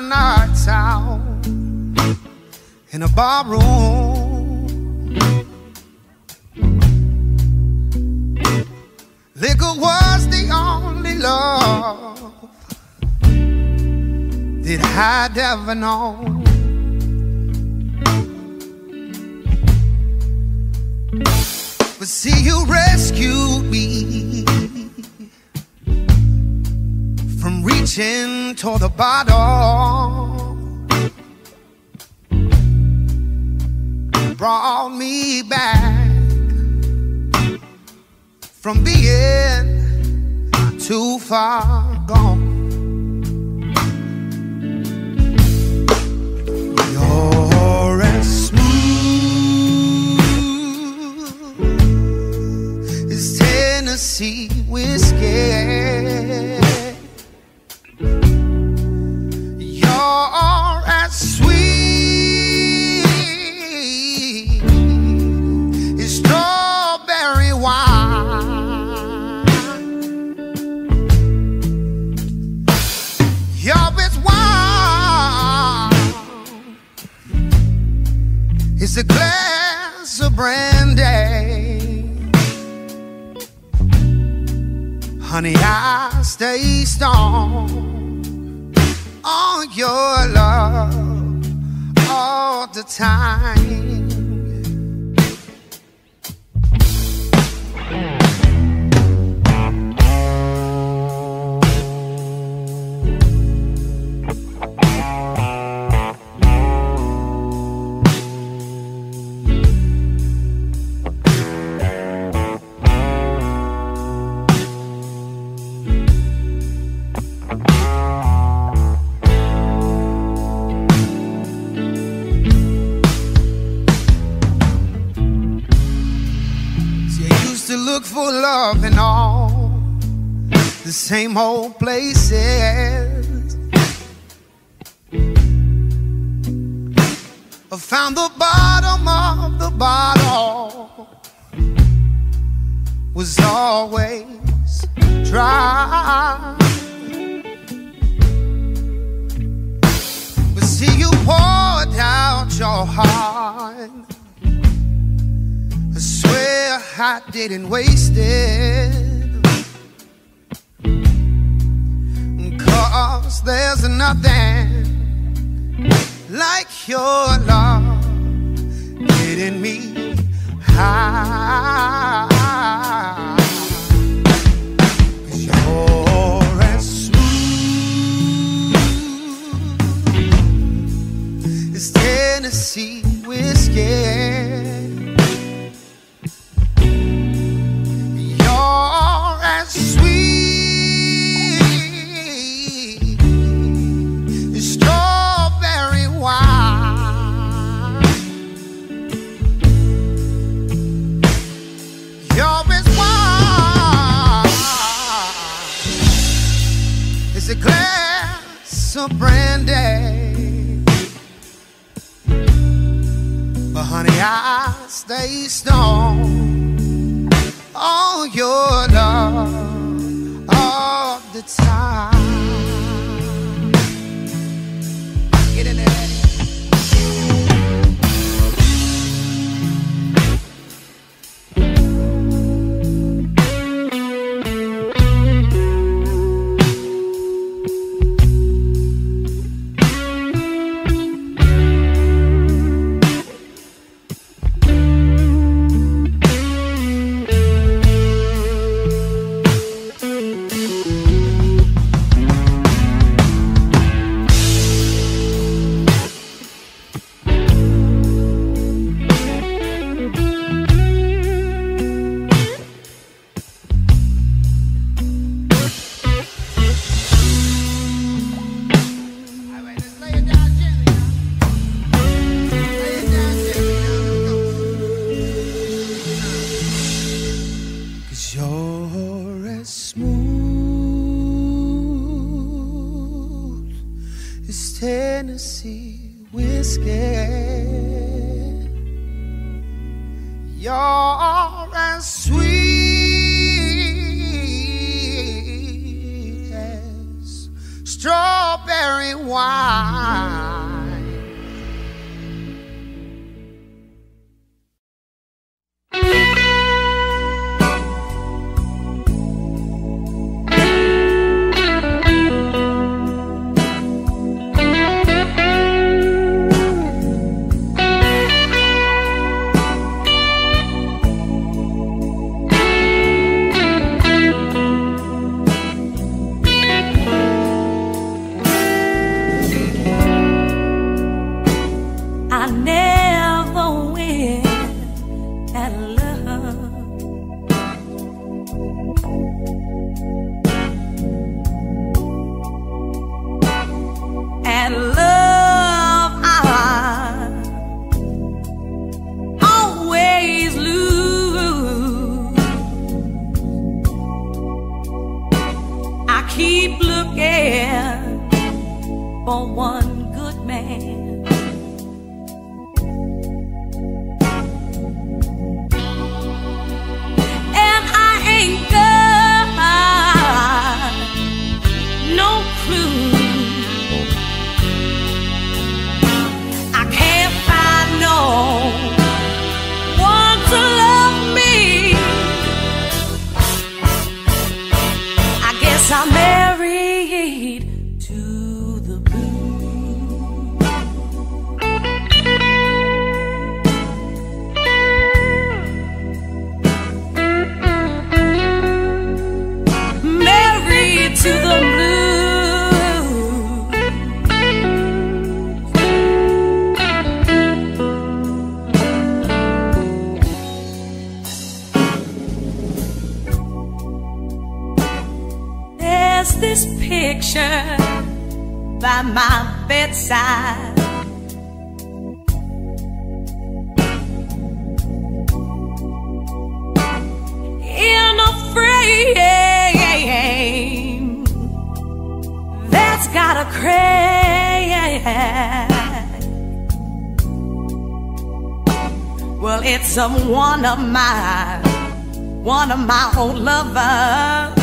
nights out in a bar room. Liquor was the only love that I'd ever known. But see, you rescued me reaching toward the bottom. Brought me back from being too far Honey, I stay strong on your love all the time. In all the same old places. I found the bottom of the bottle was always dry. But see, you poured out your heart. I swear I didn't waste it. Cause there's nothing like your love getting me high. Tennessee whiskey. Glass of brandy. But honey, I stay strong on your love all the time. One of my, one of my old lovers.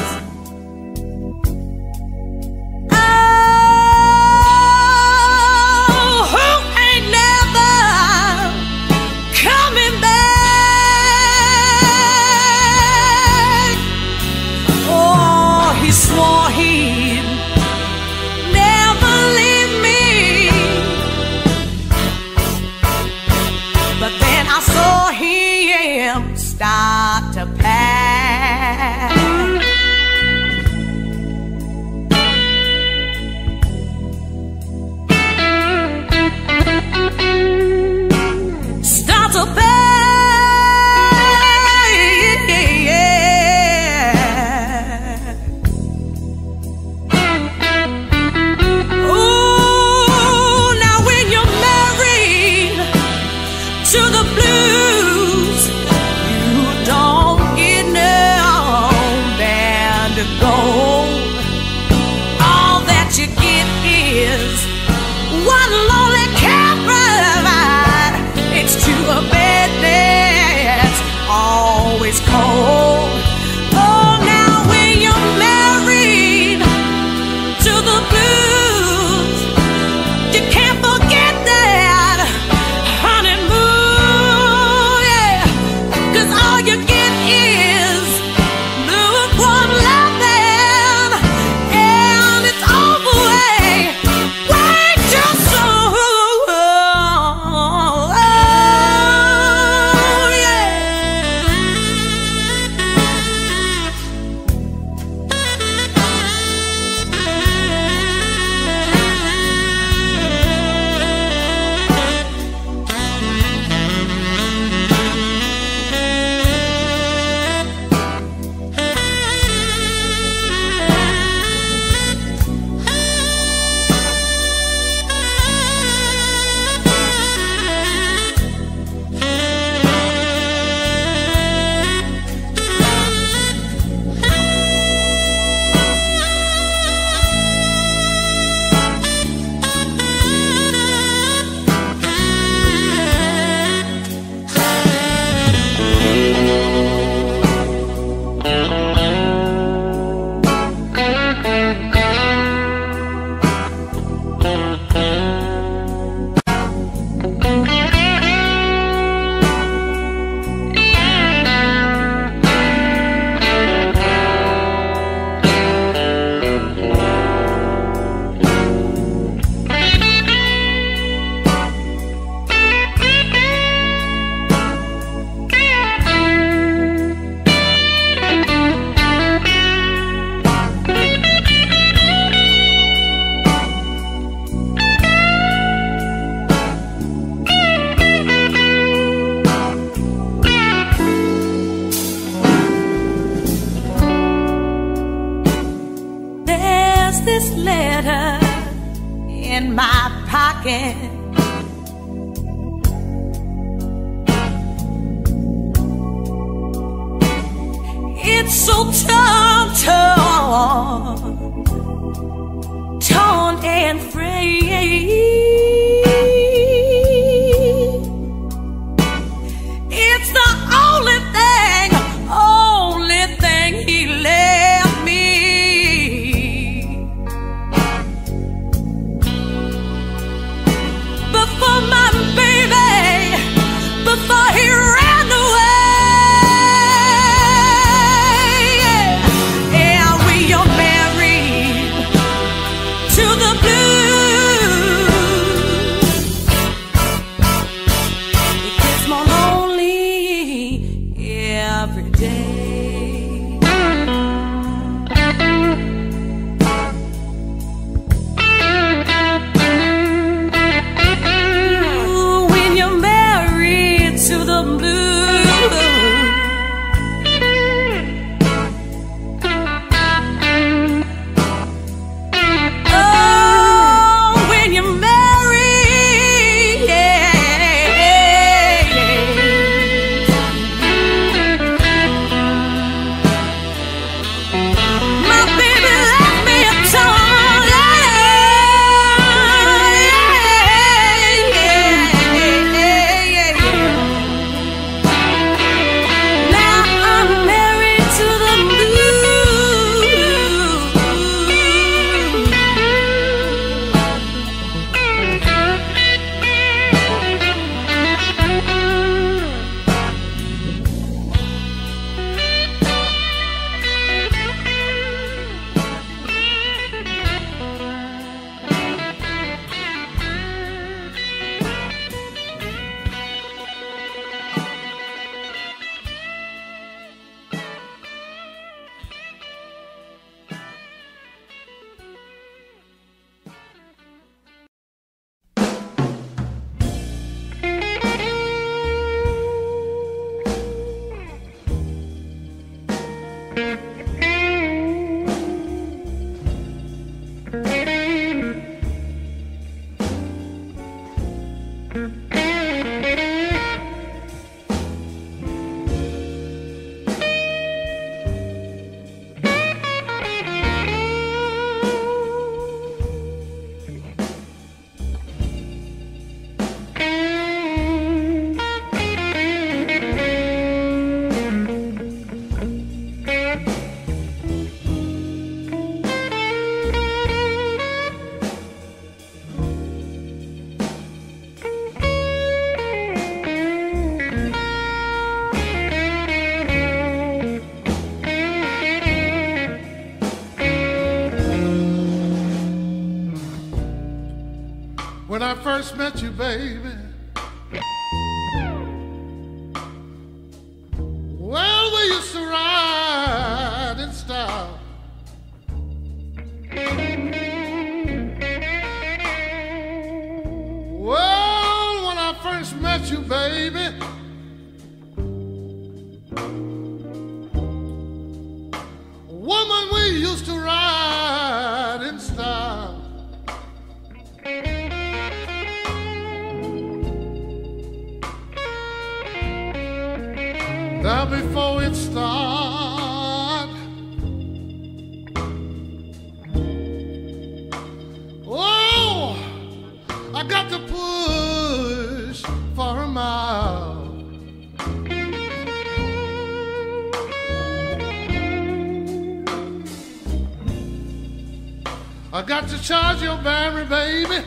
Montgomery, baby.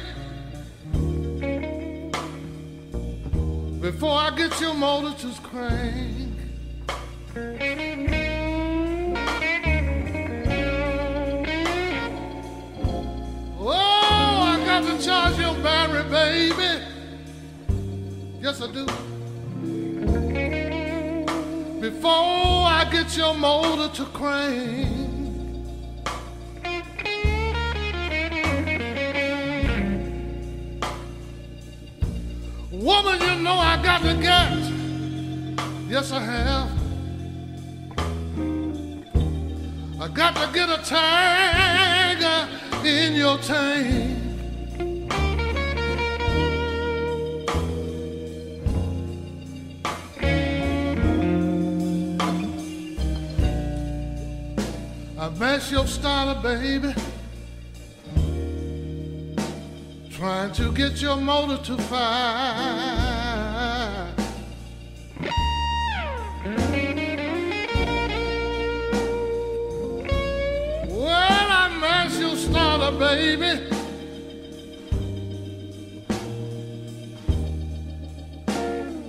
Before I get your motor to crank. Oh, I got to charge your battery, baby. Yes, I do. Before I get your motor to crank. baby. Trying to get your motor to fire. Well, I must you starter, baby.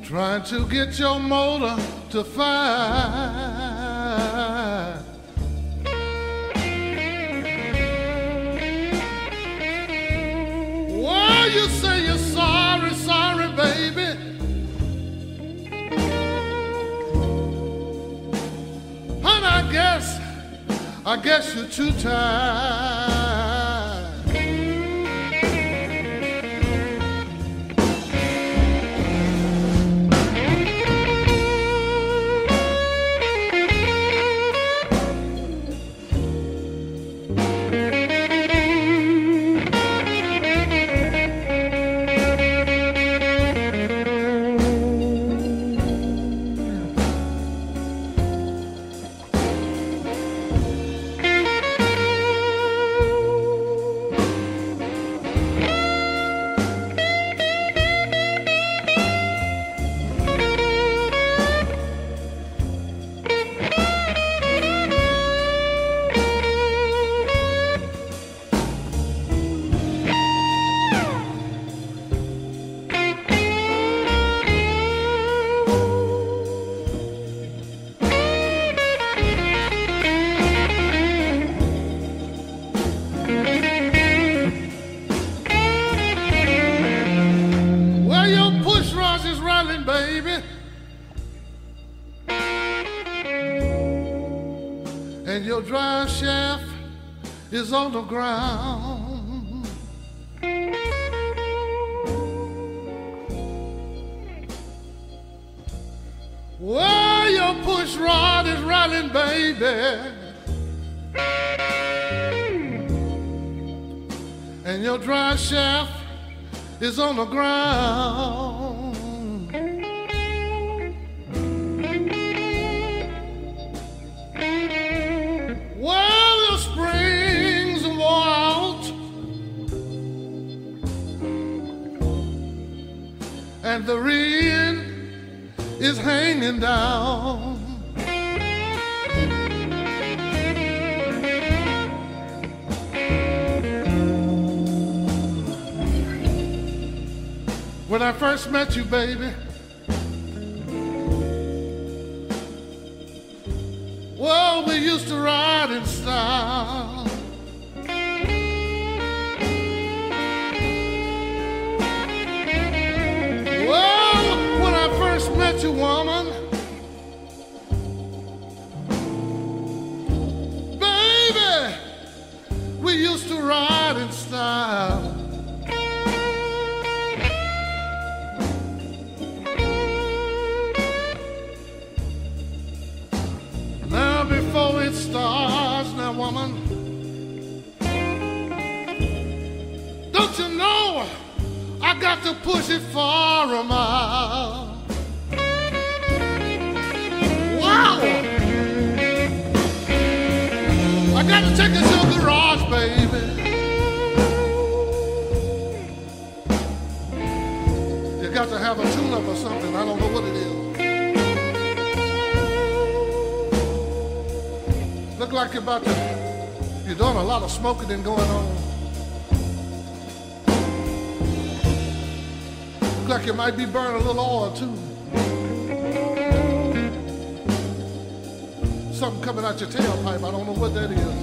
Trying to get your motor to fire. is on the ground. you, baby. of smoking and going on. Look like it might be burning a little oil too. Something coming out your tailpipe. I don't know what that is.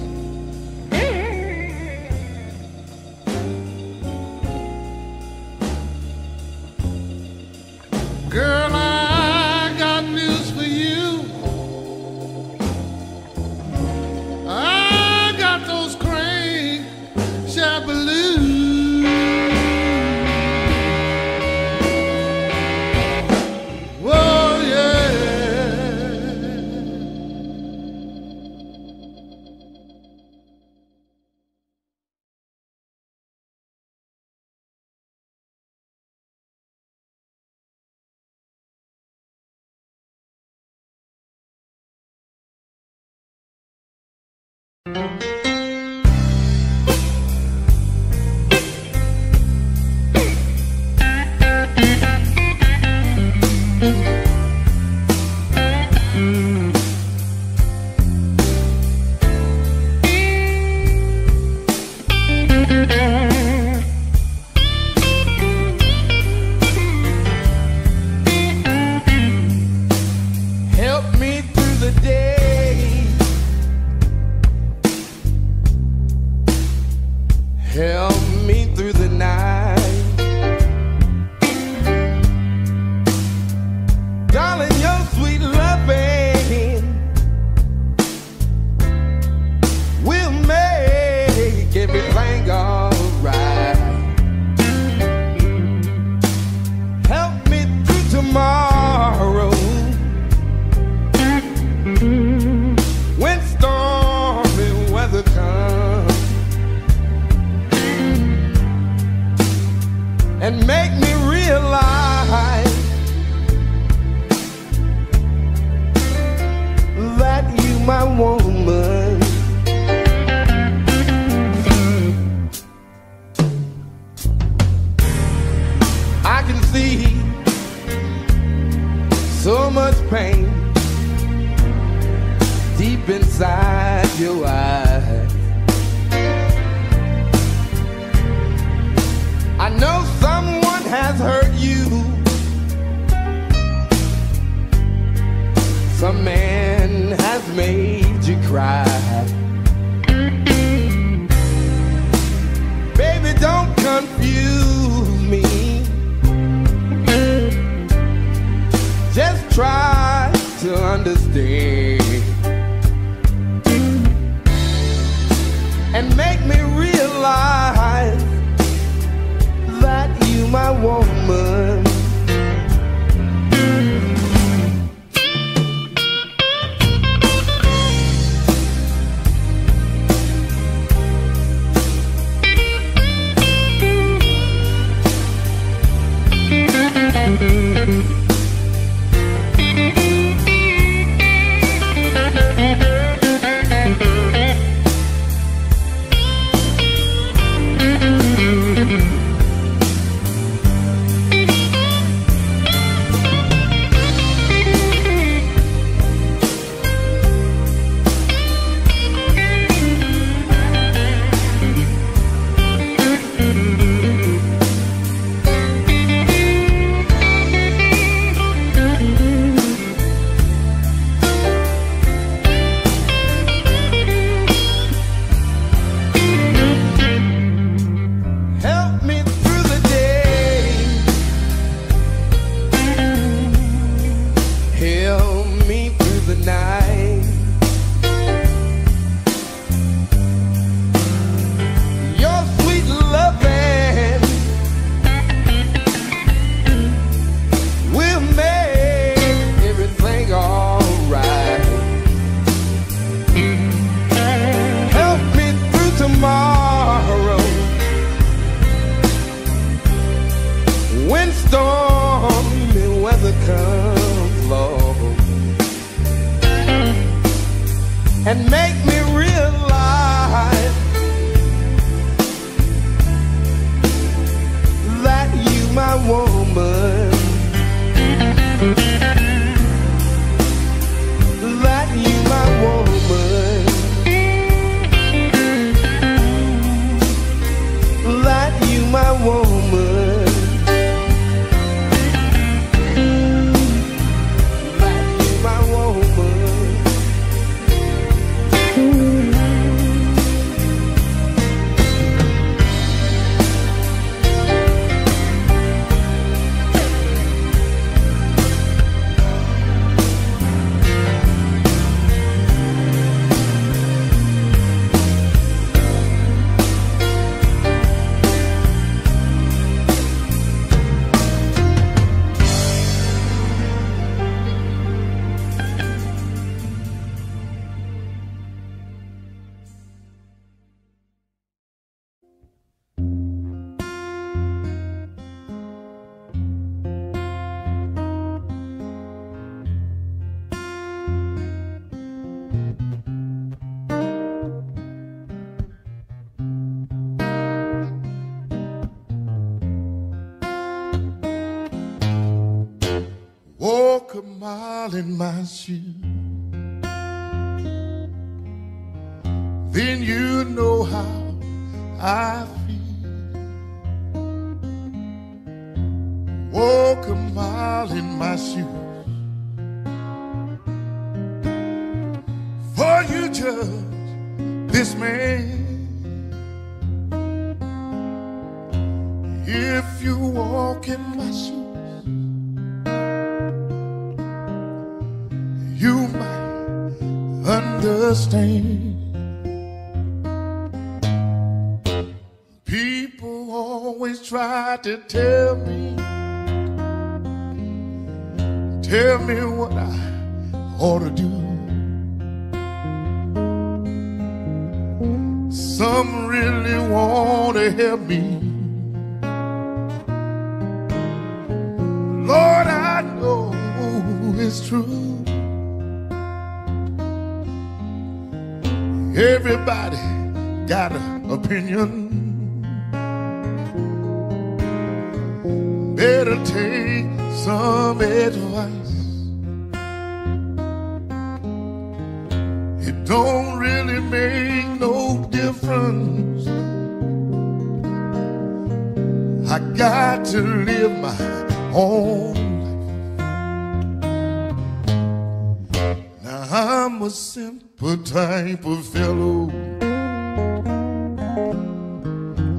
I'm a simple type of fellow.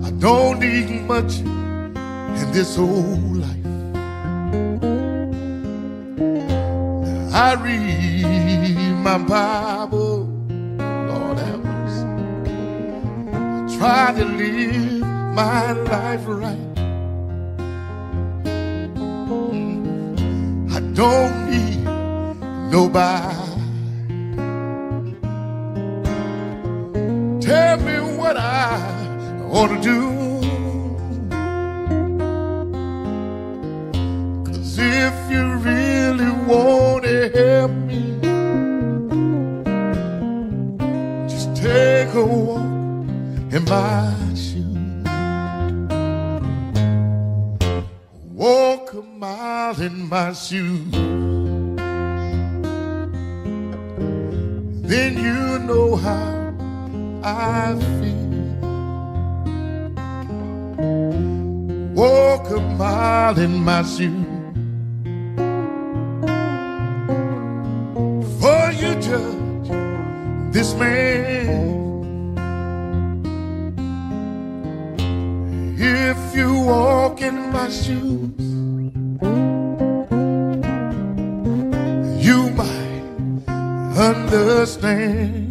I don't need much in this old life. I read my Bible, Lord have. I try to live my life right. I don't need nobody. Tell me what I ought to do. Cause if you really want to help me, just take a walk in my shoes. Walk a mile in my shoes. Then you know how I feel. Walk a mile in my shoes. For you judge this man. If you walk in my shoes, you might understand.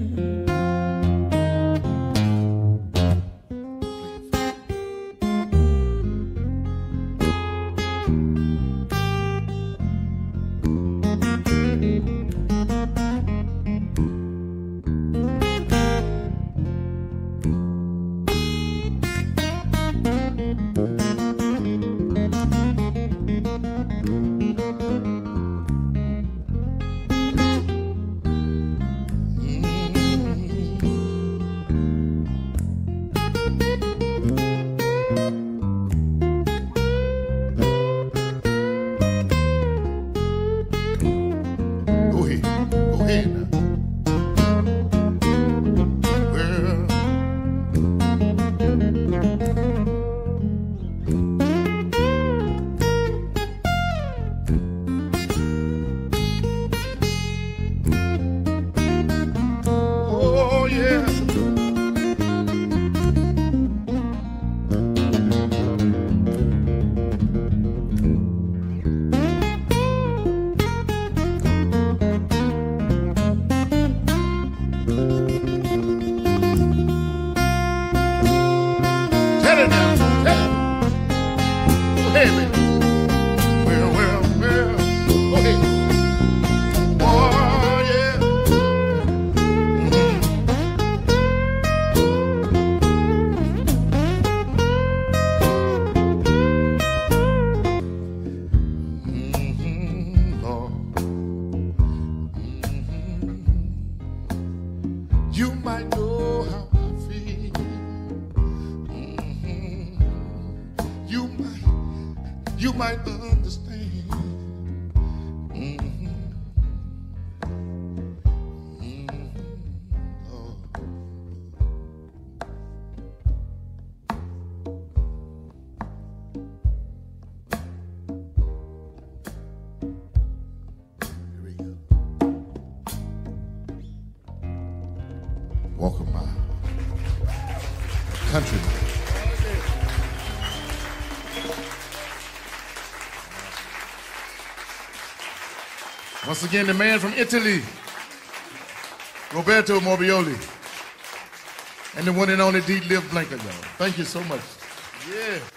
Once again, the man from Italy, Roberto Morbioli, and the one and only D. Liv Blanket, y'all. Thank you so much. Yeah.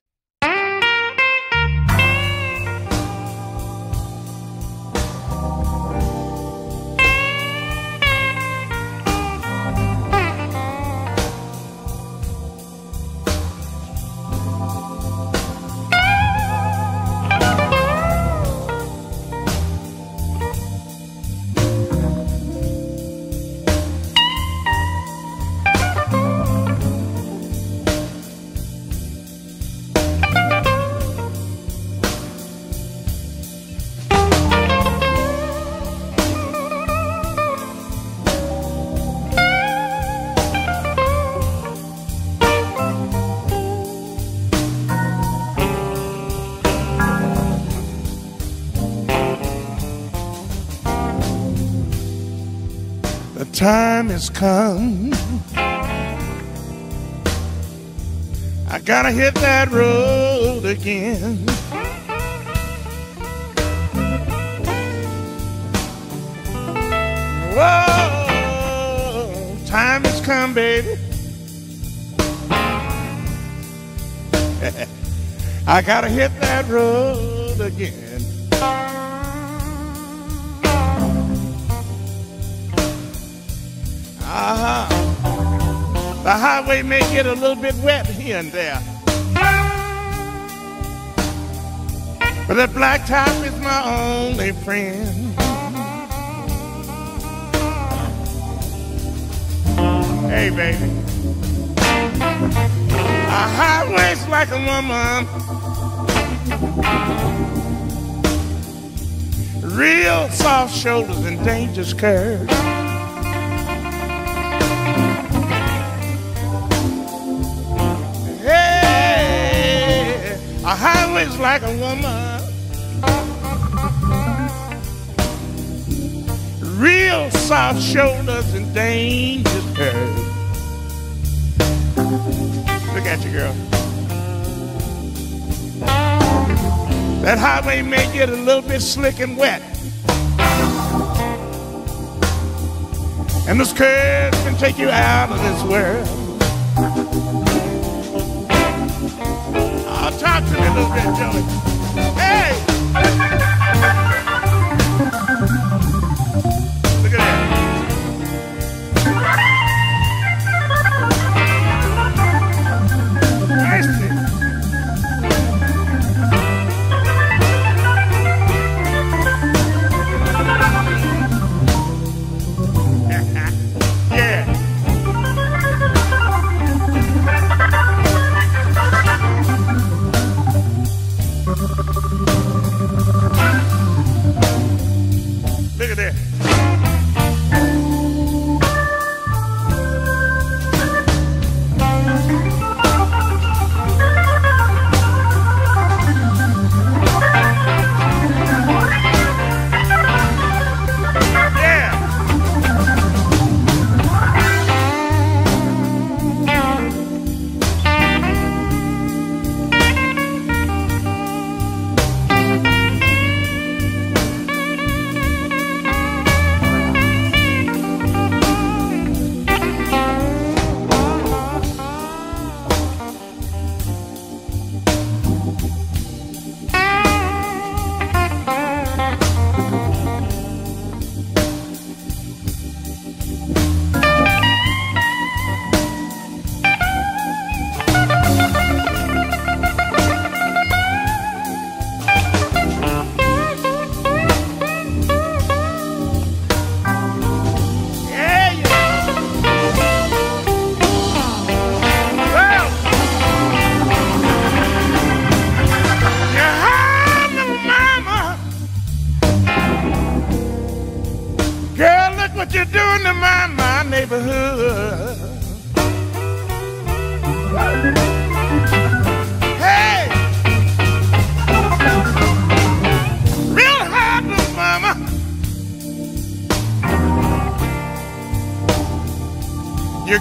Time has come. I gotta hit that road again. Whoa, time has come, baby. I gotta hit that road Highway may get a little bit wet here and there. But that blacktop is my only friend. Hey, baby. A highway's like a woman. Real soft shoulders and dangerous curves. A highway's like a woman. Real soft shoulders and dangerous curves. Look at you, girl. That highway may get a little bit slick and wet. And those curves can take you out of this world. Little bit, Joey.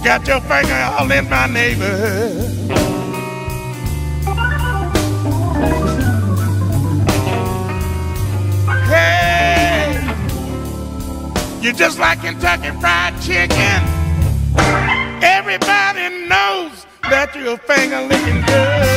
Got your finger all in my neighborhood. Hey, you're just like Kentucky Fried Chicken. Everybody knows that you're finger licking good.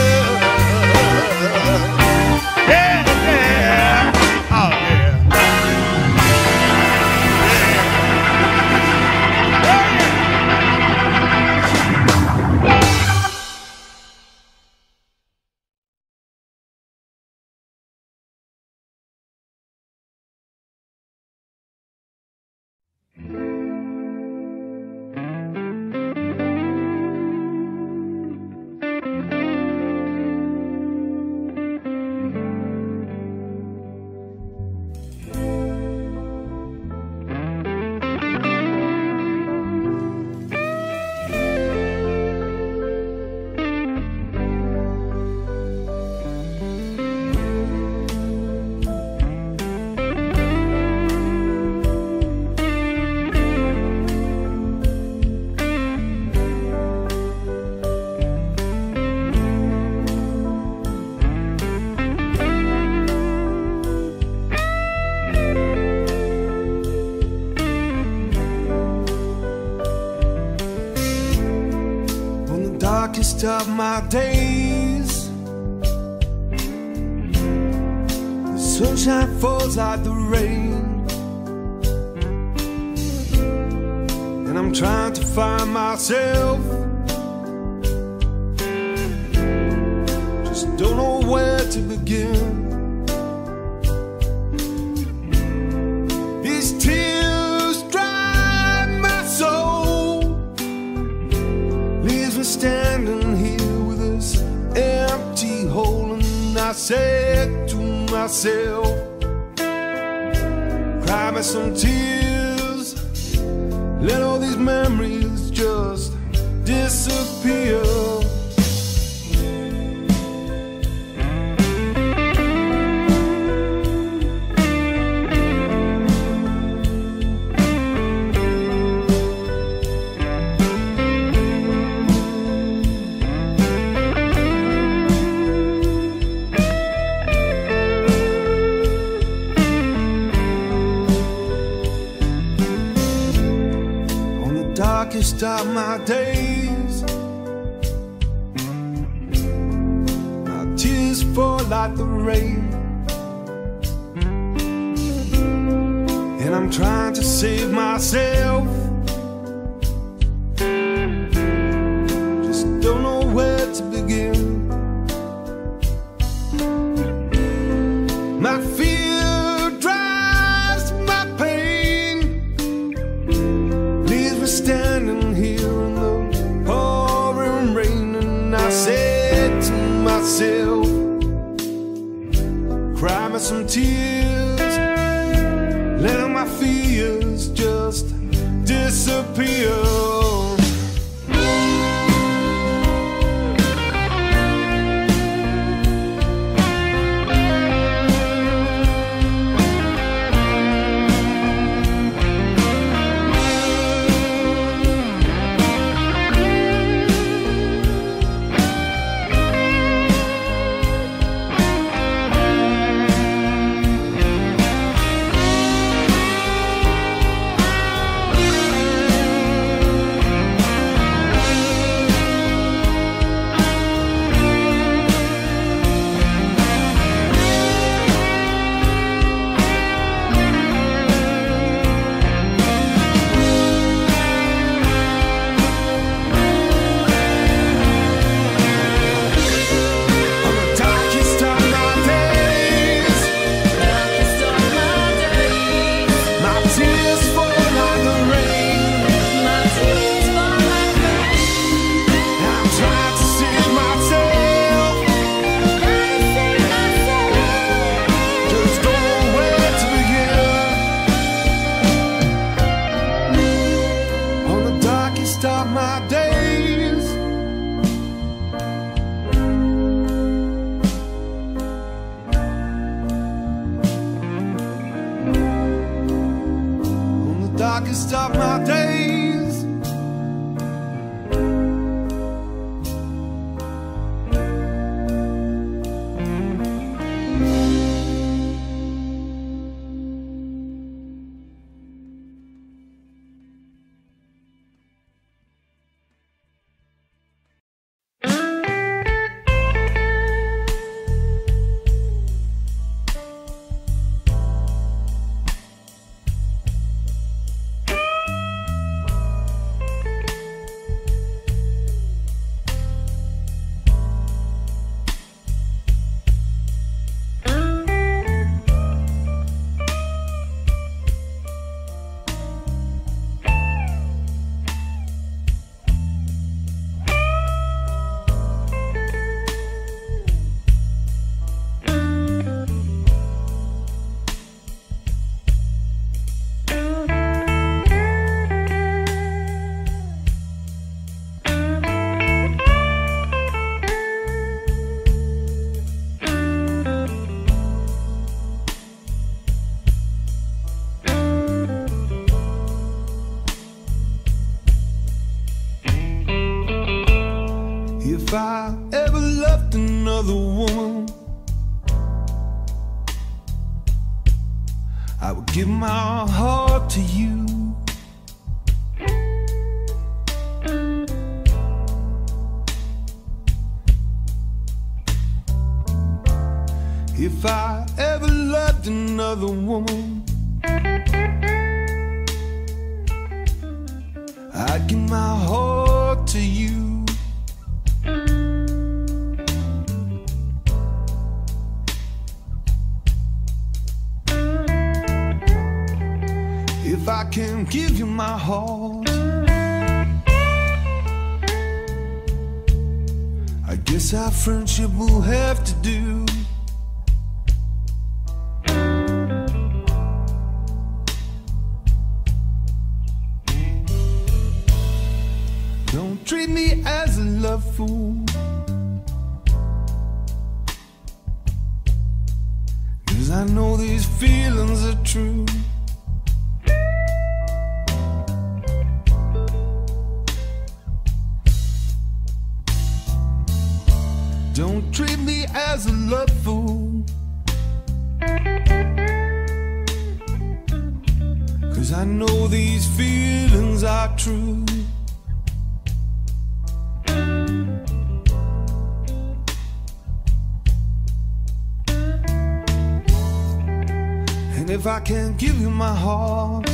can't give you my heart.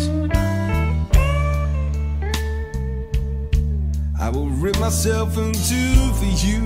I will rip myself in two for you.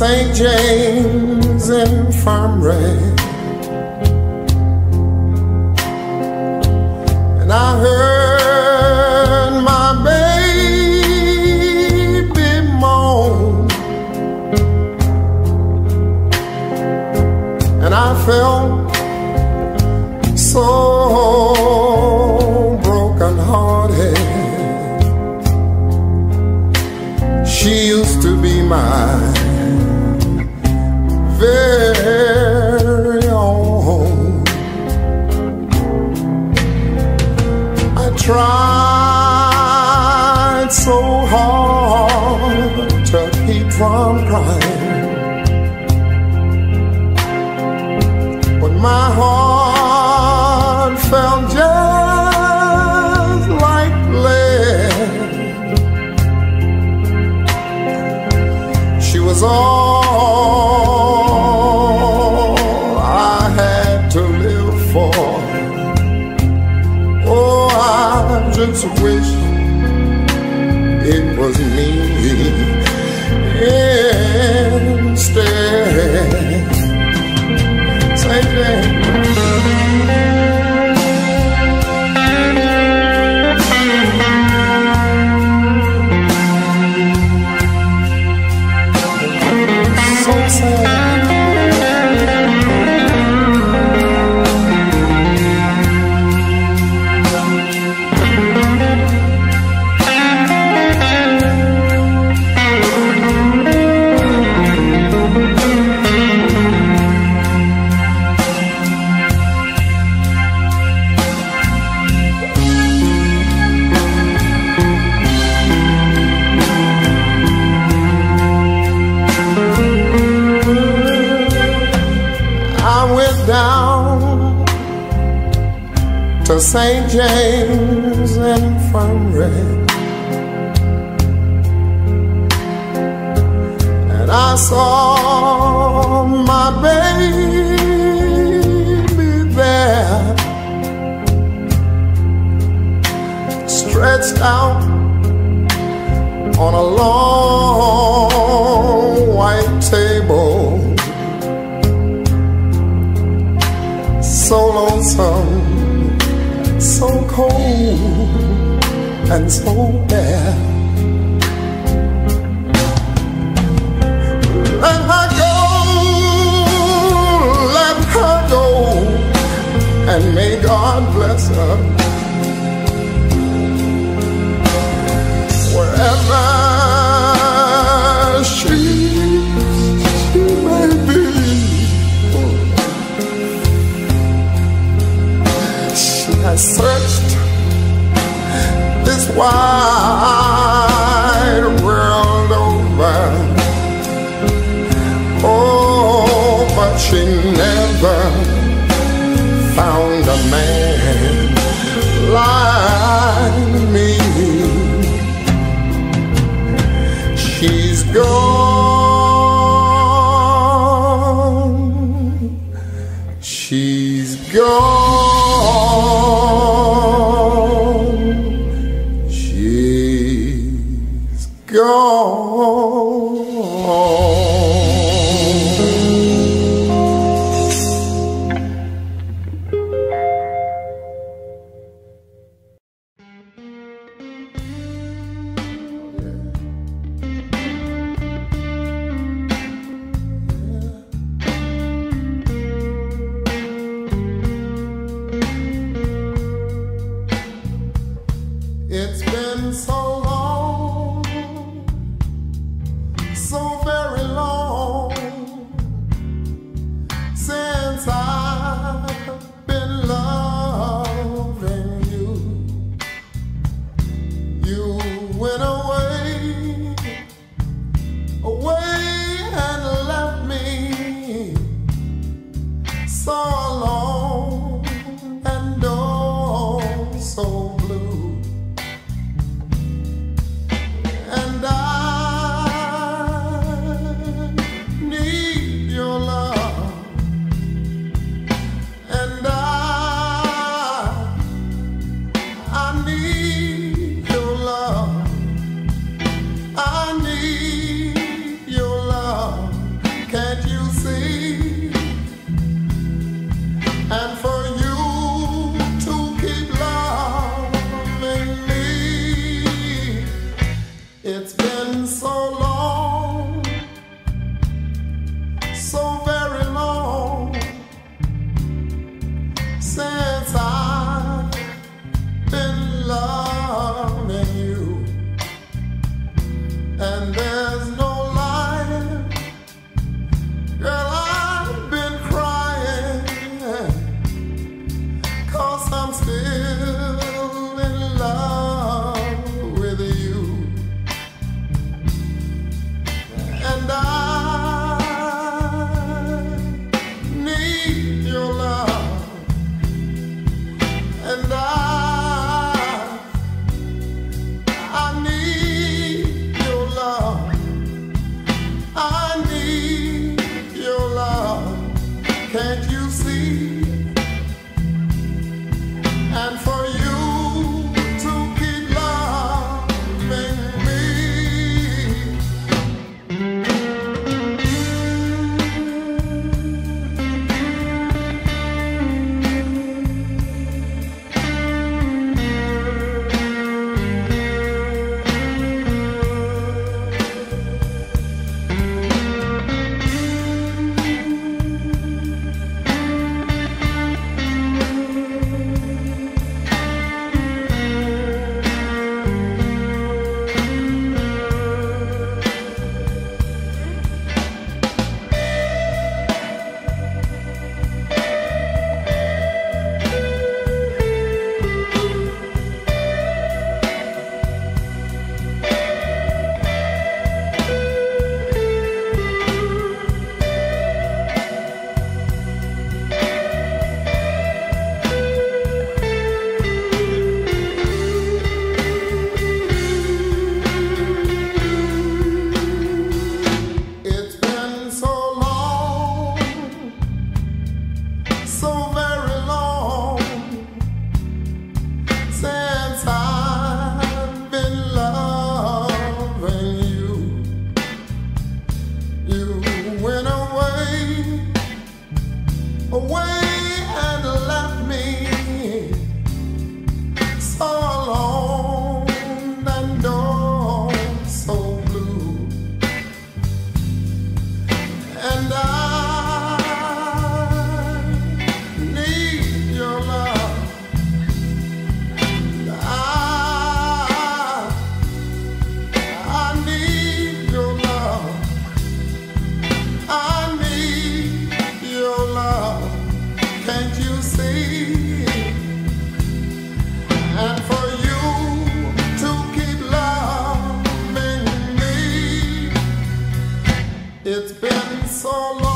St. James Infirmary. That I don't stand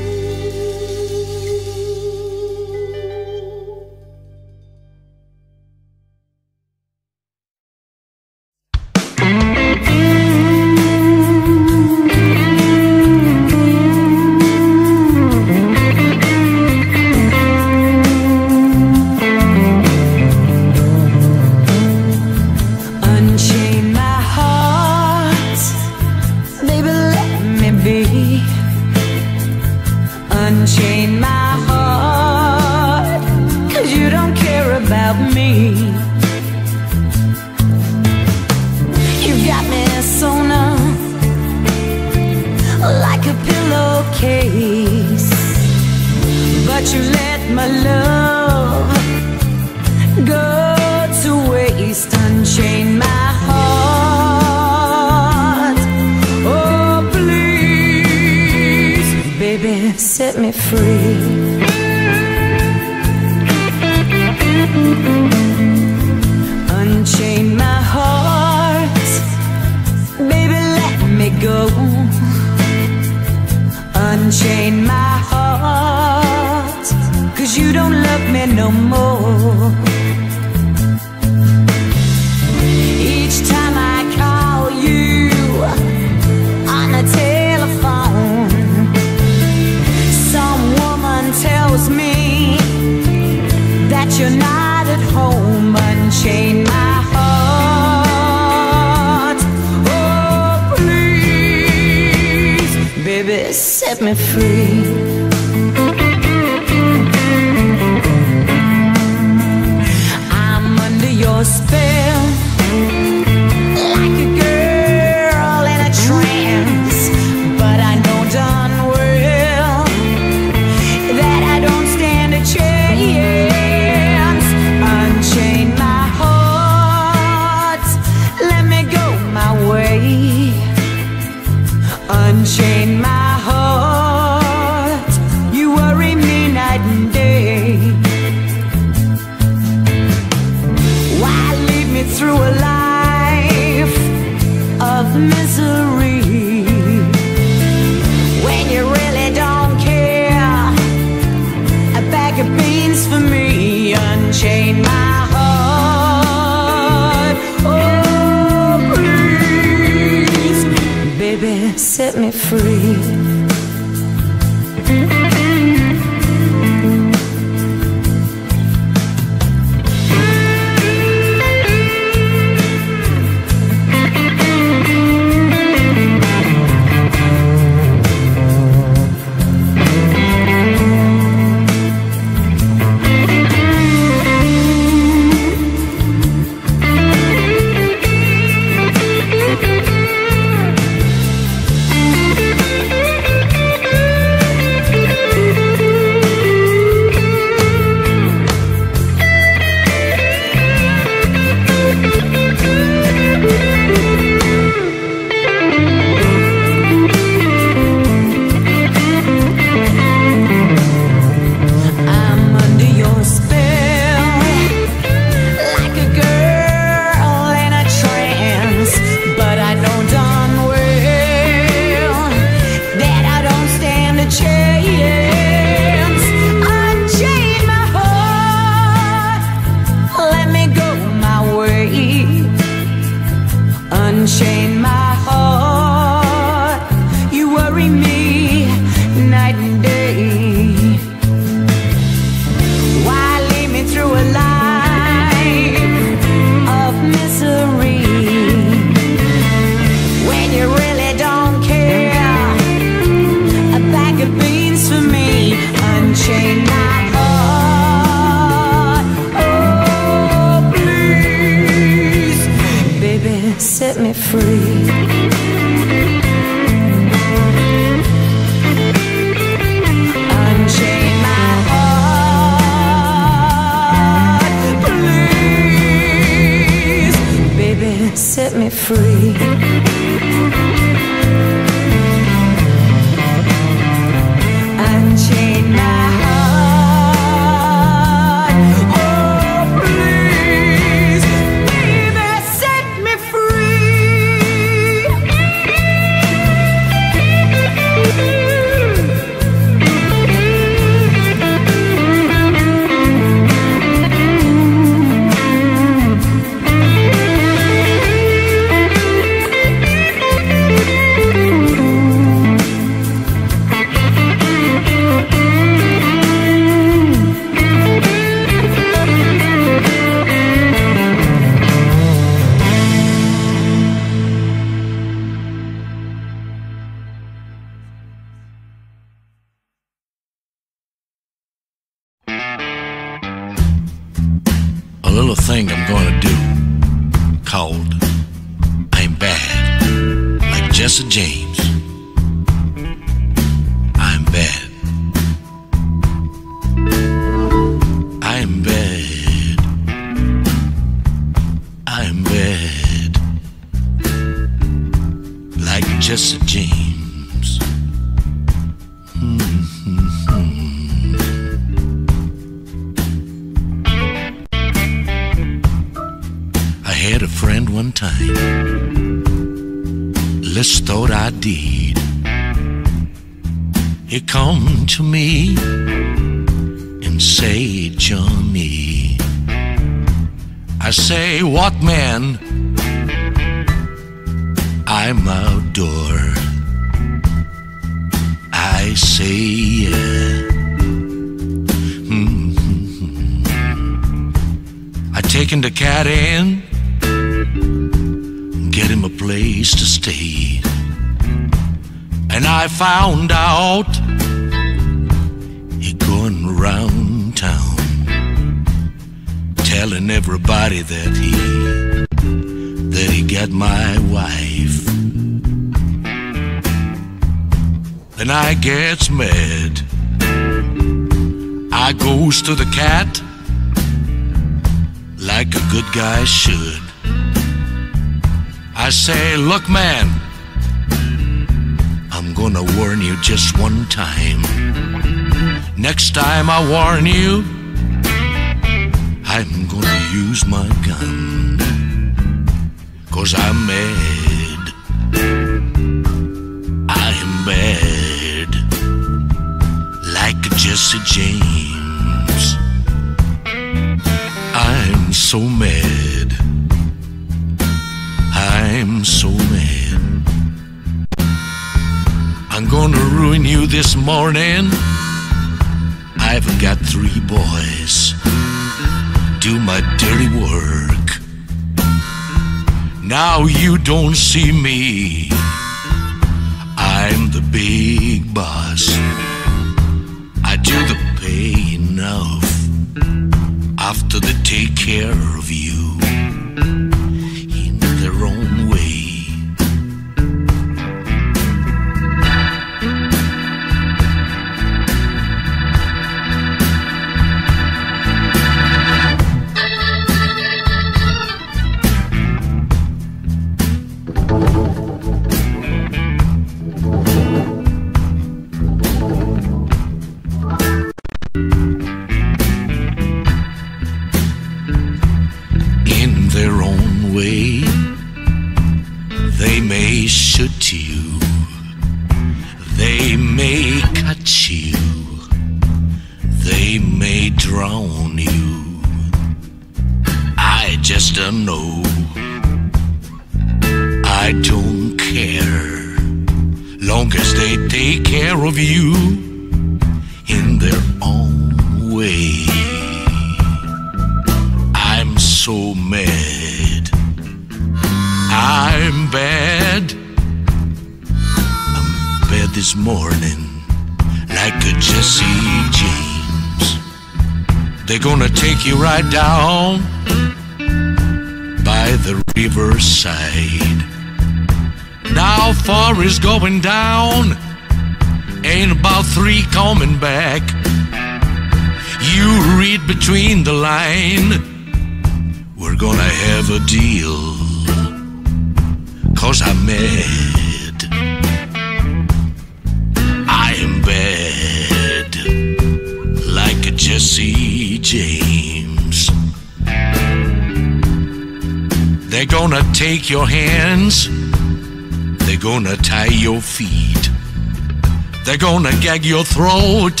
gag your throat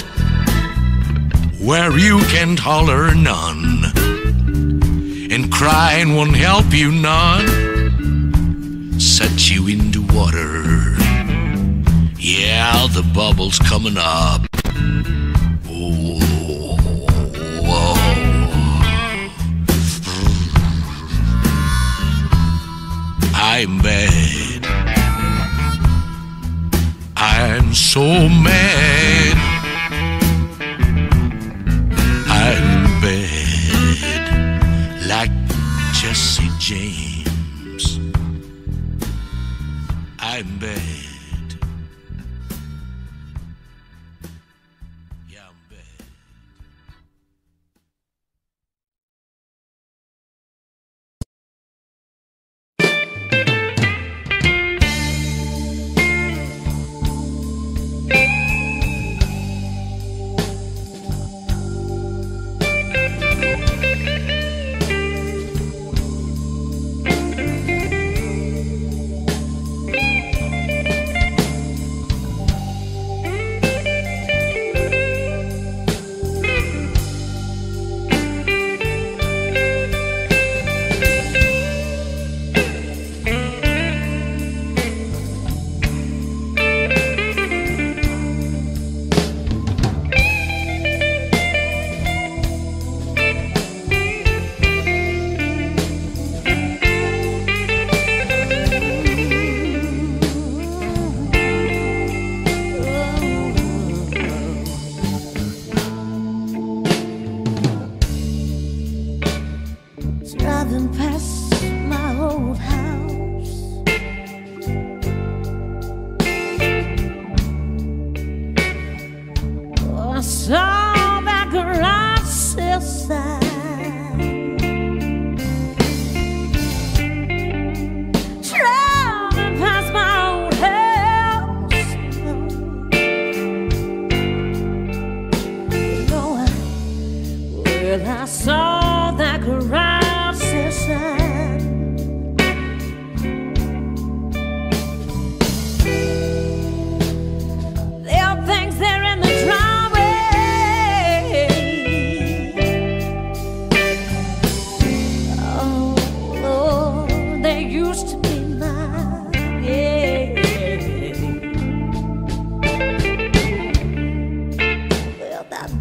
where you can't holler none. And crying won't help you none. Set you into water. Yeah, the bubble's coming up.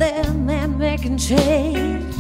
them and making change.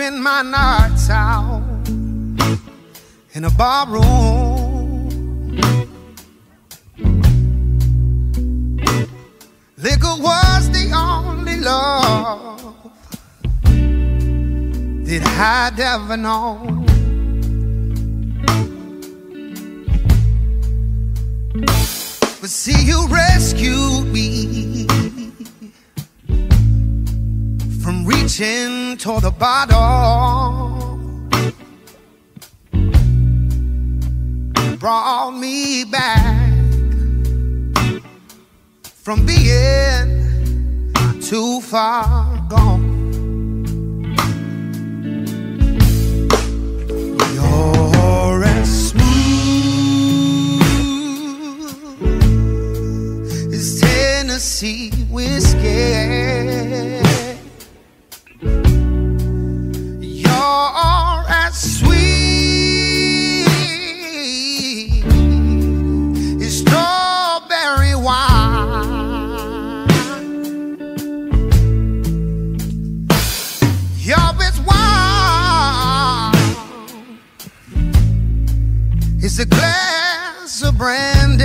Spend my nights out in a bar room. Liquor was the only love that I'd ever known. But see, you rescued me from reaching toward the bottom. Brought me back from being too far gone. You're as smooth as Tennessee whiskey. A glass of brandy.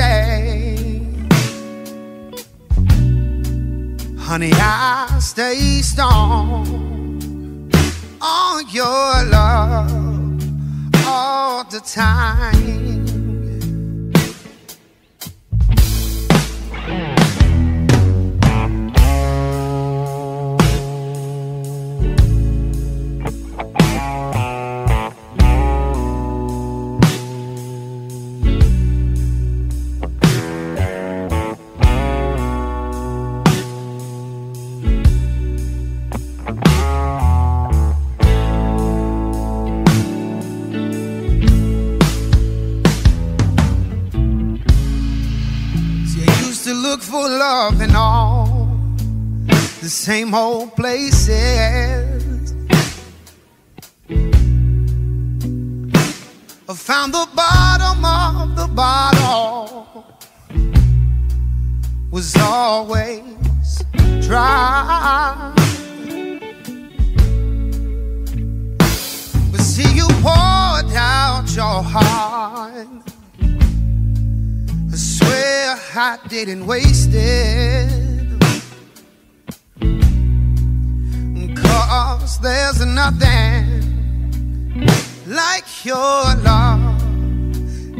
Honey, I stay strong on your love all the time. Same old places. I found the bottom of the bottle was always dry. But see, you poured out your heart. I swear I didn't waste it. Cause there's nothing like your love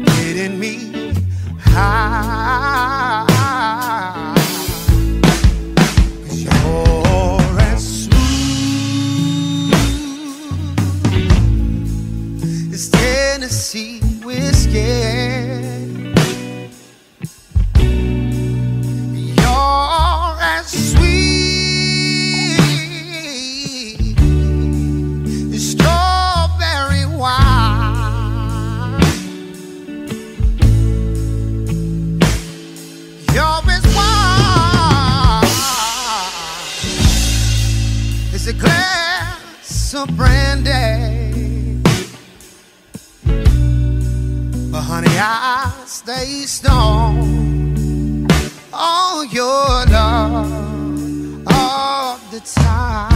getting me high. you're as smooth as Tennessee whiskey. Brandy. But honey, I stay strong on your love all the time.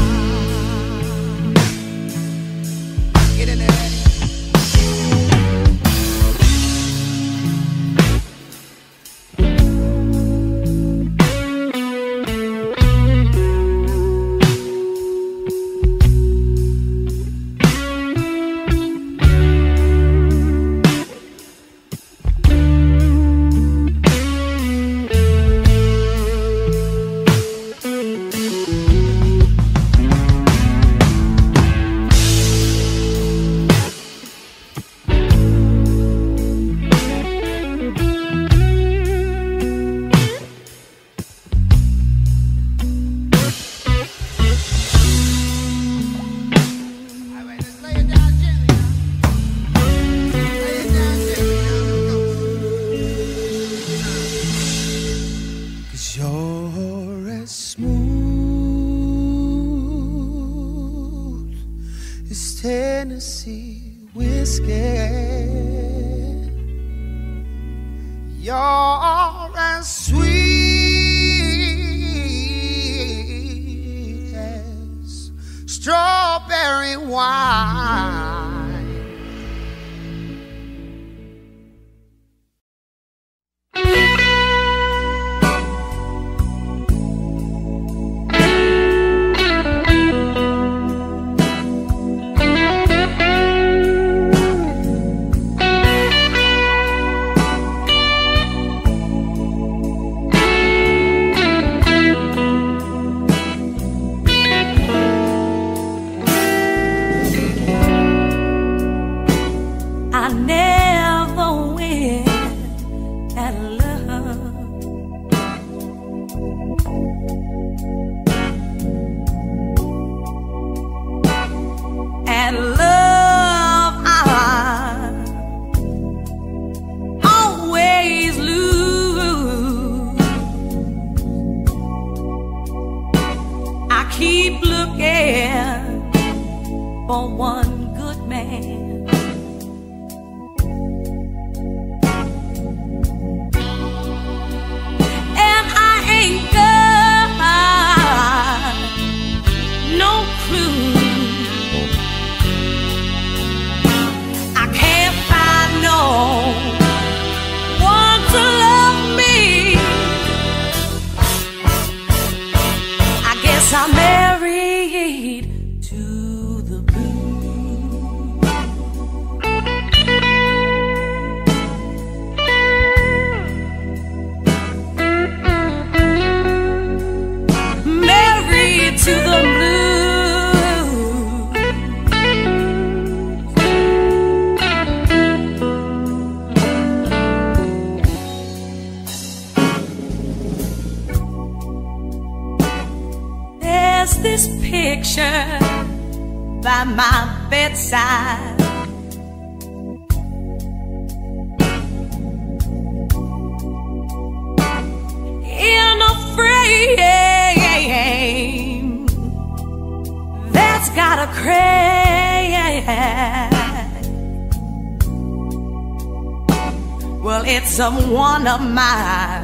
One of my,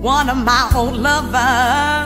one of my old lovers.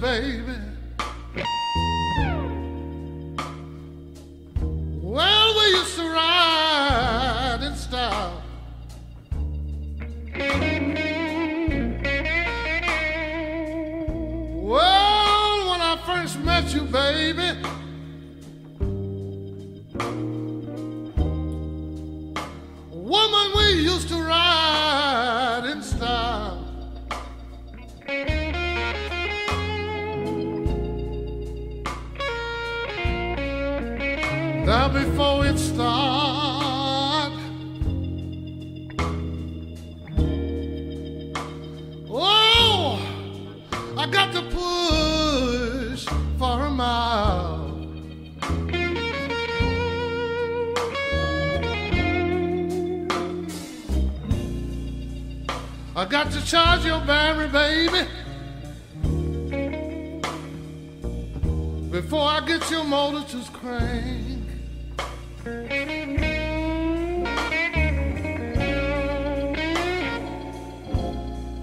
baby. your battery, baby. Before I get your motor to crank.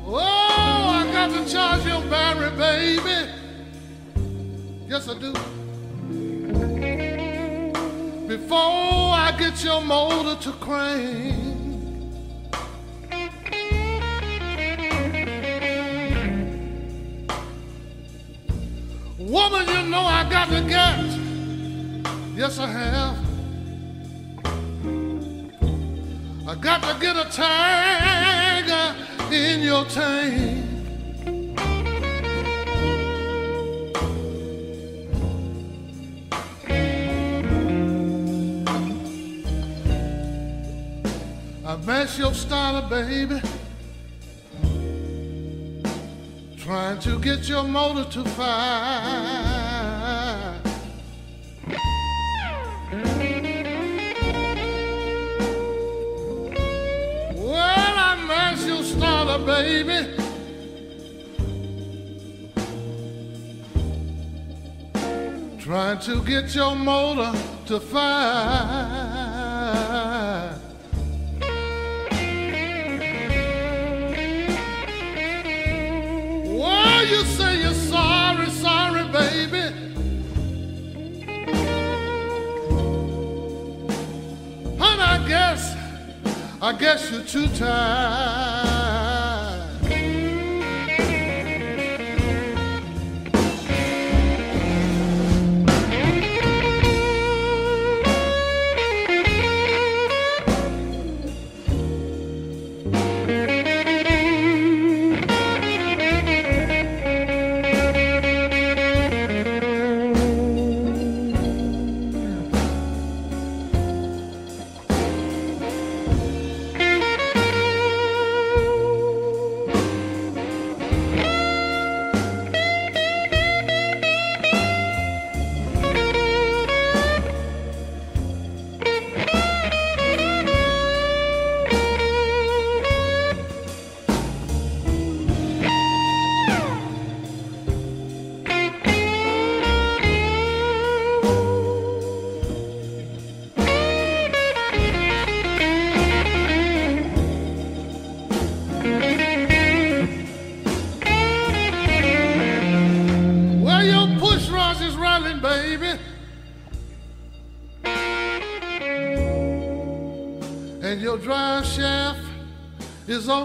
Oh, I got to charge your battery, baby. Yes, I do. Before I get your motor to crank. started, baby, trying to get your motor to fire. Well, I must you started, baby. Trying to get your motor to fire. to time.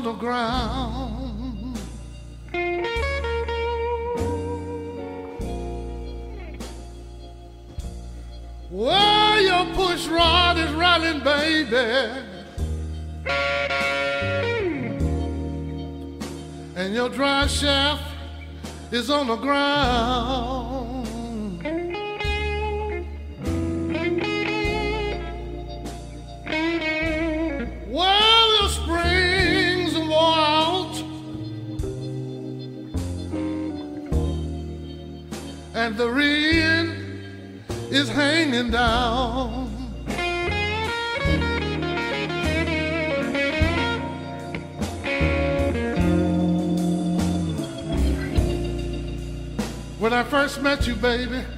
on the ground. just met you, baby.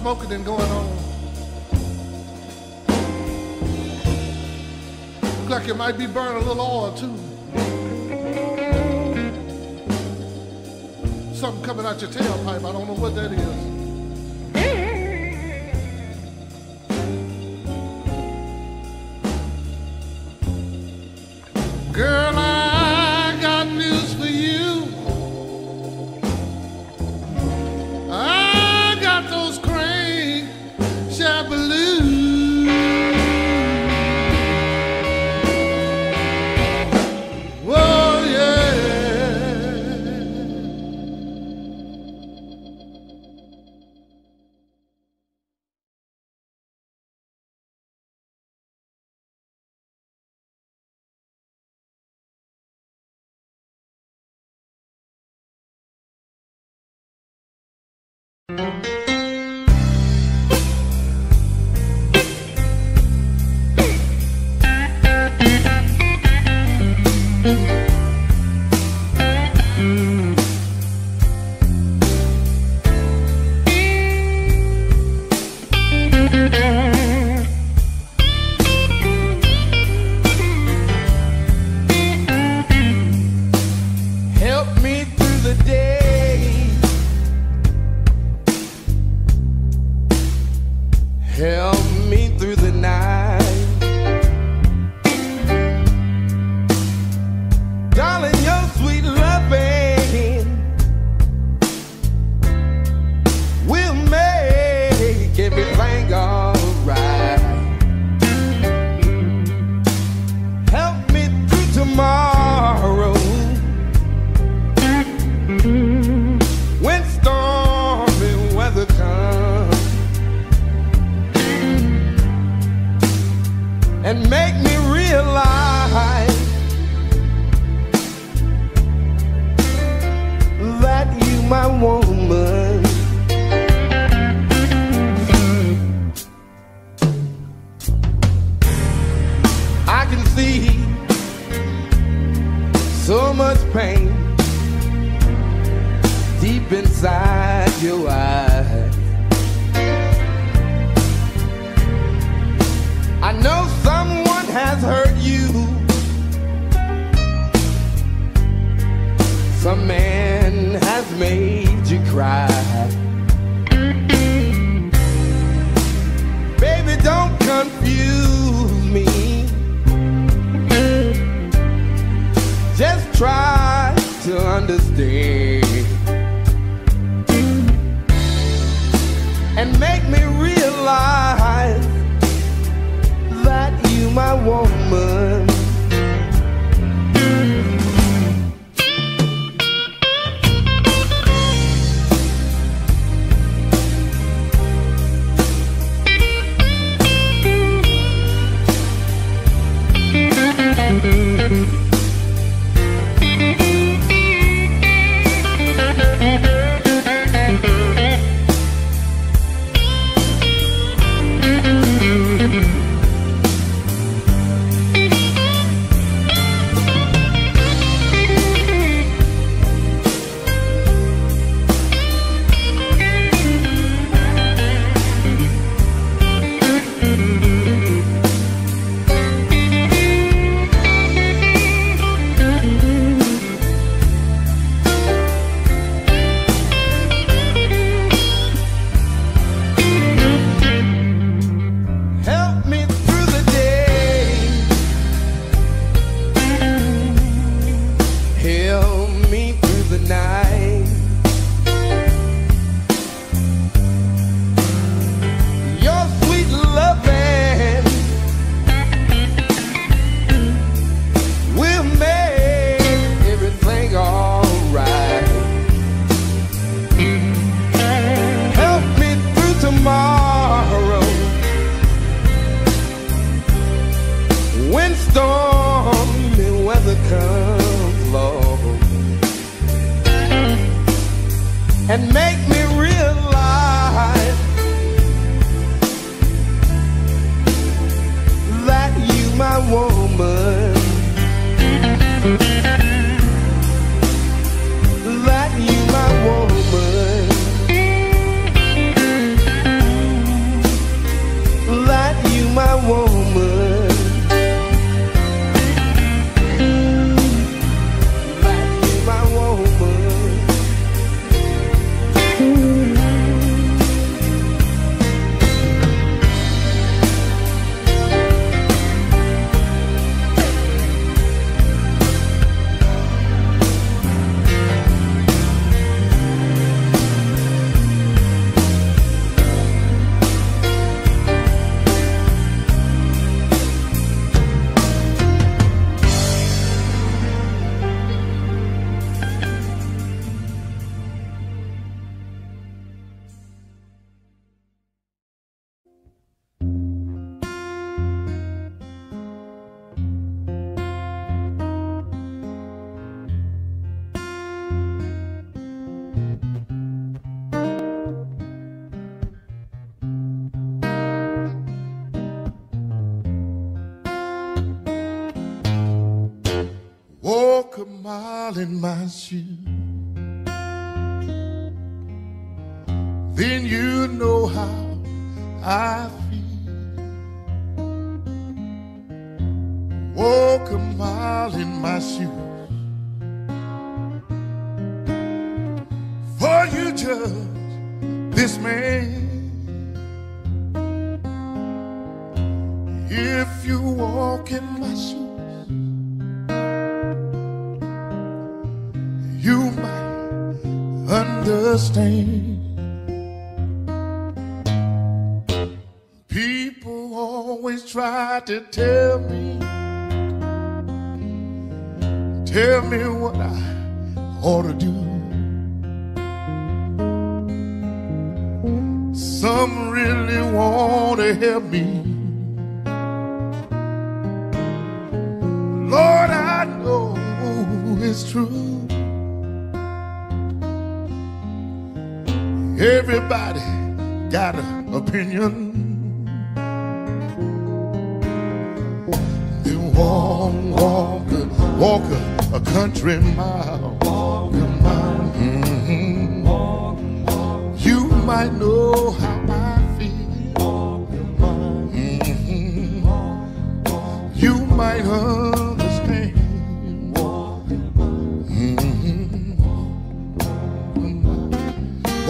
smoking and going on. Look like it might be burning a little oil too. Something coming out your tailpipe. I don't know what that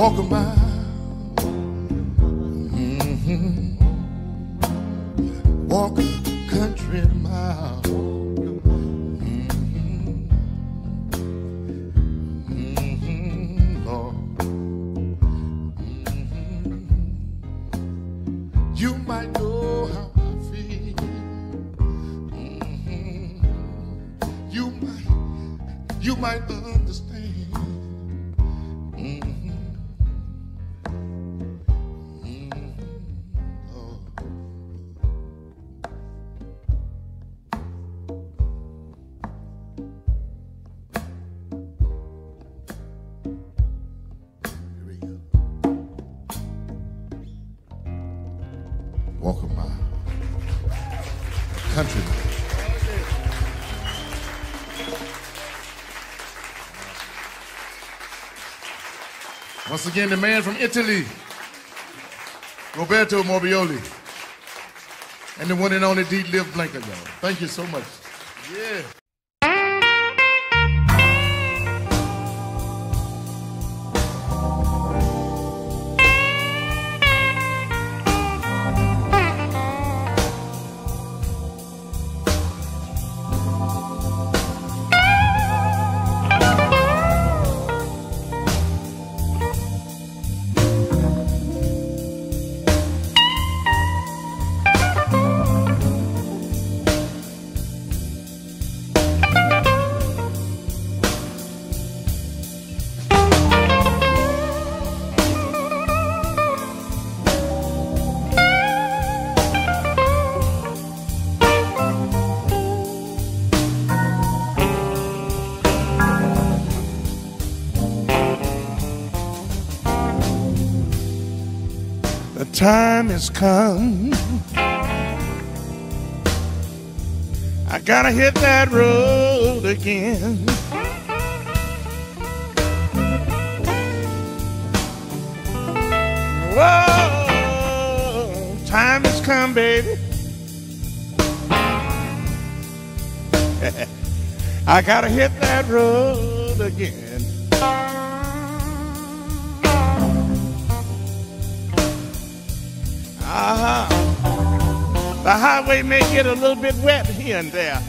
Mhm. Walk Once again, the man from Italy, Roberto Morbioli, and the one and only D. Liv Blanket, y'all. Thank you so much. Yeah. Time has come. I gotta hit that road again. Whoa, time has come, baby. I gotta hit that road again. The highway may get a little bit wet here and there.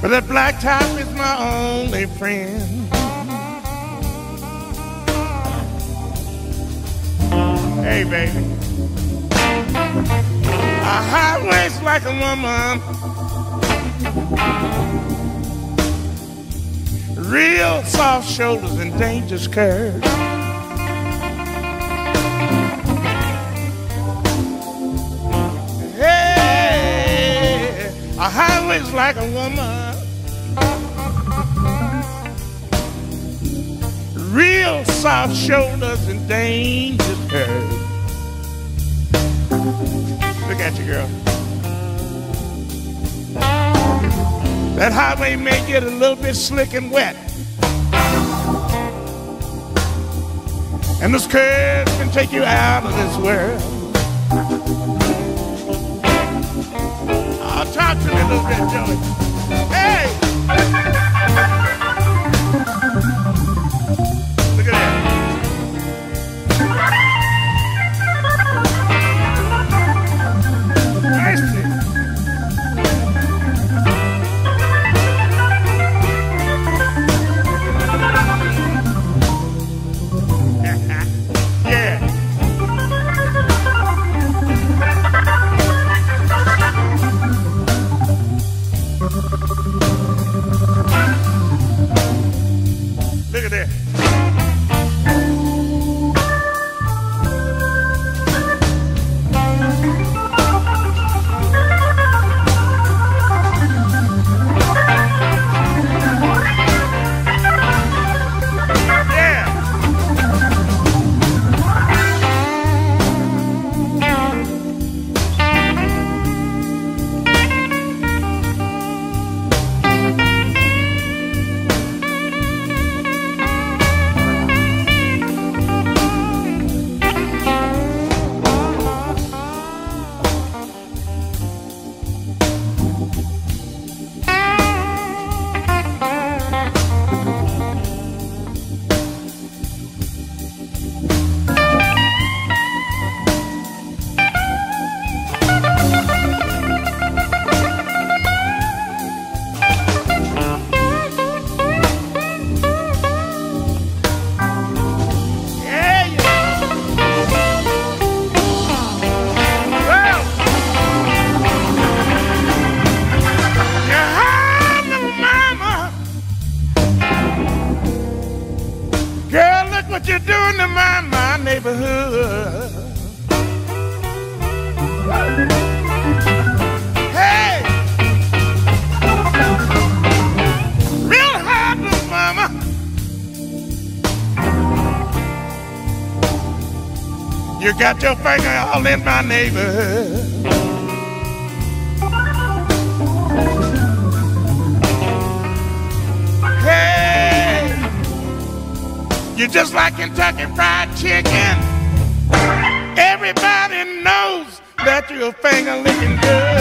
But that blacktop is my only friend. Hey, baby. A highway's like a woman. Real soft shoulders and dangerous curves. A highway's like a woman. Real soft shoulders and dangerous curves. Look at you, girl. That highway may get a little bit slick and wet. And those curves can take you out of this world. Me a little bit, Joey. your finger all in my neighborhood. Hey, you're just like Kentucky Fried Chicken. Everybody knows that you're finger licking good.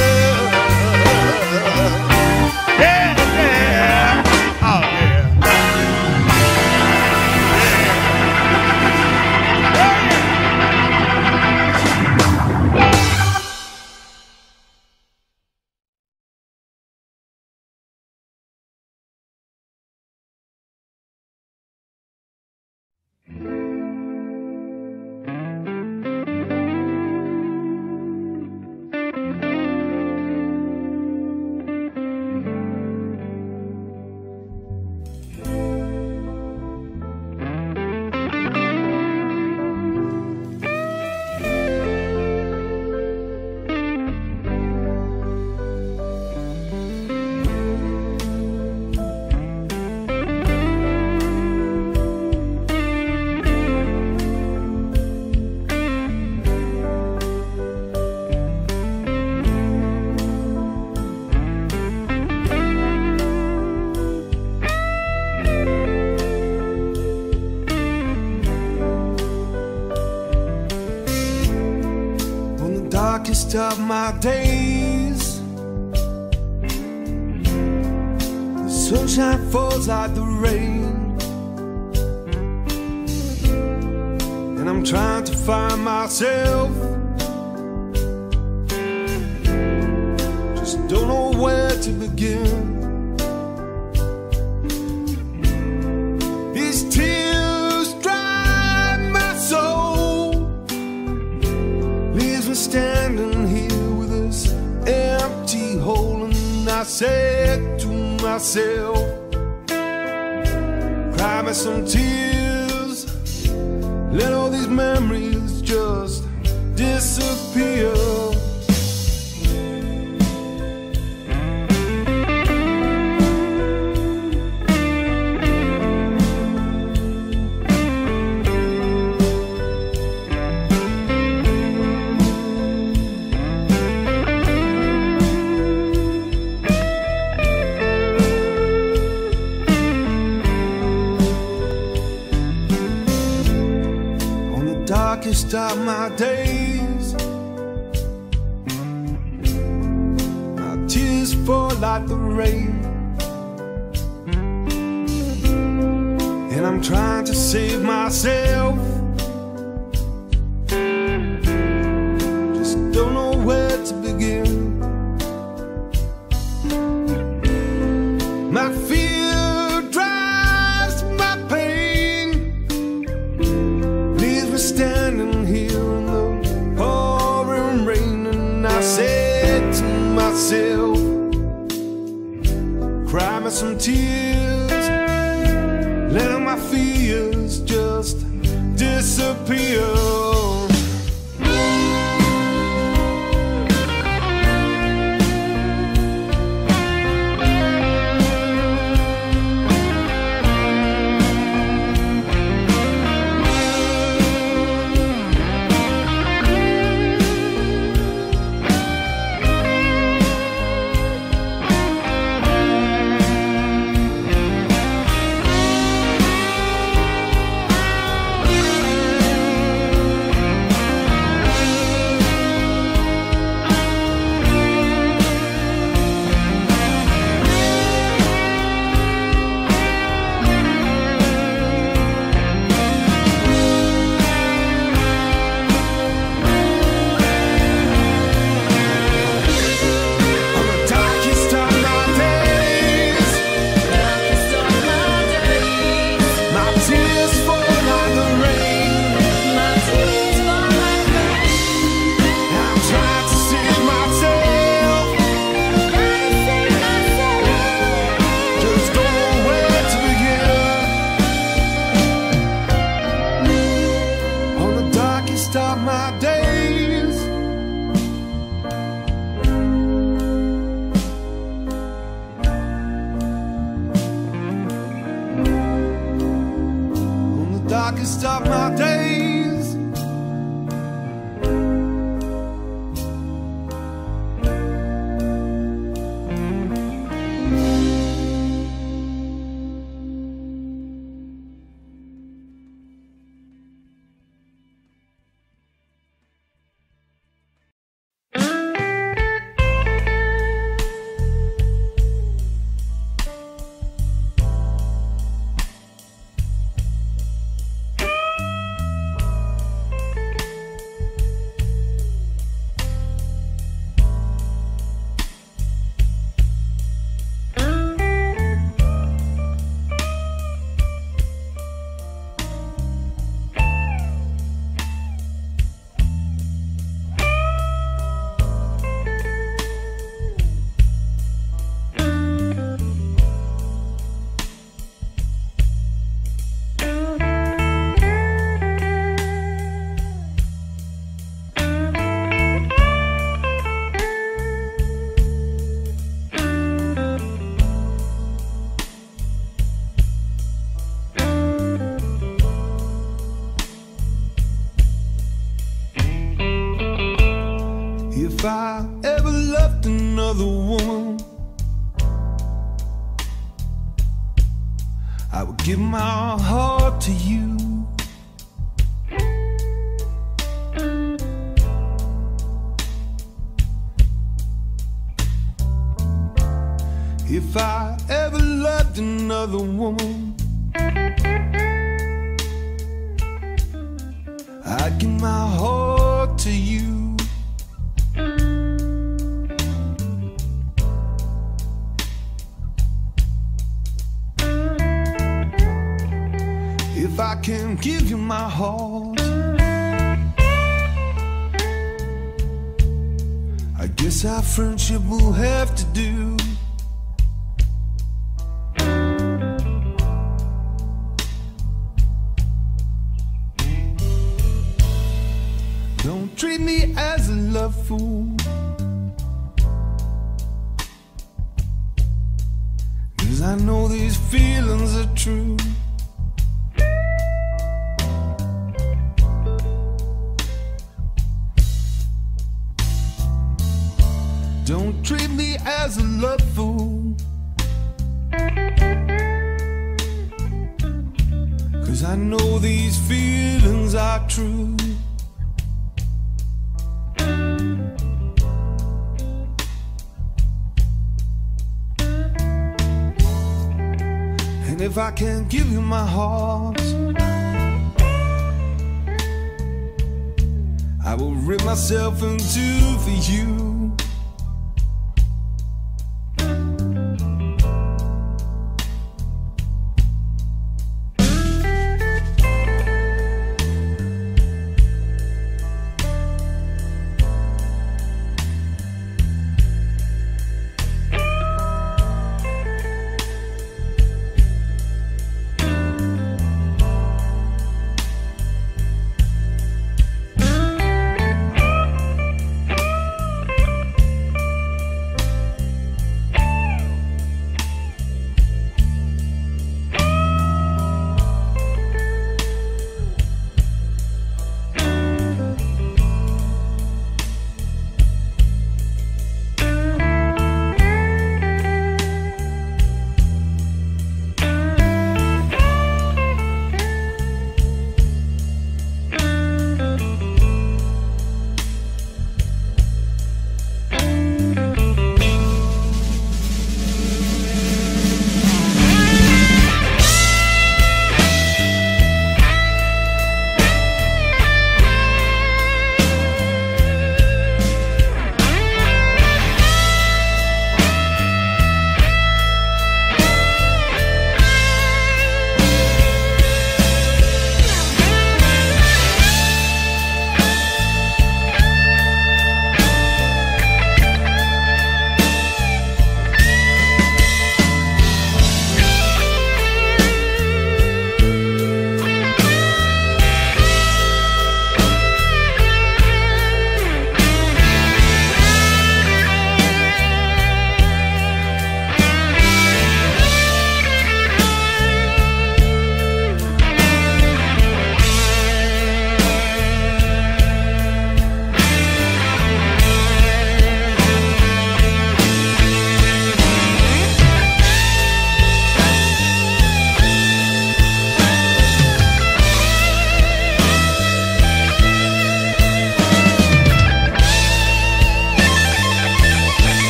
Friendship will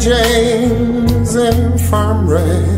James and Infirmary.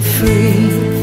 Free.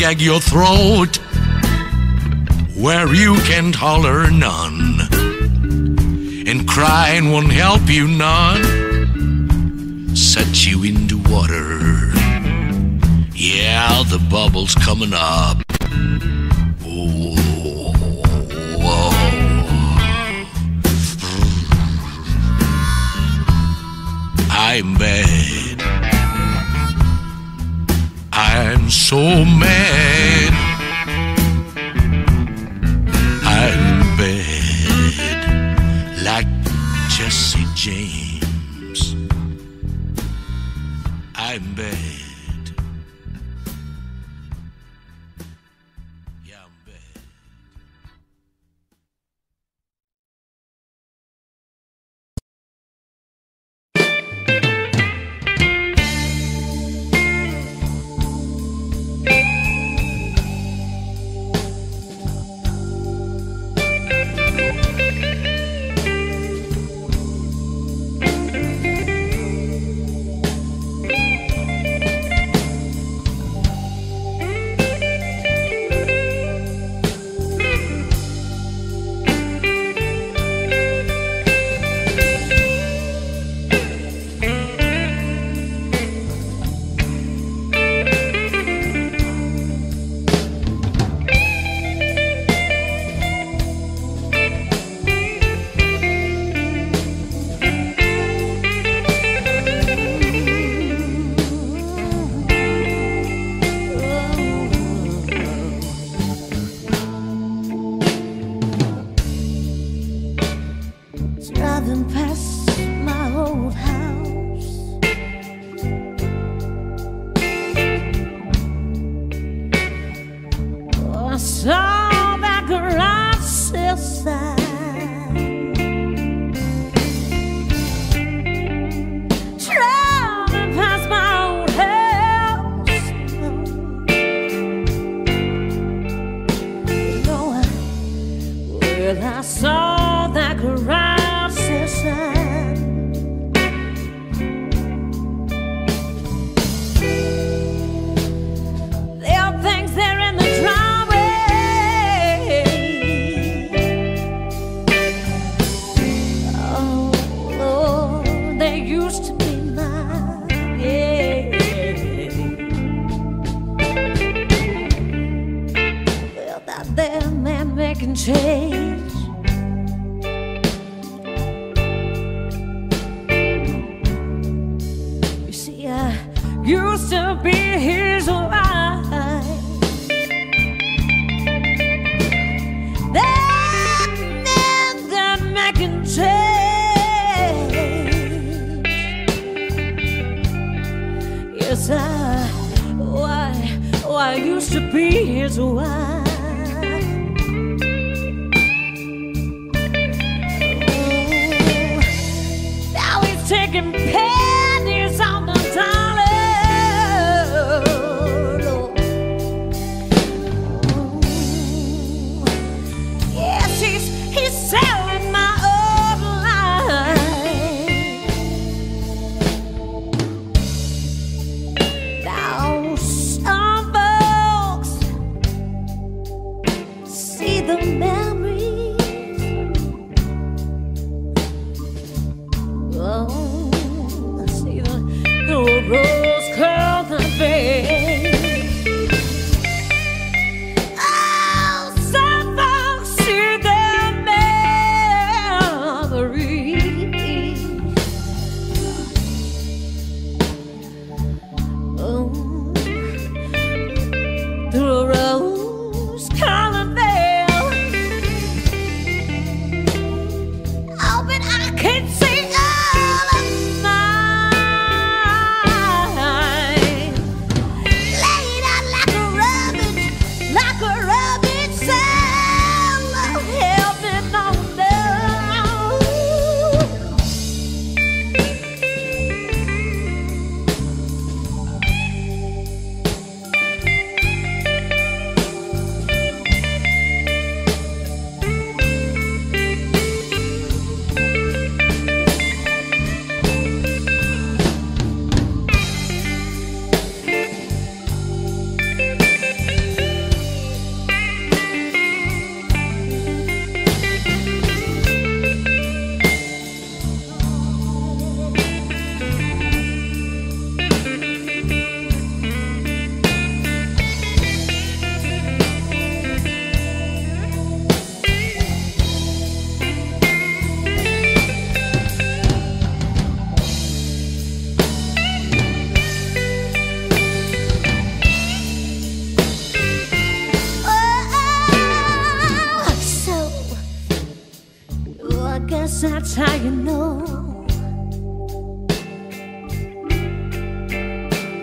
gag your throat where you can't holler none. And crying won't help you none. Set you into water. Yeah, the bubble's coming up.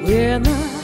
When the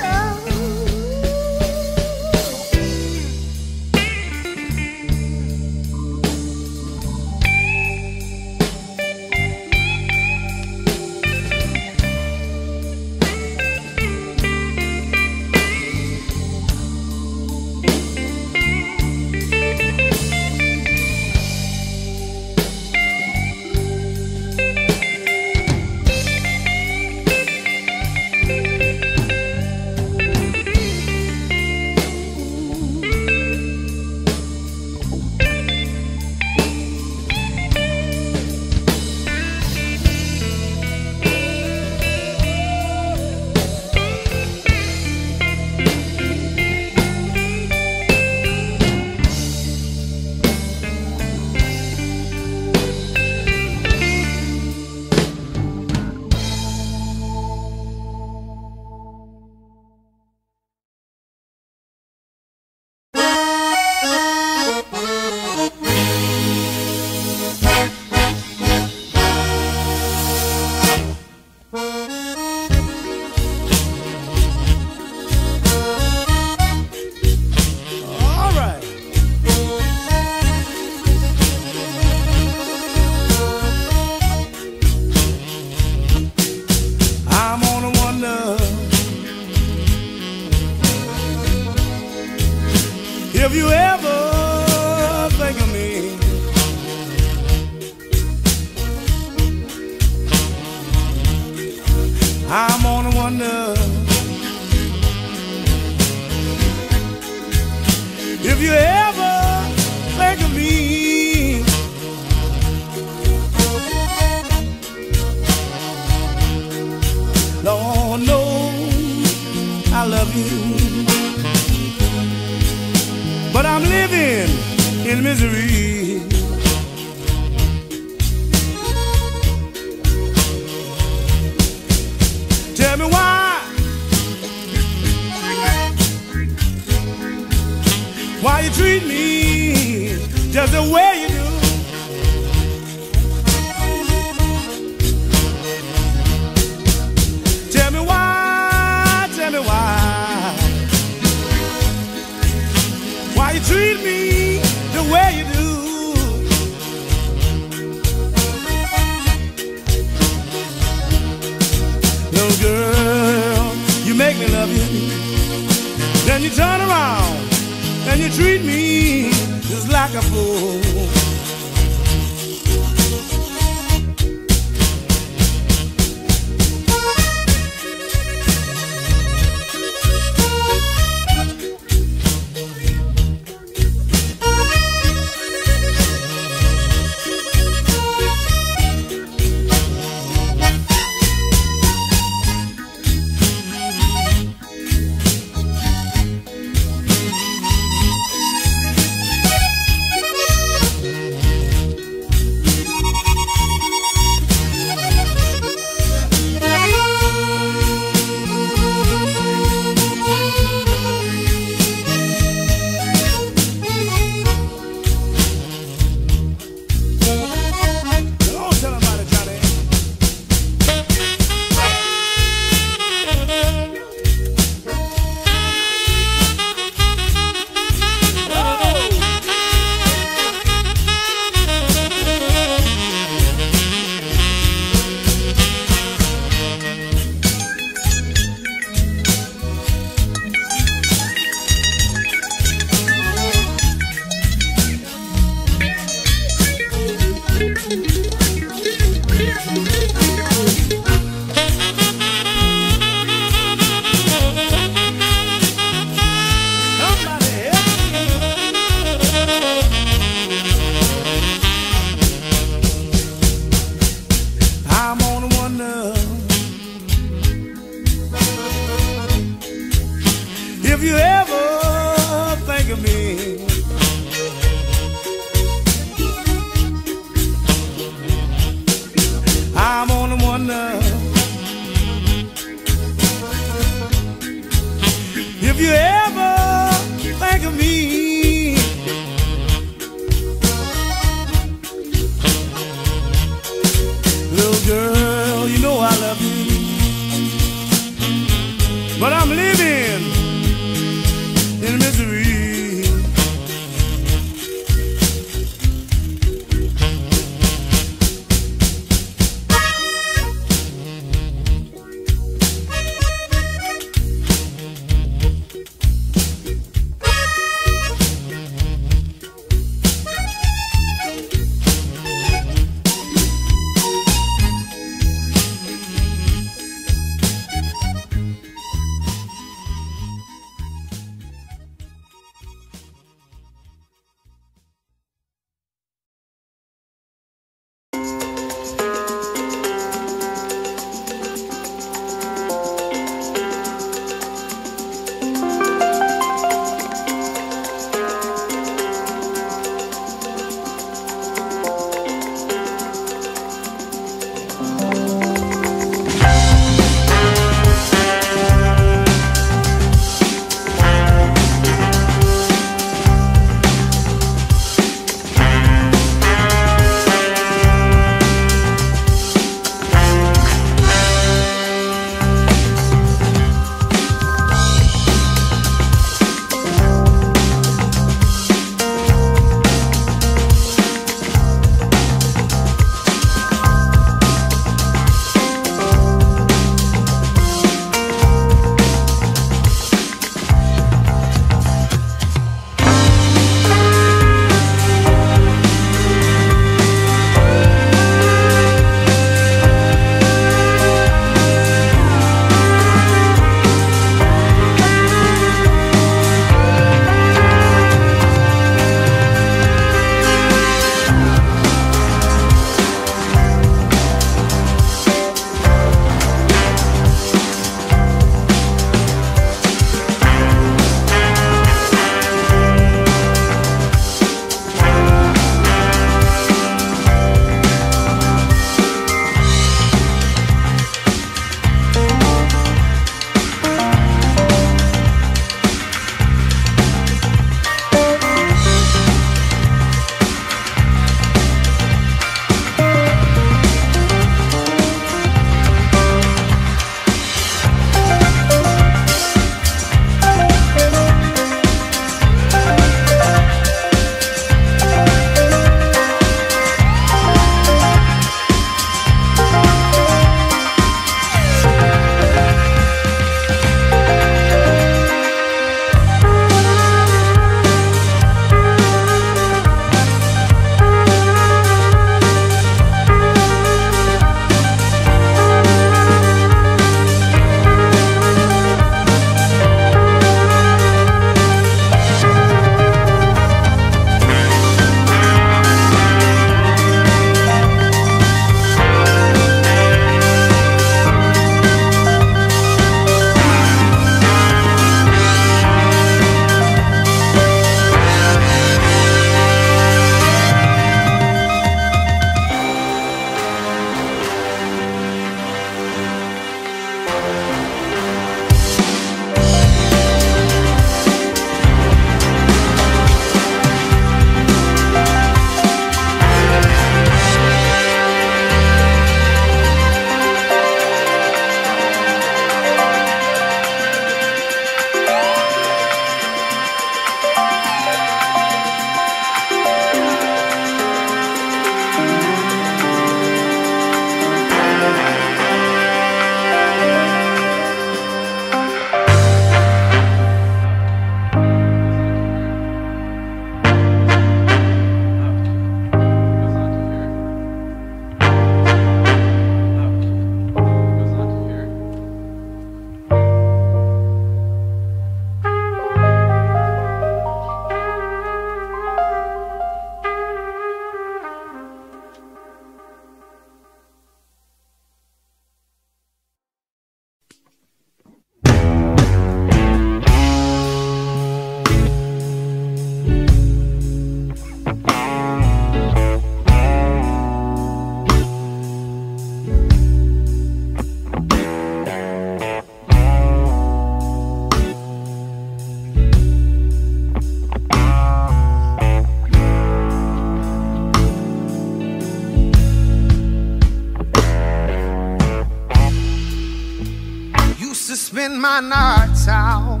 spend my nights out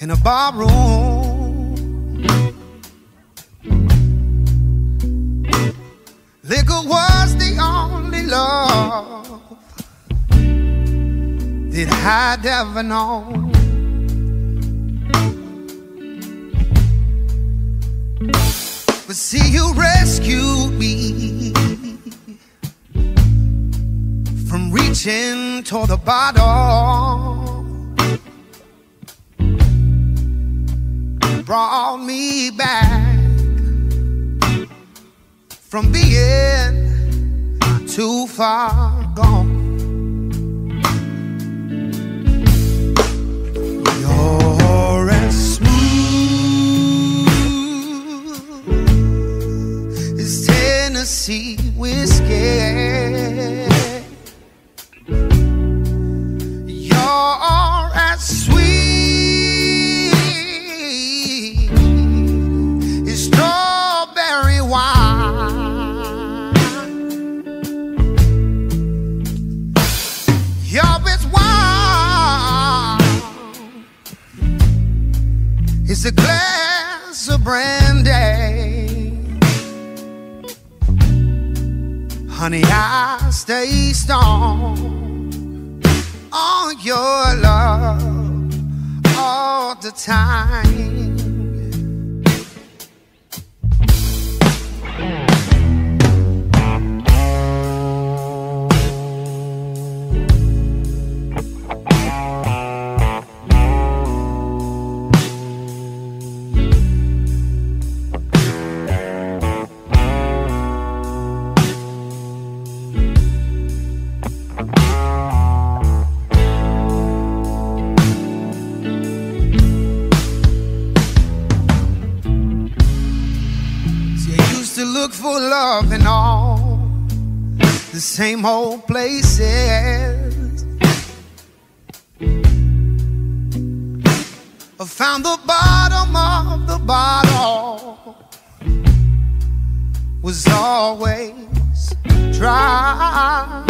in a bar room. Liquor was the only love that I'd ever known. Same old places. I found the bottom of the bottle was always dry.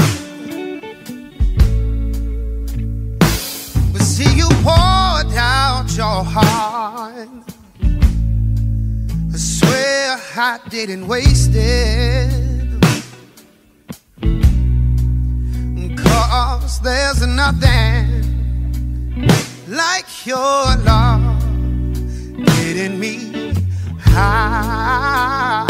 But see, you poured out your heart. I swear I didn't waste it. Cause there's nothing like your love getting me high.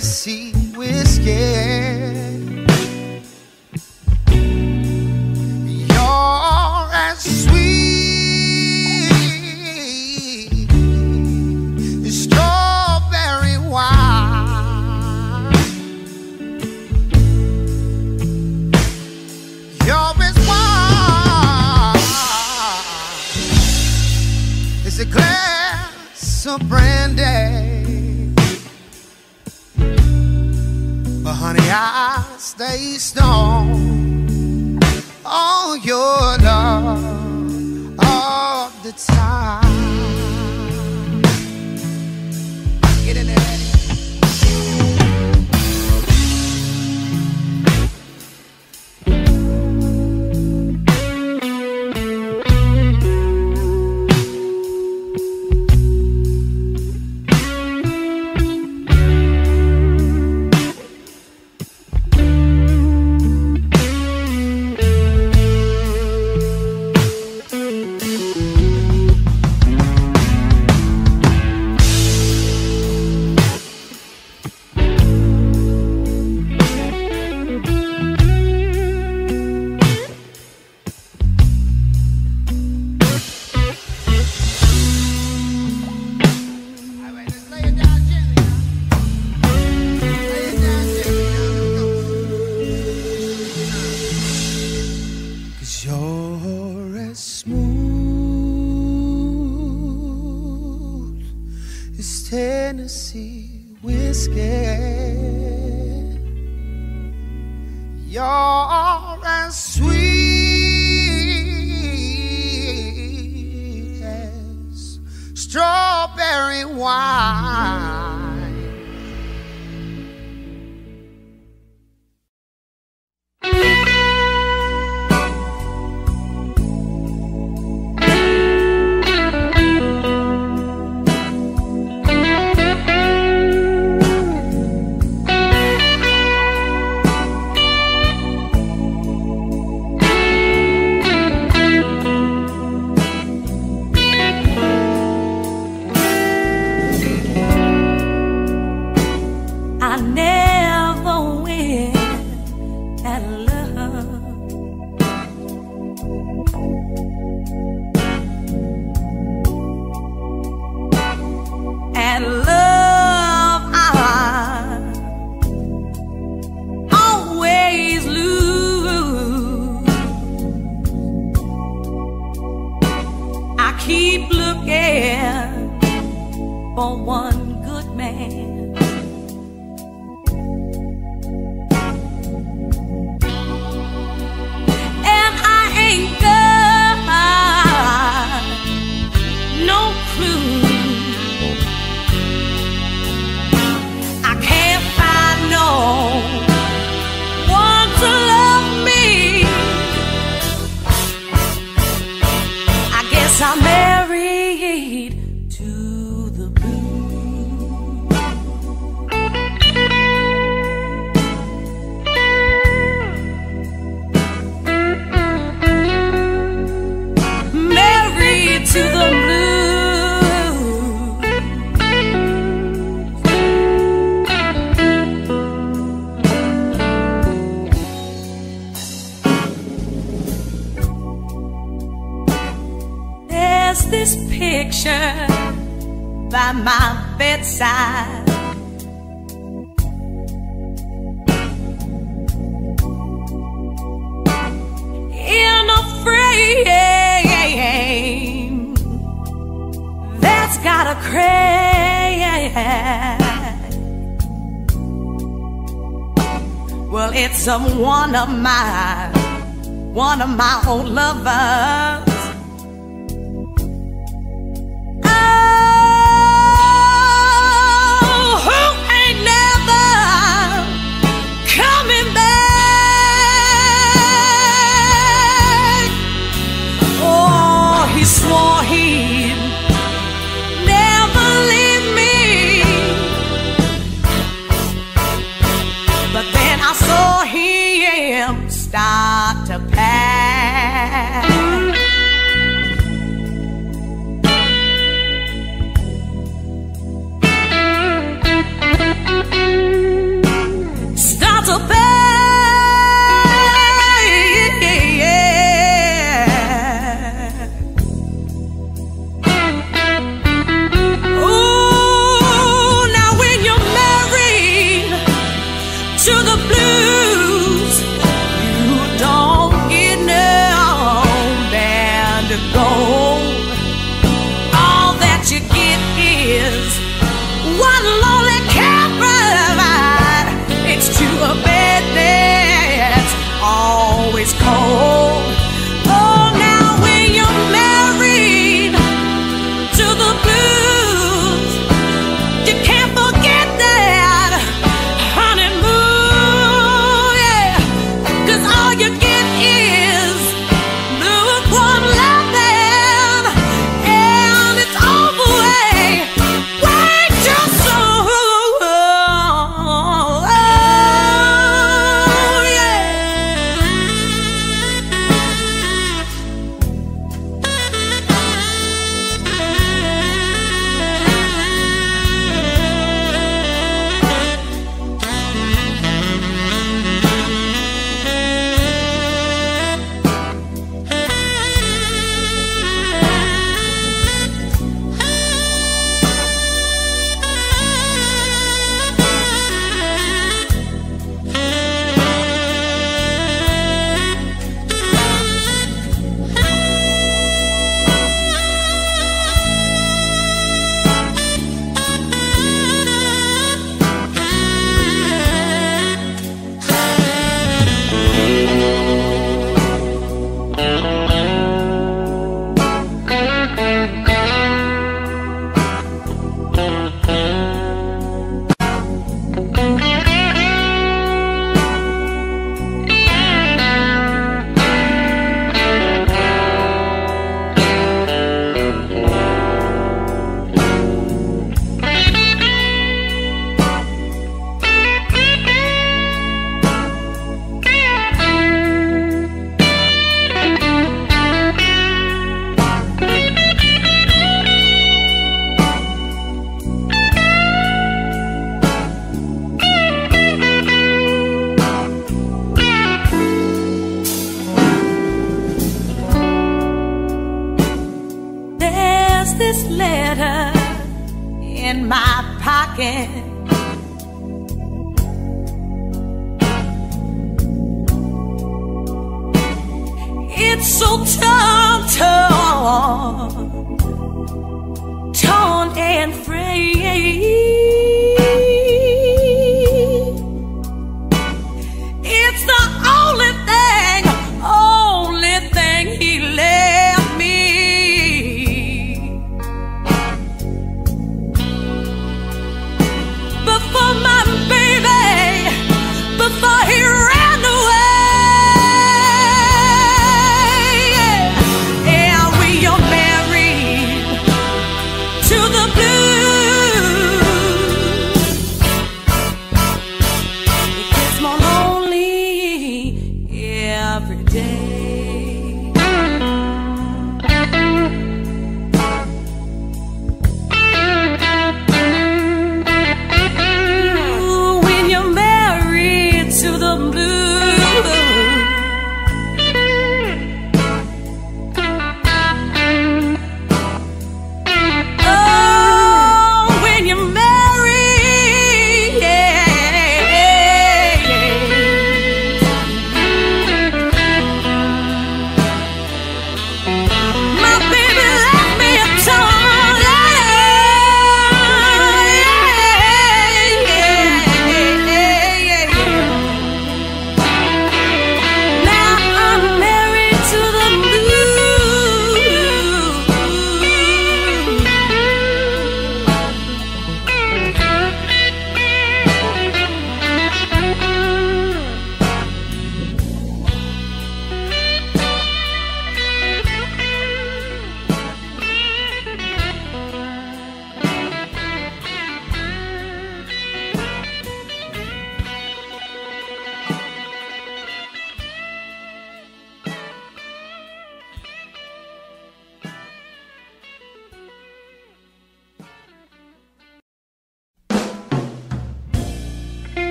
Tennessee whiskey. Of brandy. But honey, I stay strong on your love all the time. Get in there. One of my one of my old lovers.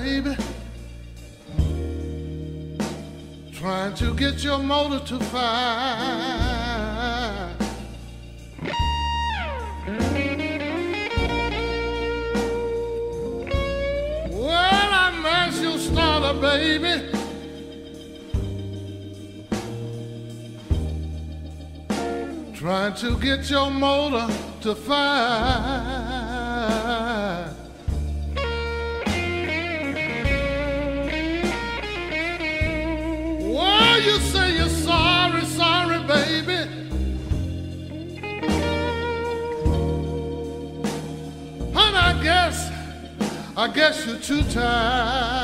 baby. Trying to get your motor to fire. Well, I mess your starter, baby. Trying to get your motor to fire. To time.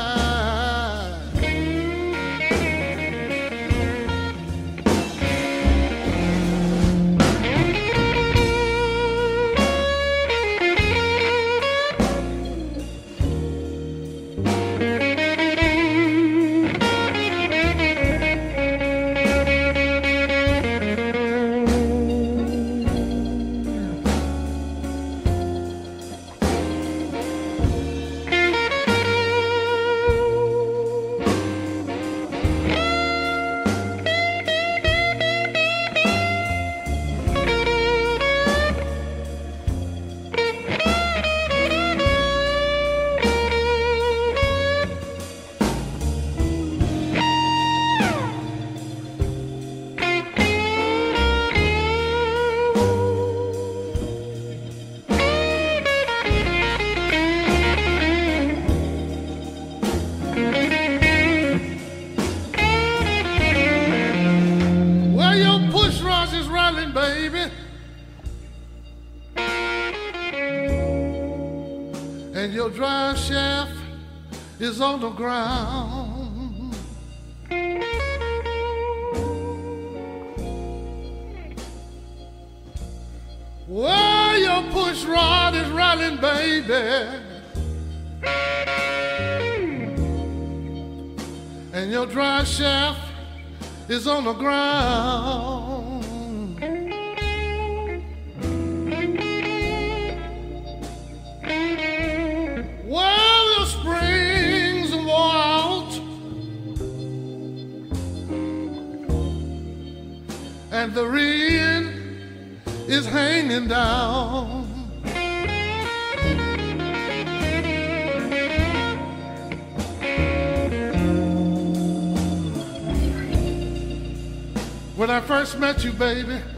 is on the ground. met you, baby.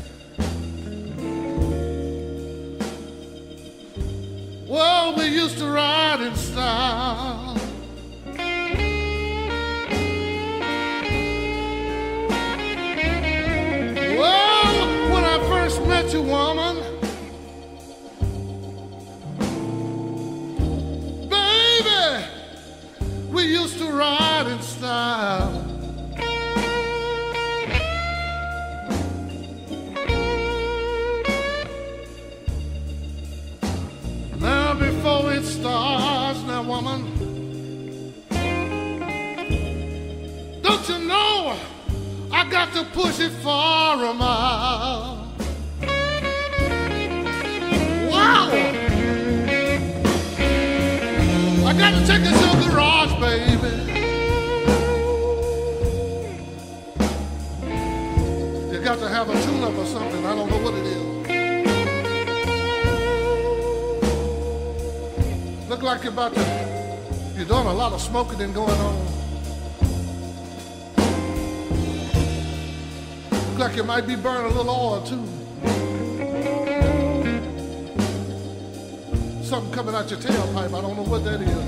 lot of smoking then going on. Looks like it might be burning a little oil too. Something coming out your tailpipe. I don't know what that is.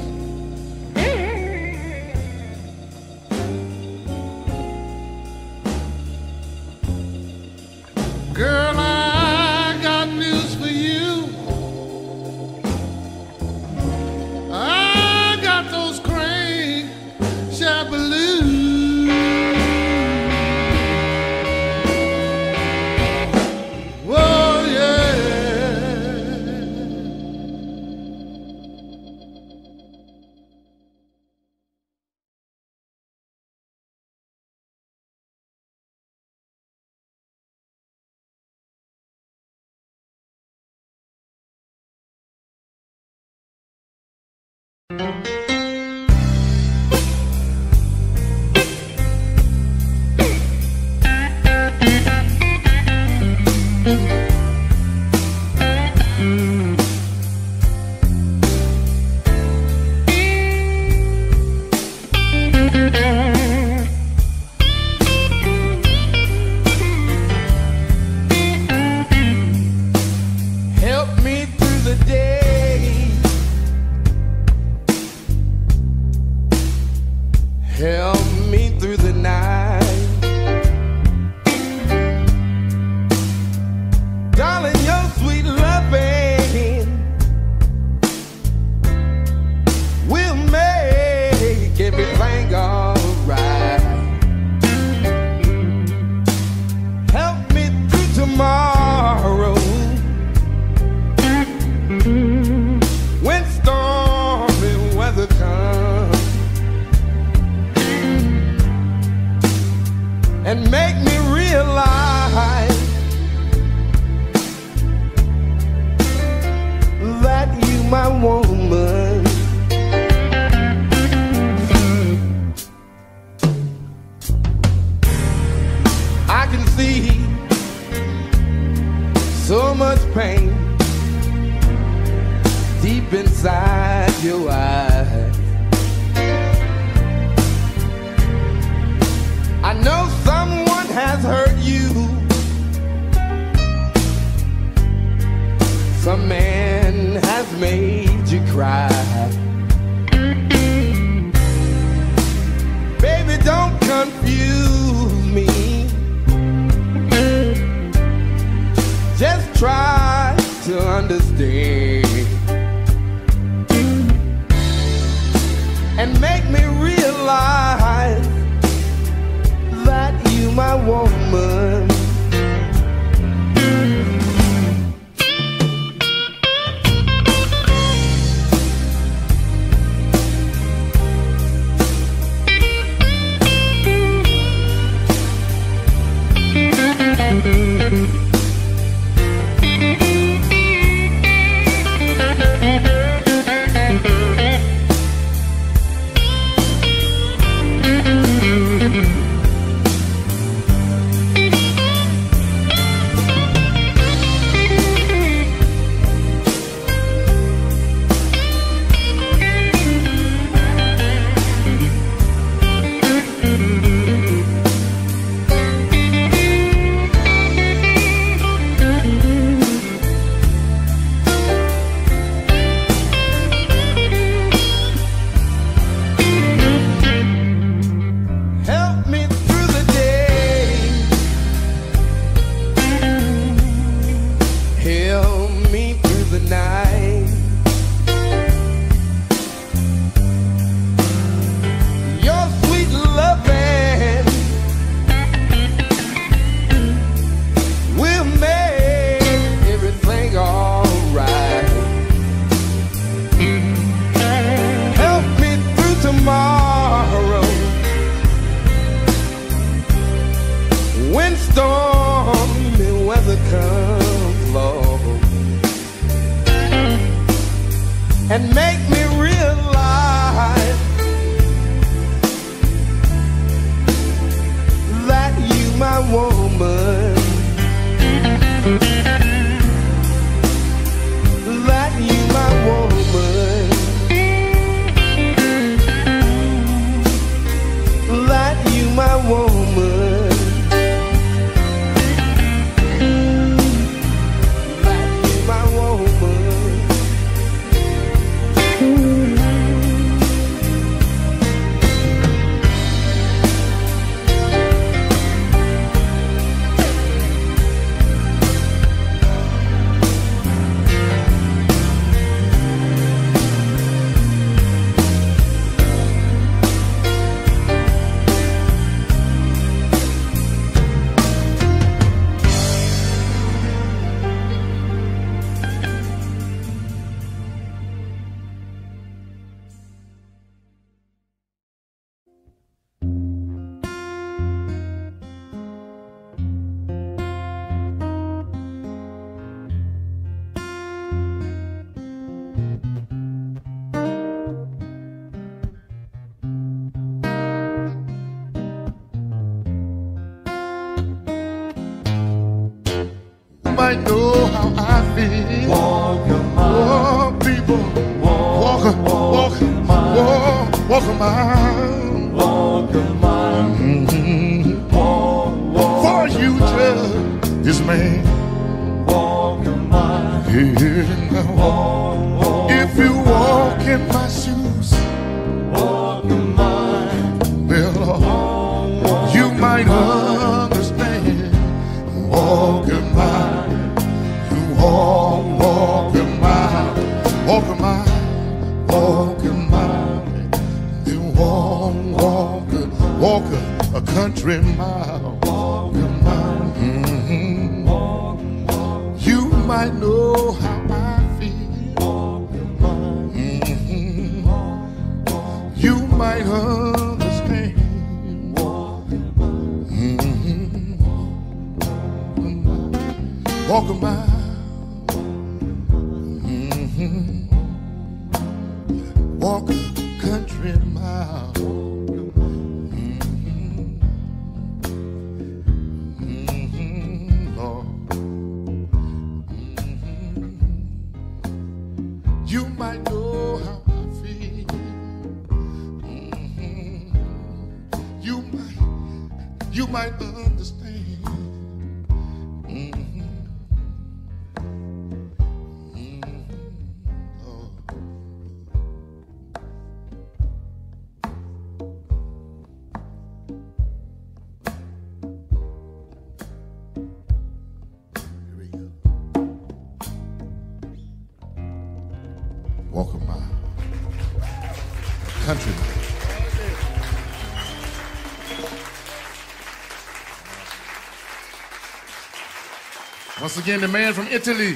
Once again, the man from Italy,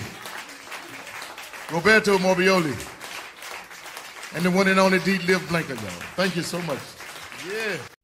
Roberto Morbioli, and the one and only D. Liv Blanker, y'all. Thank you so much. Yeah.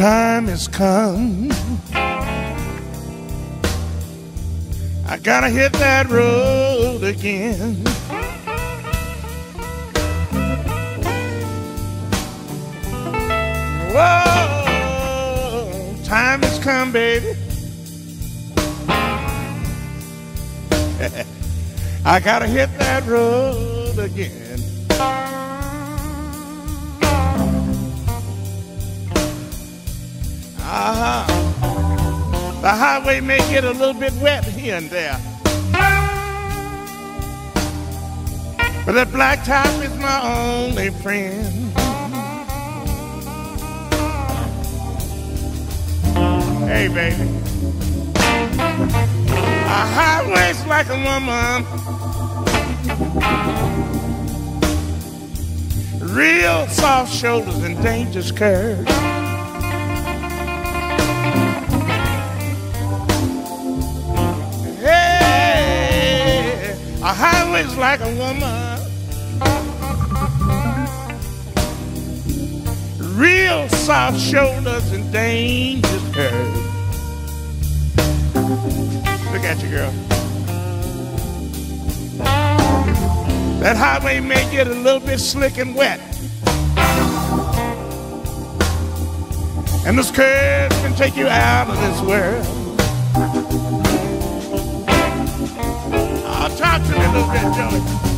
Time has come. I gotta hit that road again. Whoa, time has come, baby. I gotta hit that road again. Uh-huh. May get a little bit wet here and there. But that blacktop is my only friend. Hey, baby. A highway's like a woman. Real soft shoulders and dangerous curves. A like a woman. Real soft shoulders and dangerous curves. Look at you, girl. That highway may get a little bit slick and wet. And those curves can take you out of this world. Me a little bit, Joey.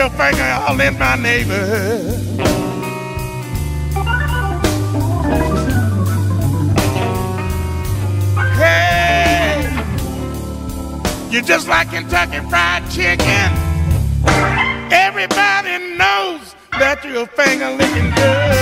your finger all in my neighbor. Hey, you're just like Kentucky Fried Chicken. Everybody knows that you're finger licking good.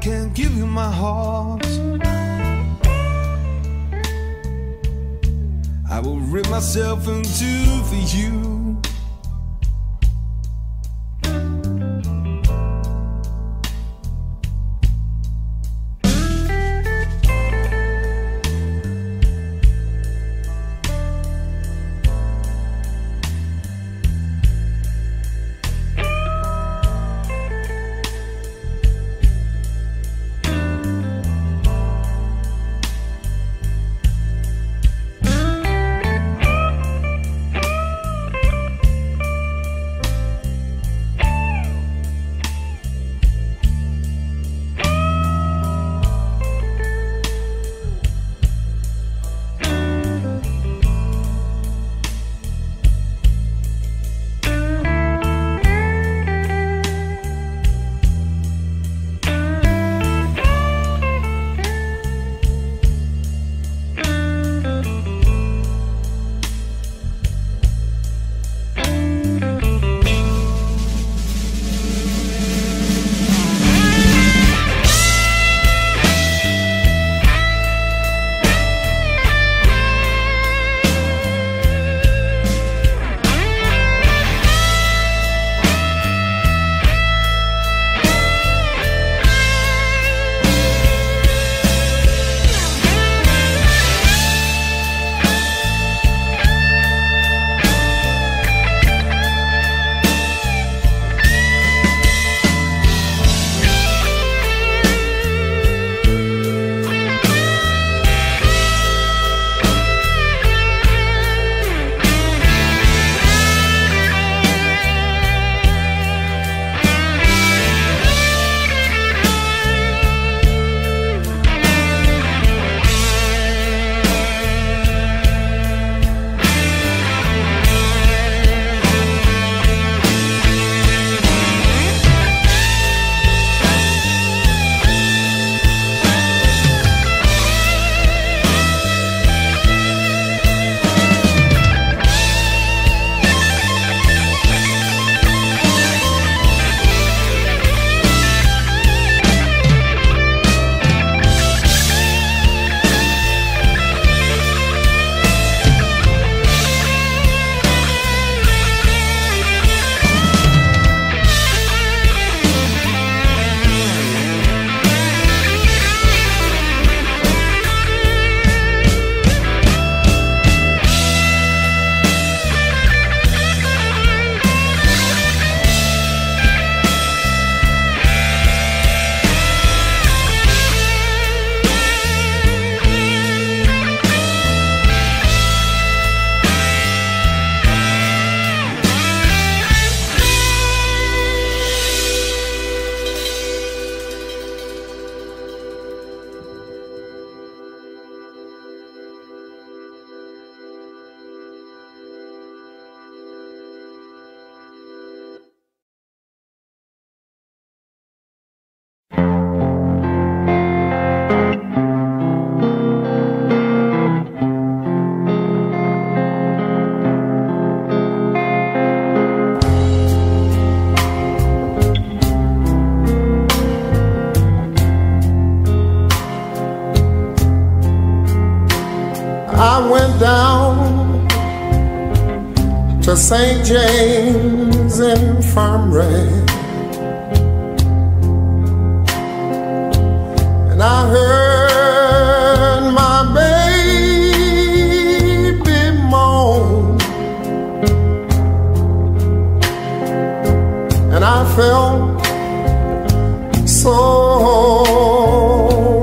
Can't give to St. James Infirmary. And I heard my baby moan. And I felt so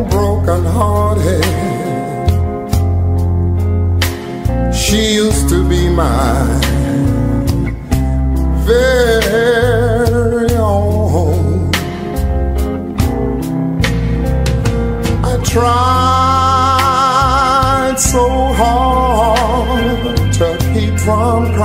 broken hearted. She used to be mine tried so hard to keep from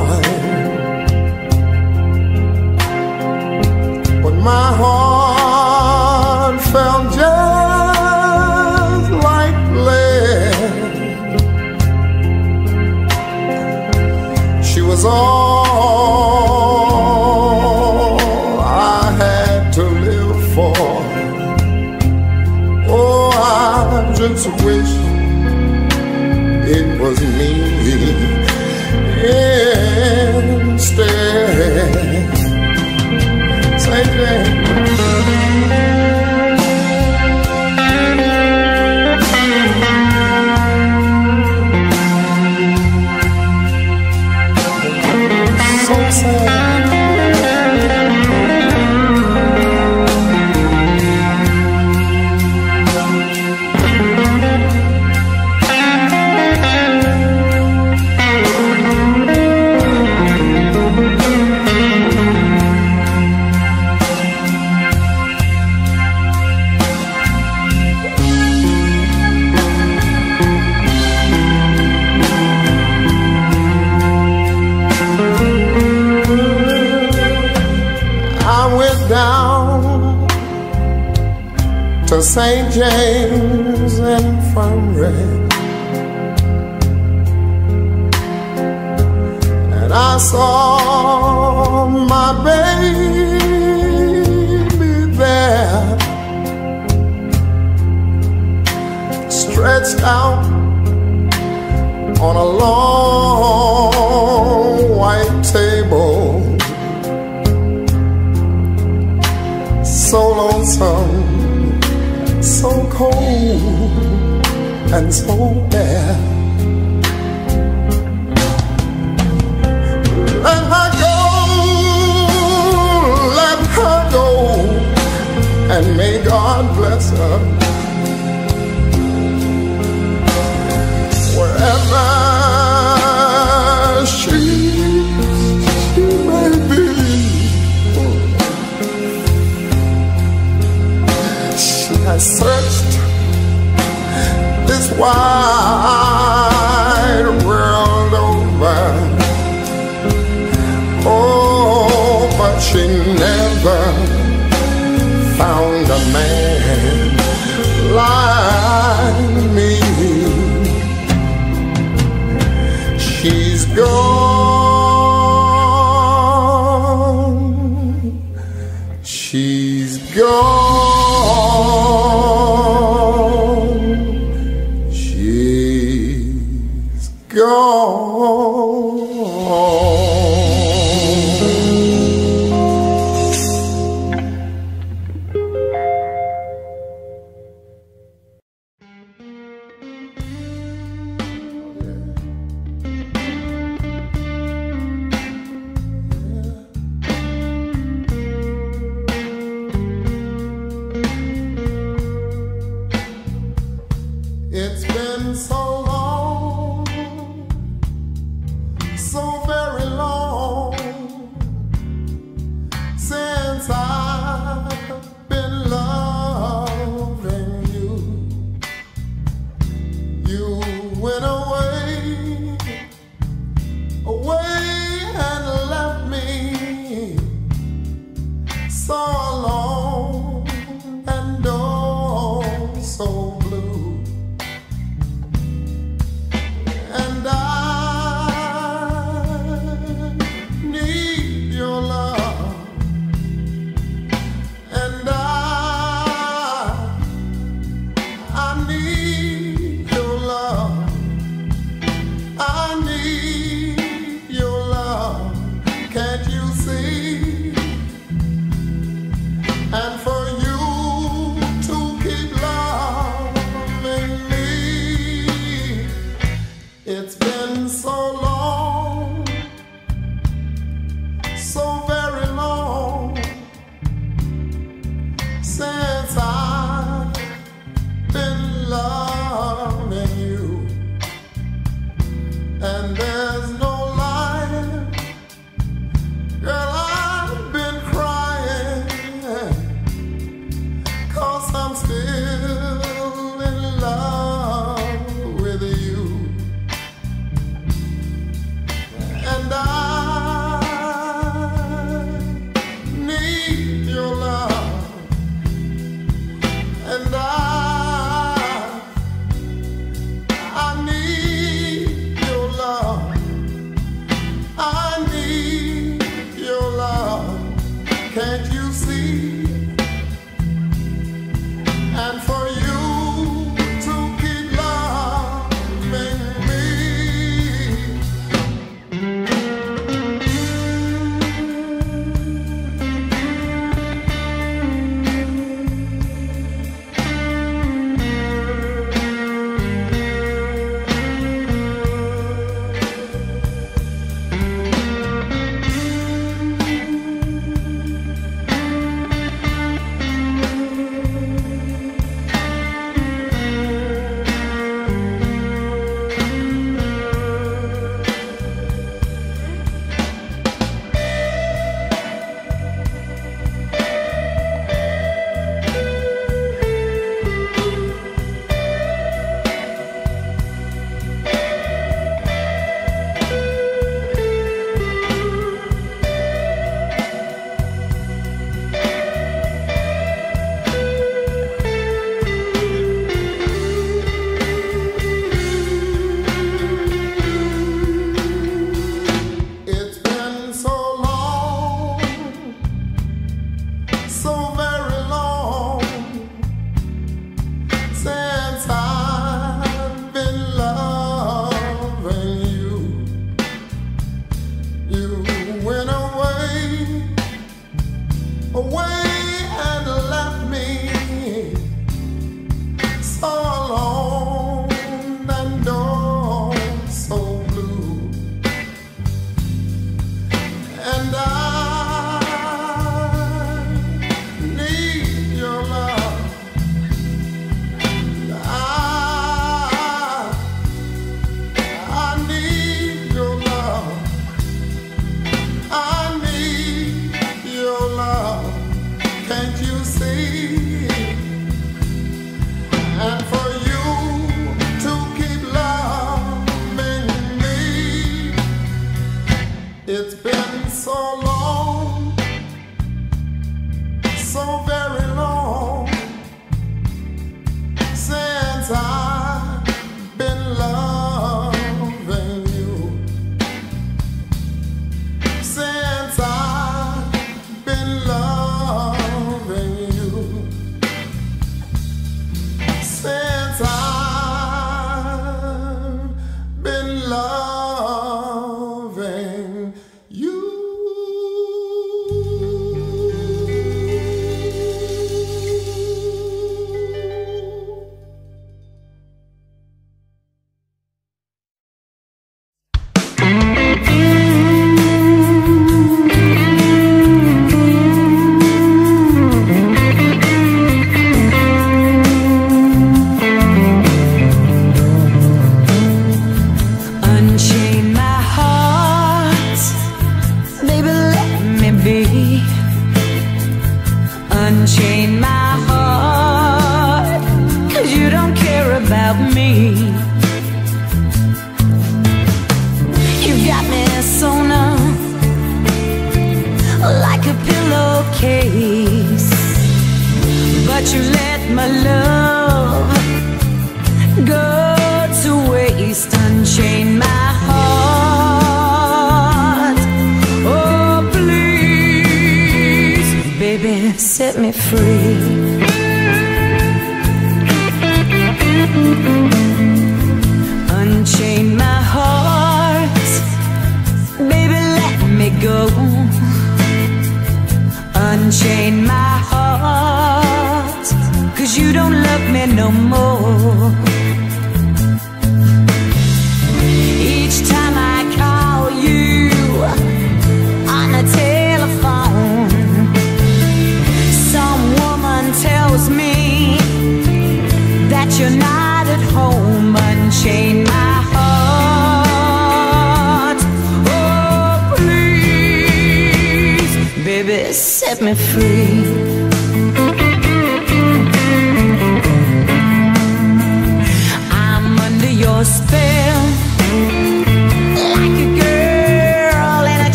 I saw my baby there, stretched out on a long white table. so lonesome, so cold, and so bare. God bless her. Wherever she, she may be. She has searched this wide world over. Oh, but she never found She's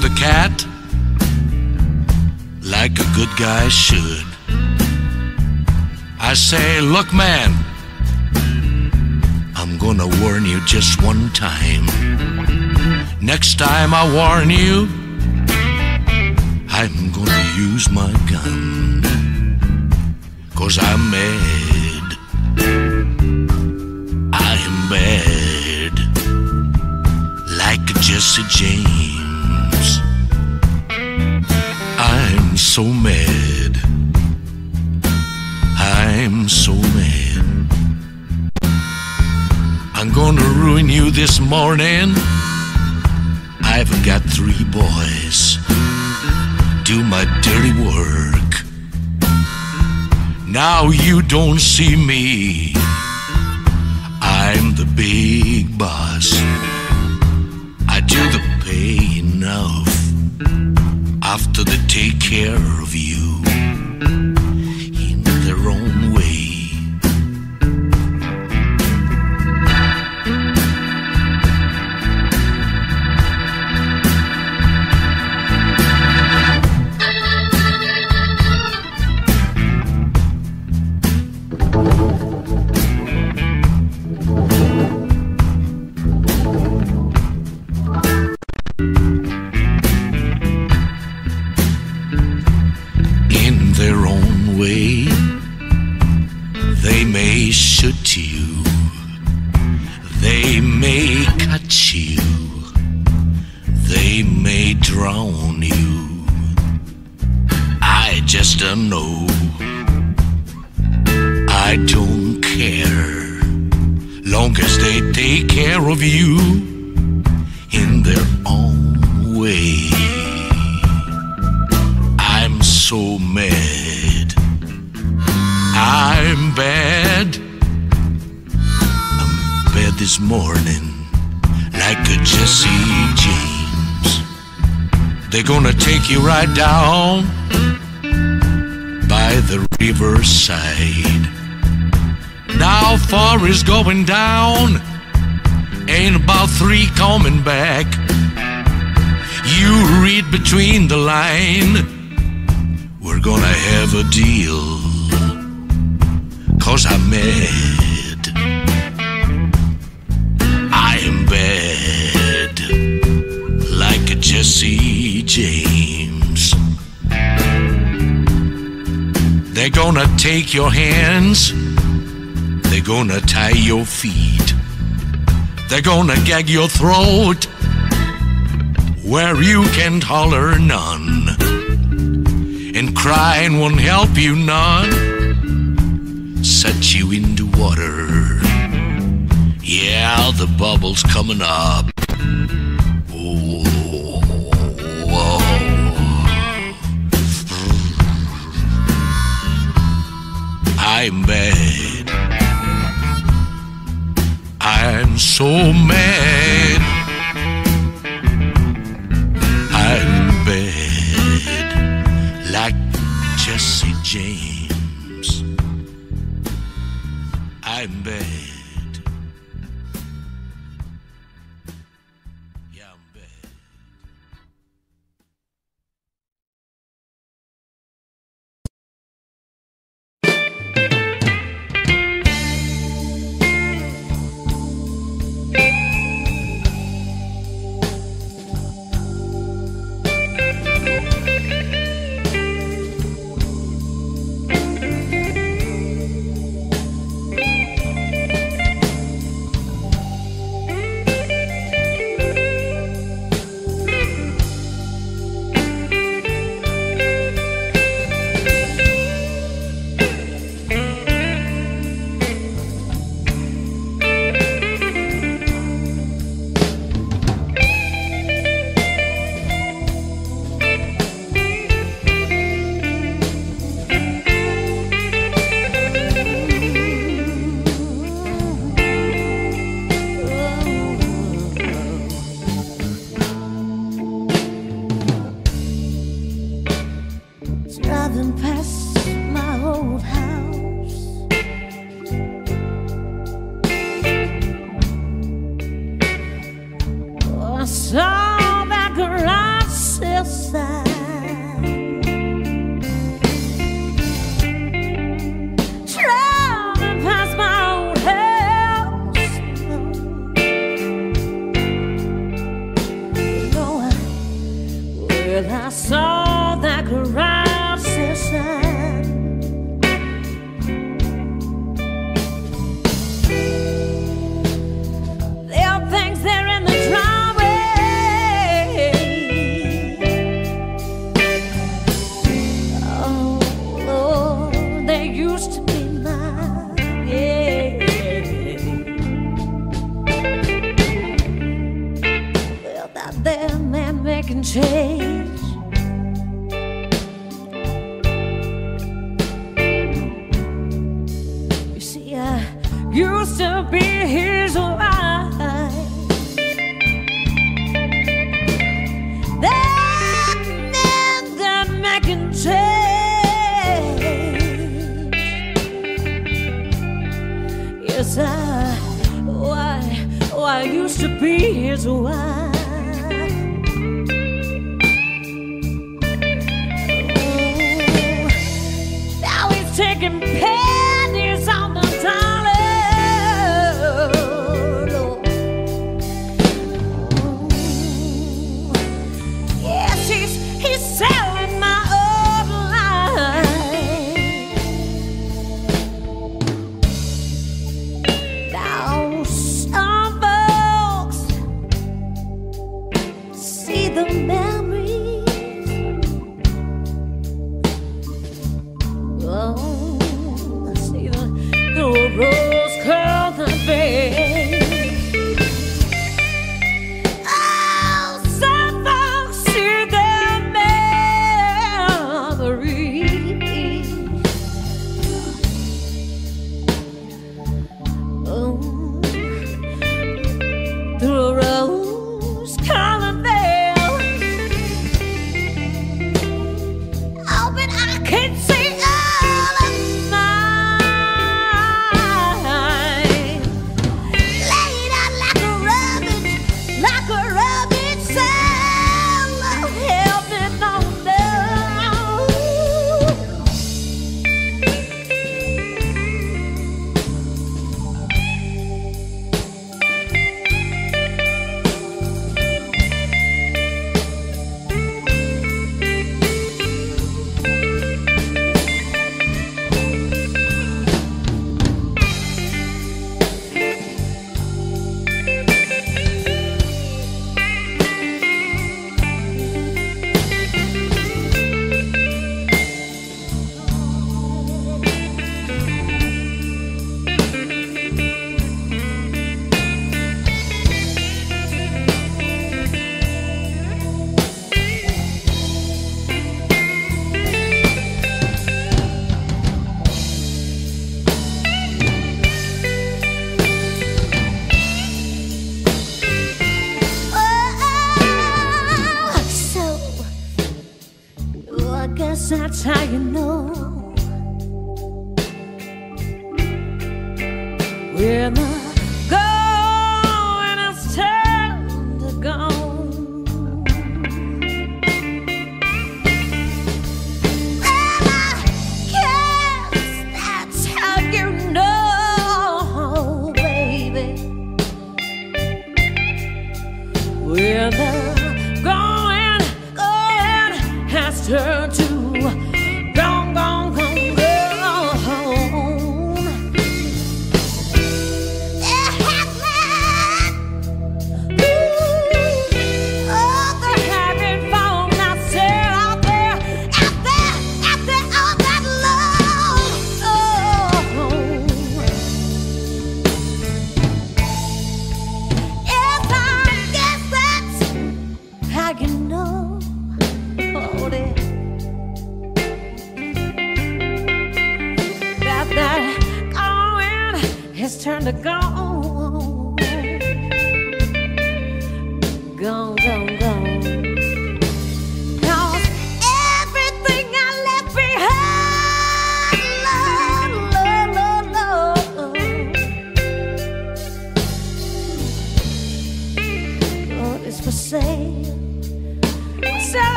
to the cat like a good guy should. I say, look, man, I'm gonna warn you just one time. Next time I warn you, I'm gonna use my gun. Cause I'm mad. I'm bad, Like Jesse James. don't see me. gonna gag your throat where you can't holler none. And crying won't help you none. Set you into water. Yeah, the bubble's coming up.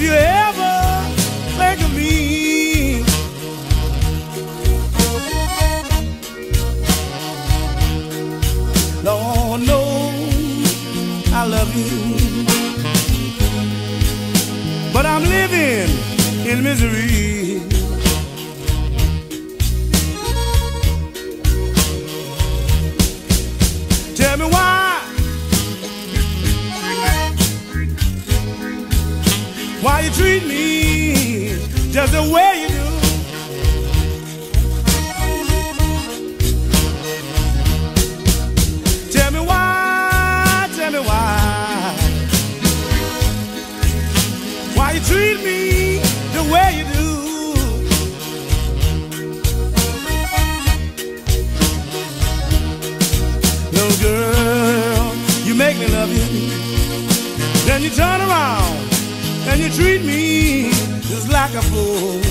If you ever think of me, Lord knows I love you, but I'm living in misery. just the way you do. Tell me why, tell me why. Why you treat me the way you do. No girl, you make me love you. Then you turn around and you treat me like a fool.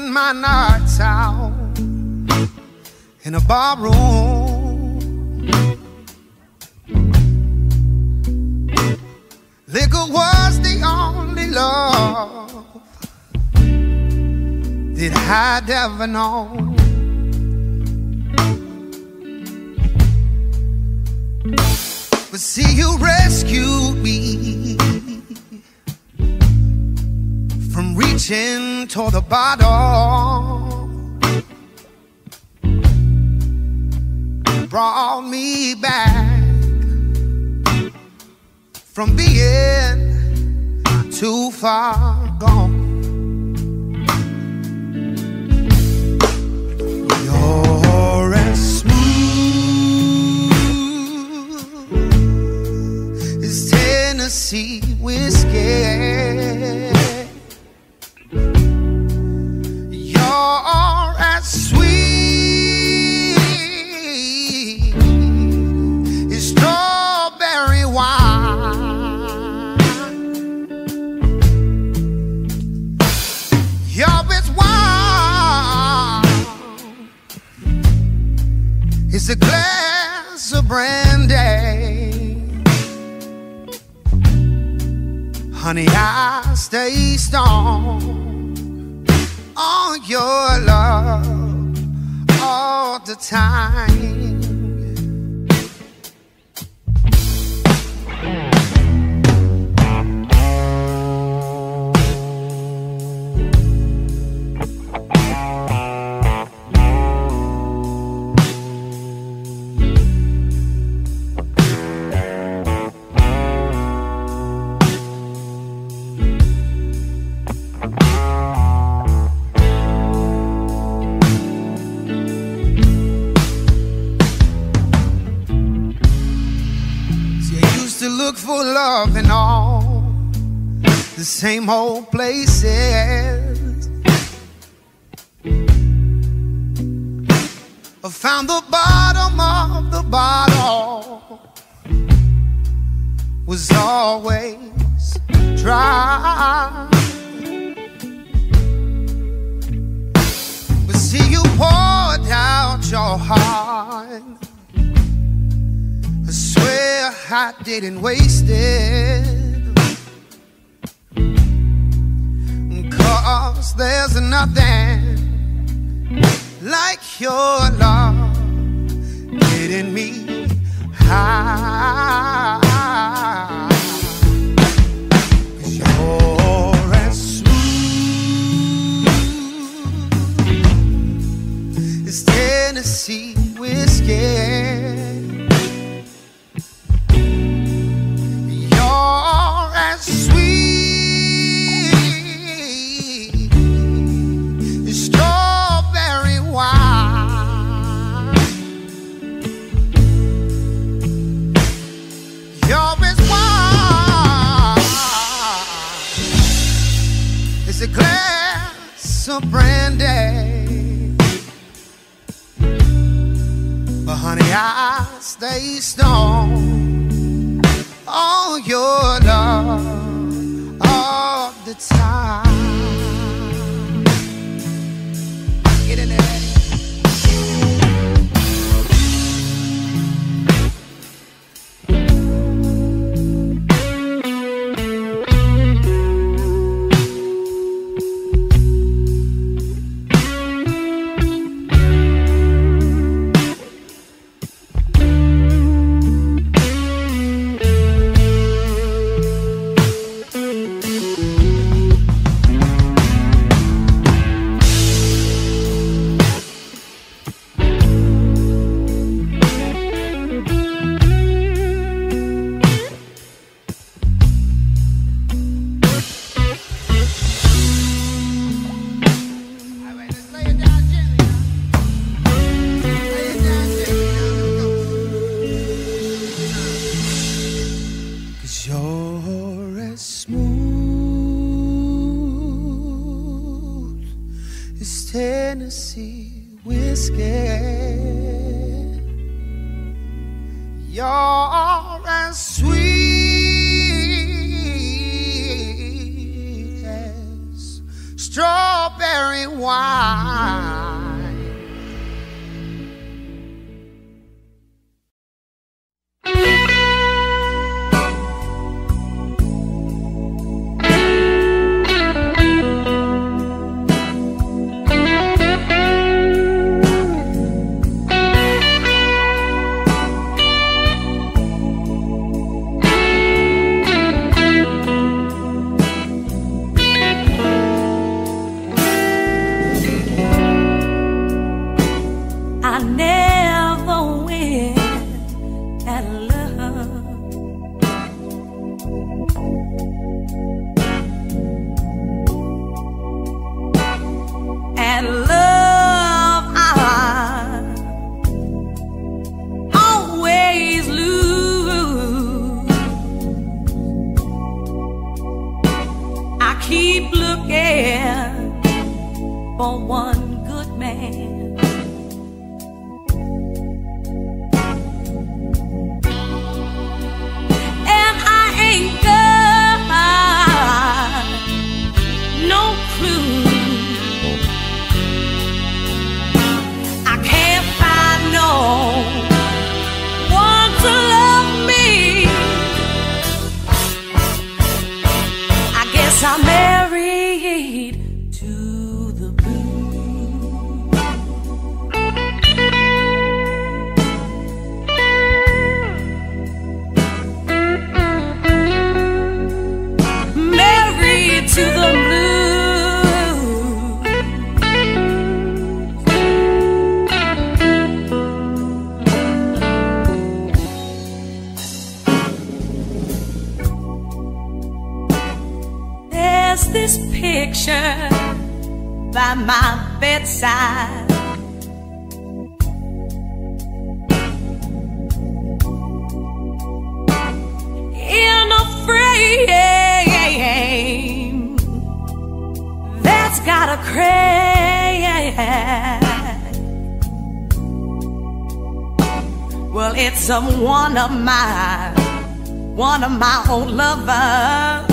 In my nights out in a bar room. Liquor was the only love that I'd ever known. same old places. I found the bottom of the bottle was always dry. But see, you poured out your heart. I swear I didn't wait. One of my, one of my old lovers.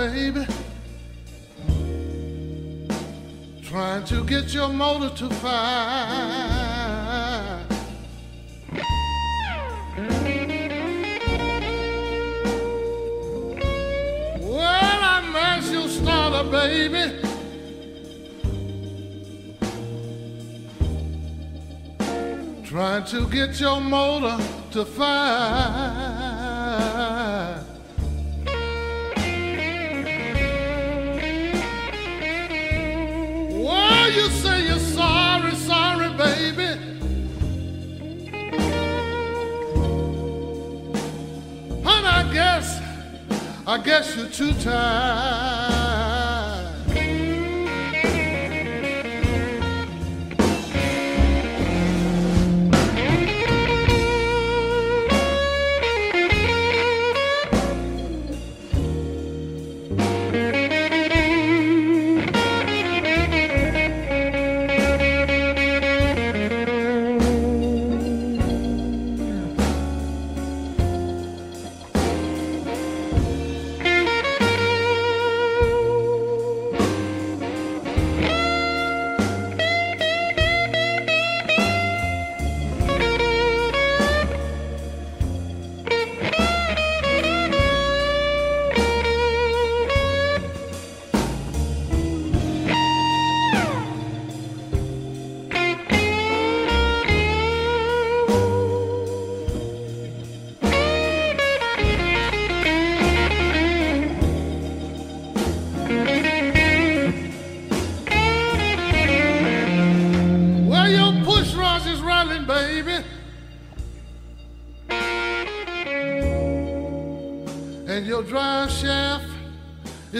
baby. Trying to get your motor to fire. Well, I miss you starter, baby. Trying to get your motor to fire.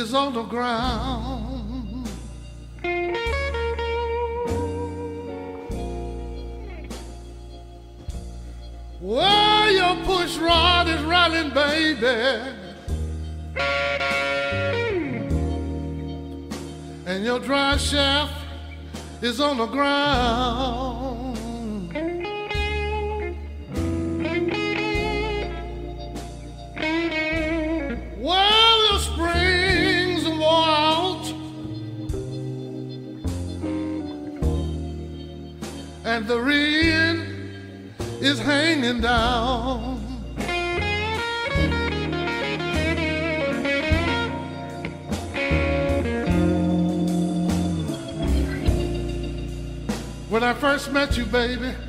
is on the ground. baby.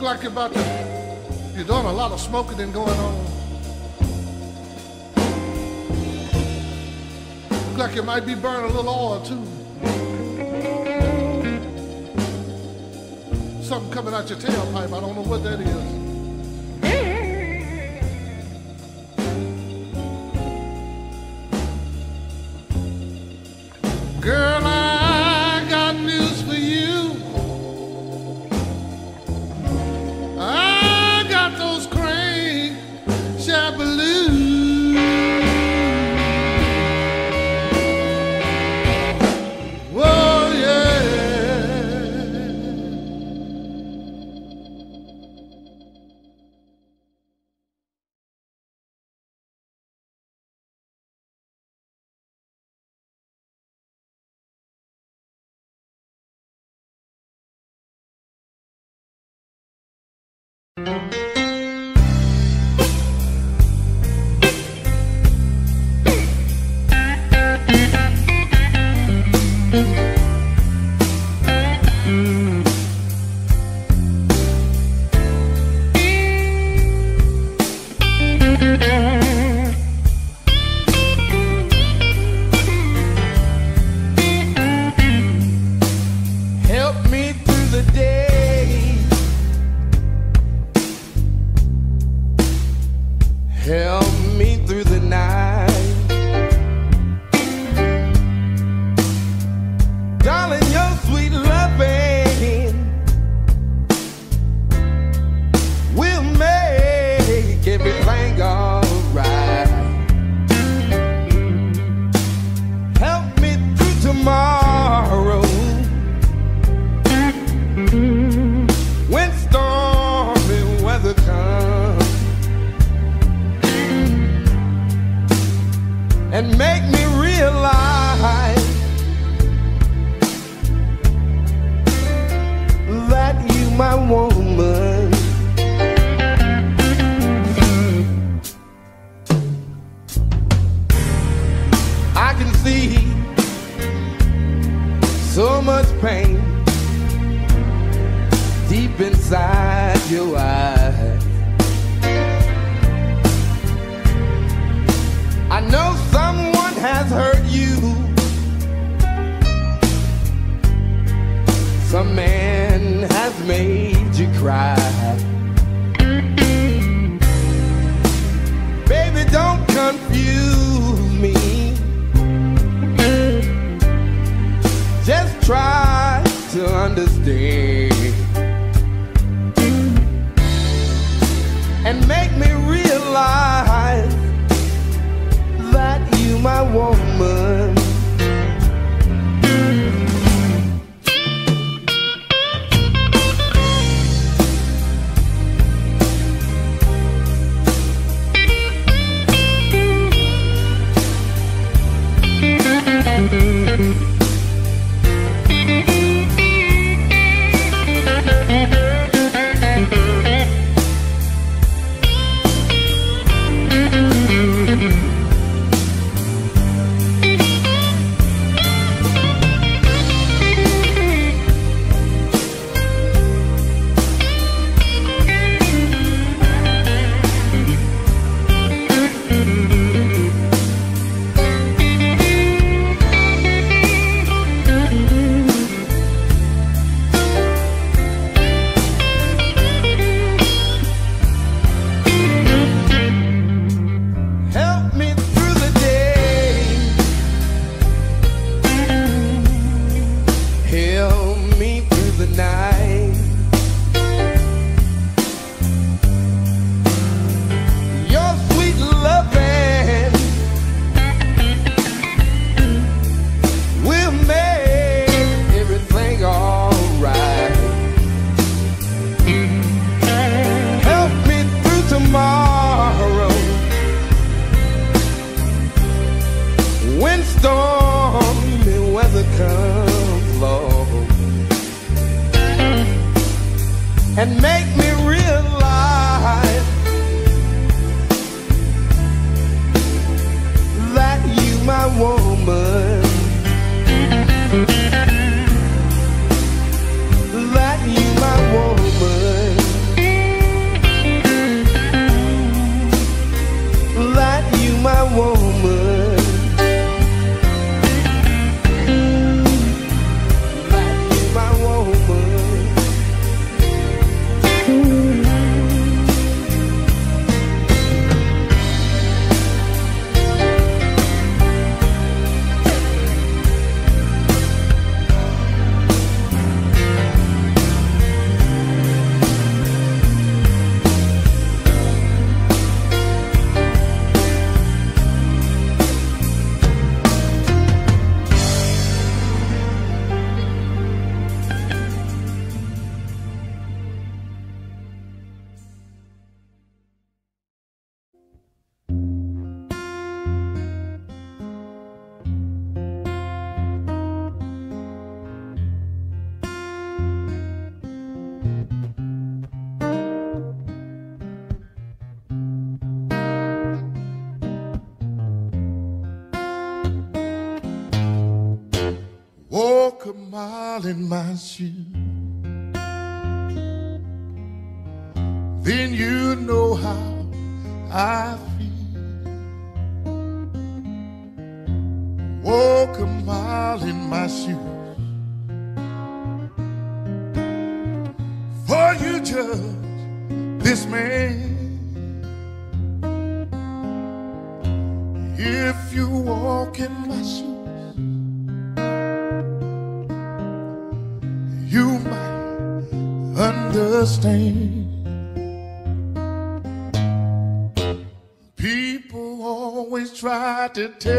look like you're about to, you're doing a lot of smoking and going on. Look like you might be burning a little oil too. Something coming out your tailpipe, I don't know what that is. To tell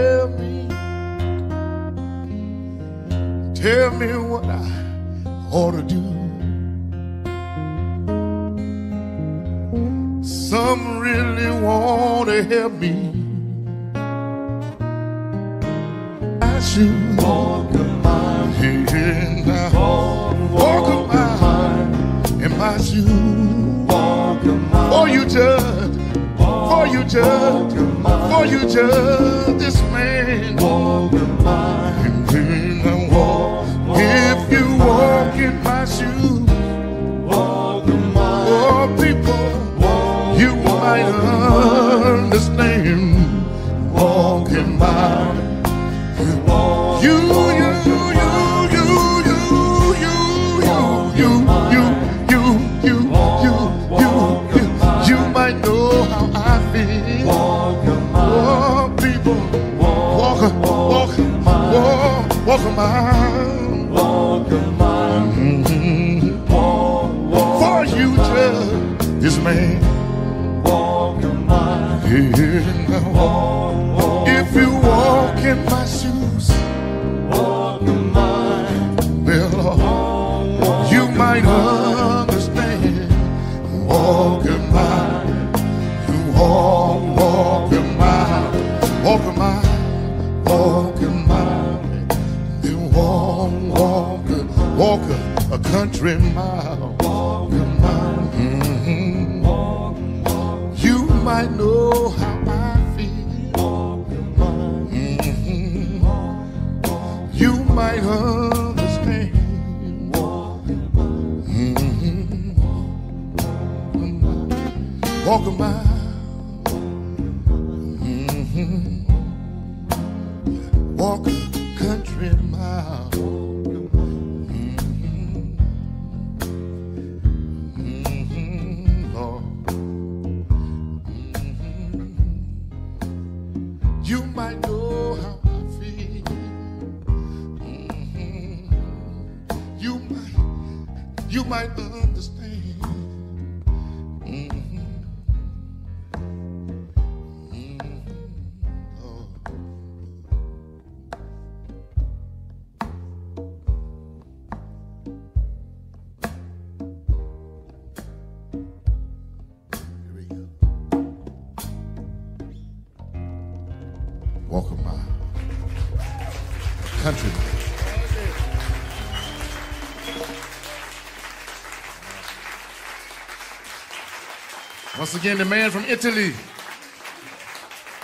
Once again, the man from Italy,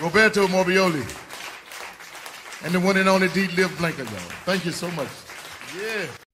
Roberto Morbioli, and the one and only D. Liv Blanket, y'all. Thank you so much. Yeah.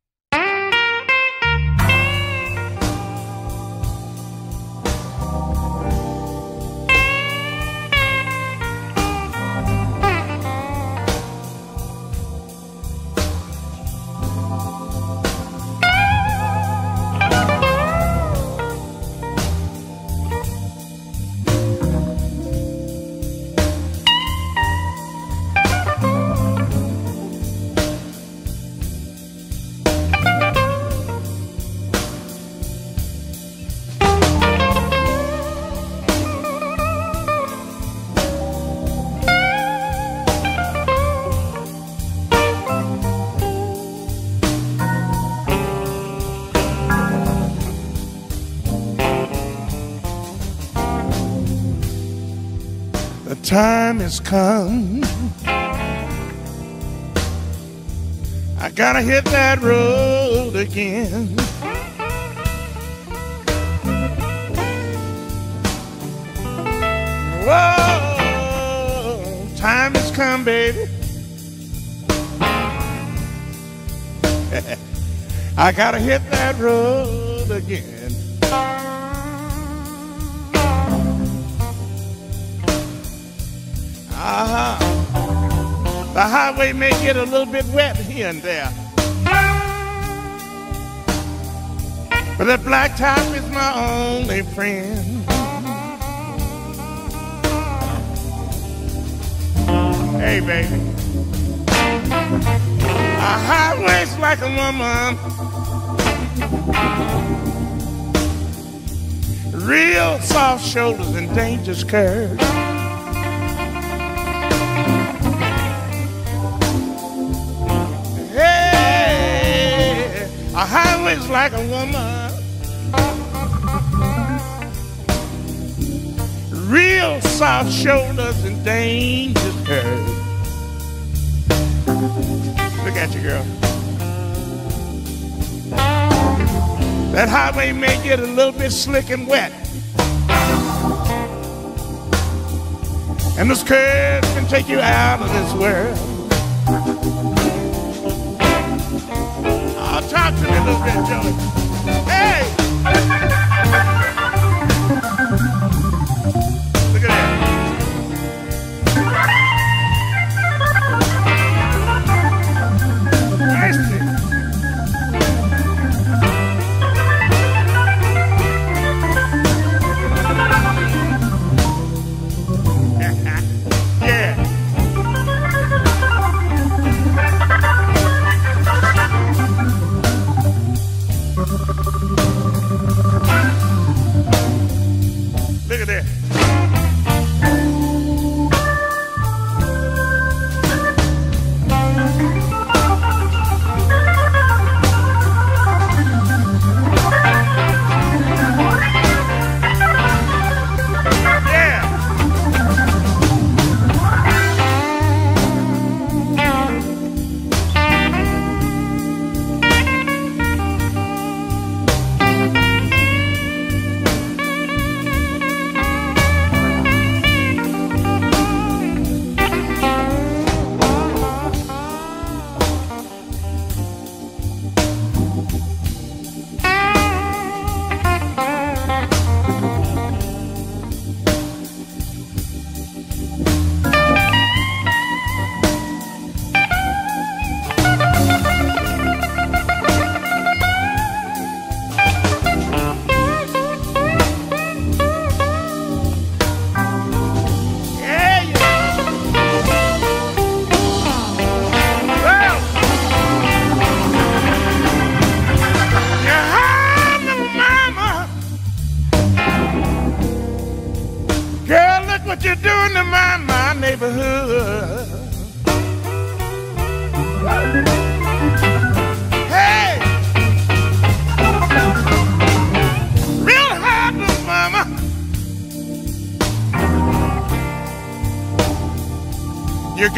Time has come. I gotta hit that road again. Whoa, time has come, baby. I gotta hit that road again. The highway may get a little bit wet here and there. But that blacktop is my only friend. Hey, baby. A highway's like a woman. Real soft shoulders and dangerous curves. like a woman. Real soft shoulders and dangerous curves. Look at you, girl. That highway may get a little bit slick and wet. And this curves can take you out of this world. Psychedelic.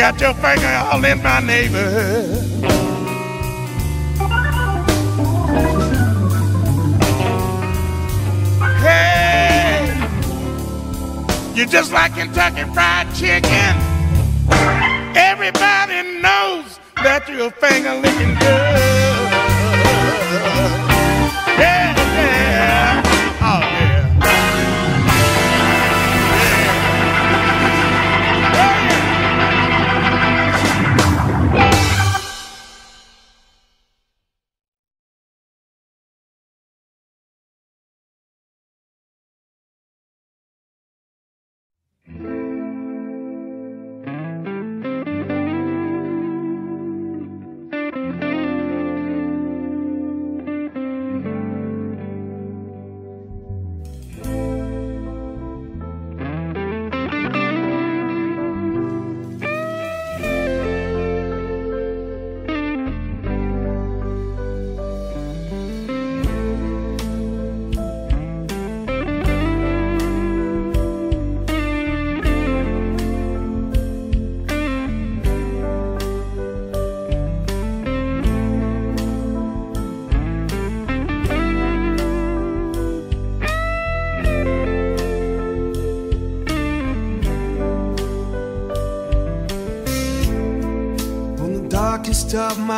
got your finger all in my neighbor. Hey, you're just like Kentucky Fried Chicken. Everybody knows that your finger licking good.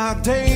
my day.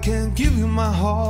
I can't give you my heart,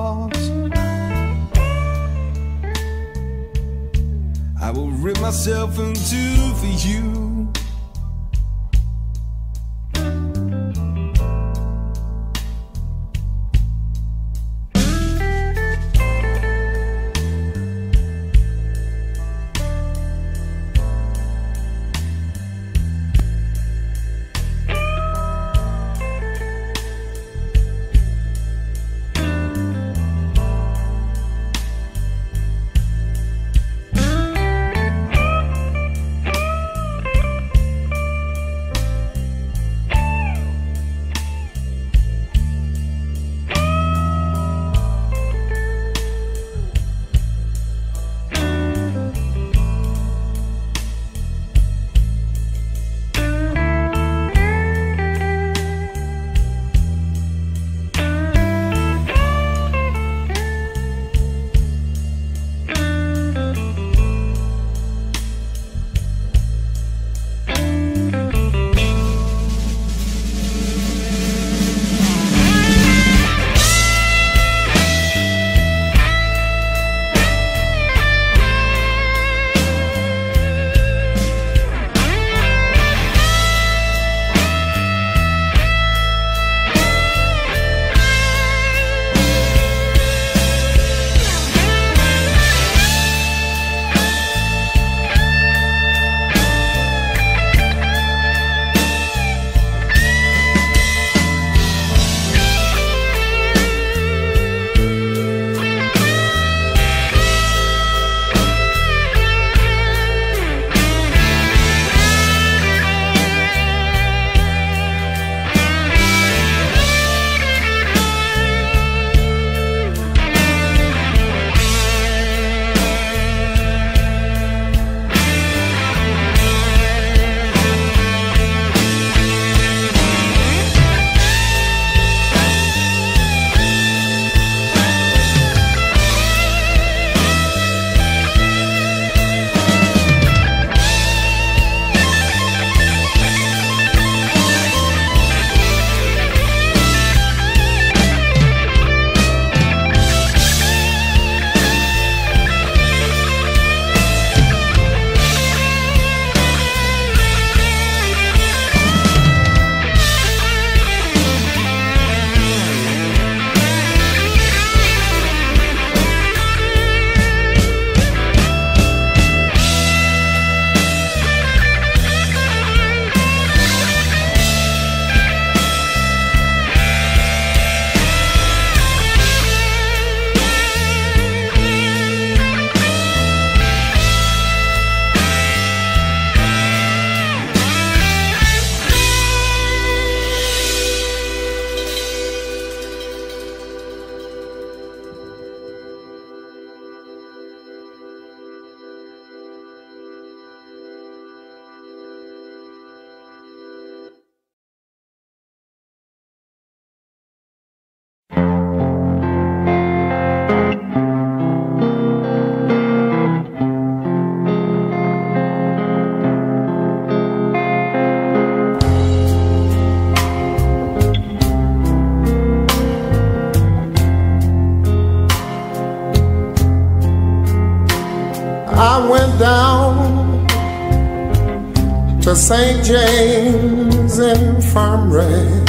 James Infirmary. And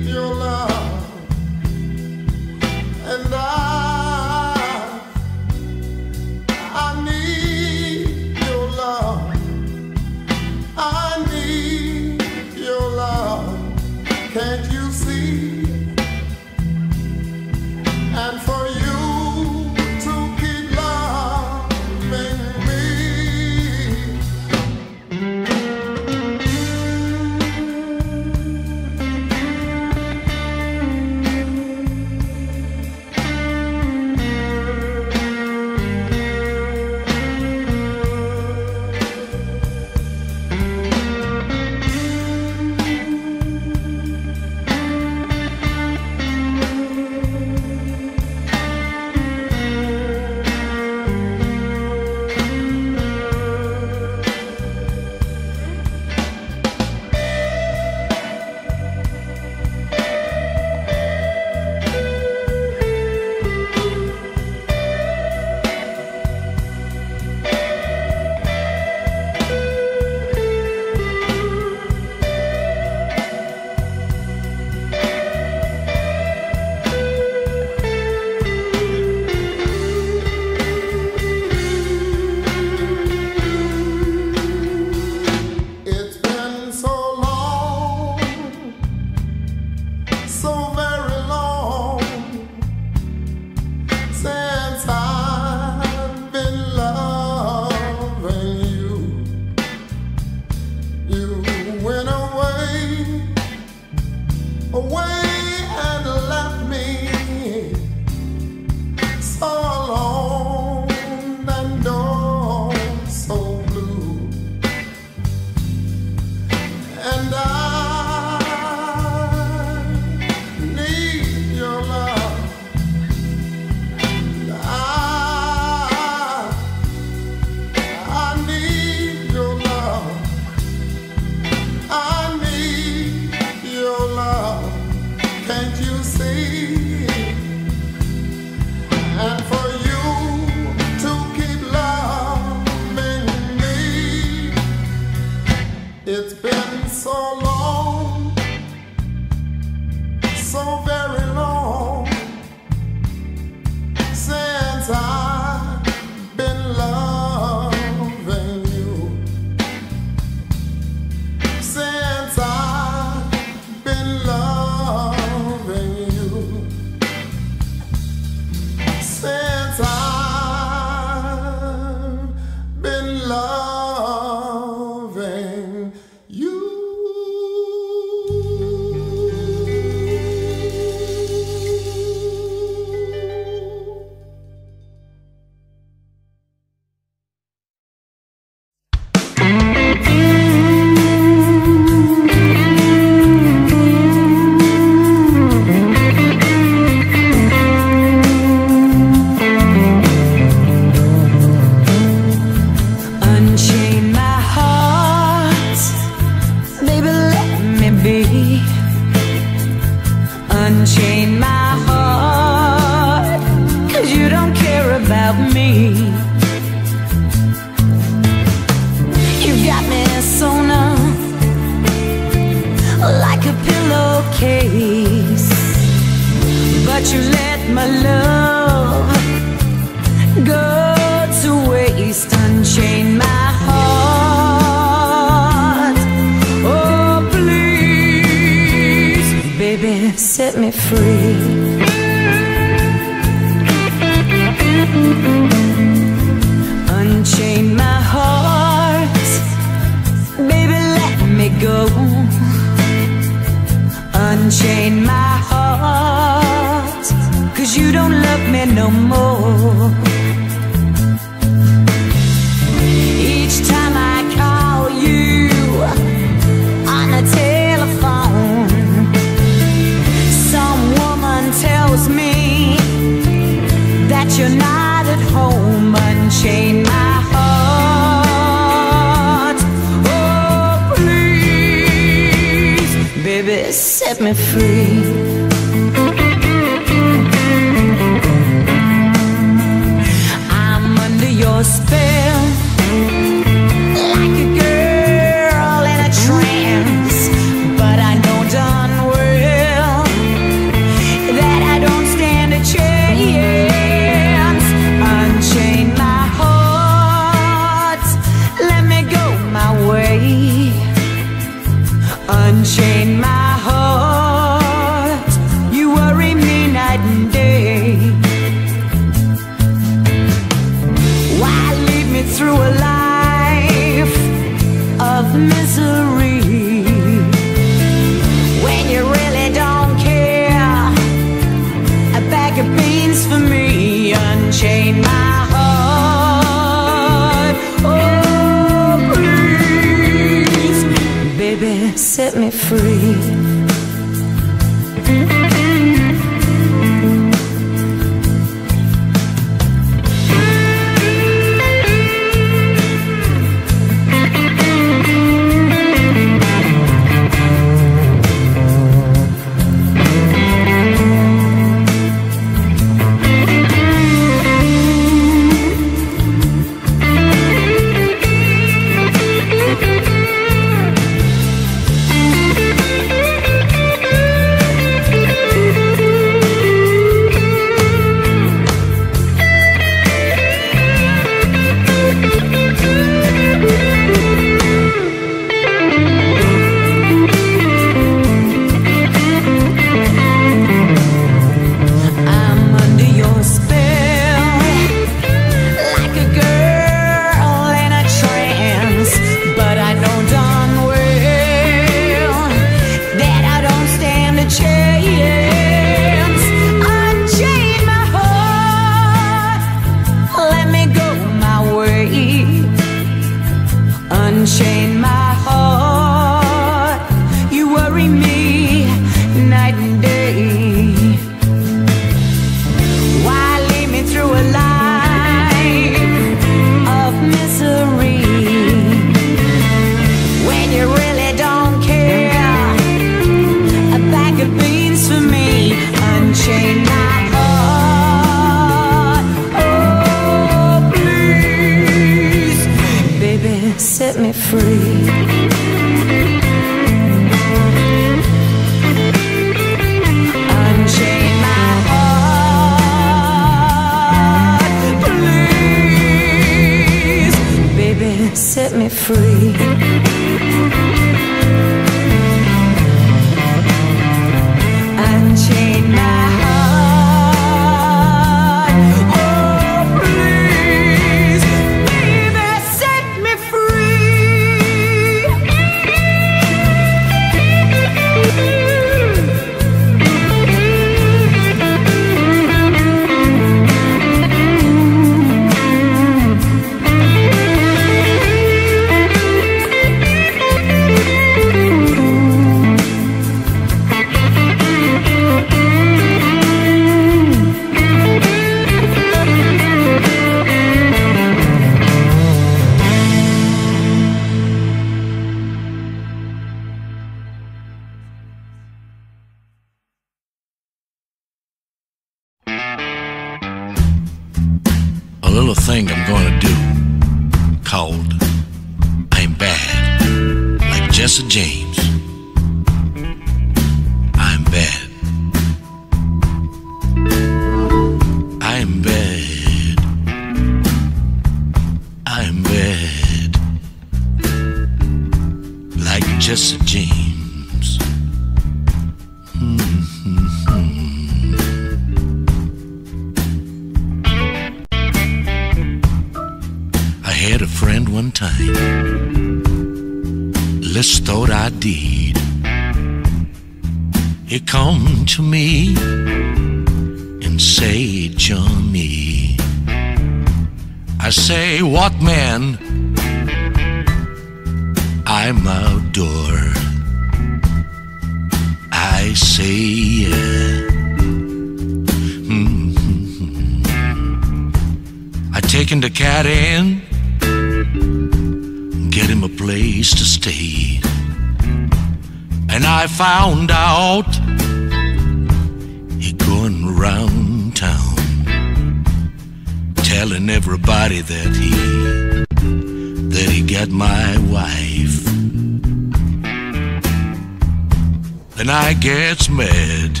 Then I gets mad.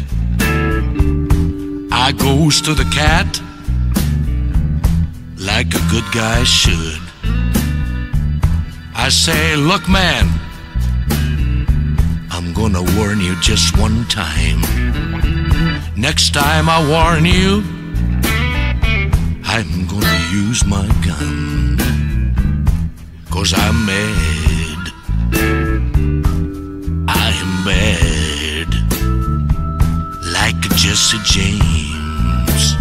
I goes to the cat like a good guy should. I say, look, man, I'm gonna warn you just one time. Next time I warn you, I'm gonna use my gun. Cause I'm mad. Jesse James.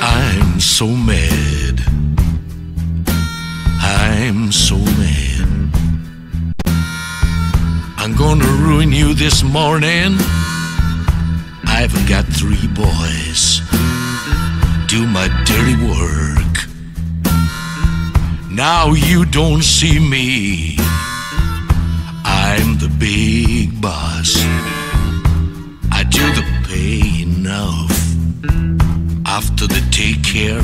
I'm so mad. I'm so mad. I'm gonna ruin you this morning. I've got three boys. Do my dirty work. Now you don't see me. I'm the big boss. Do the pay enough after they take care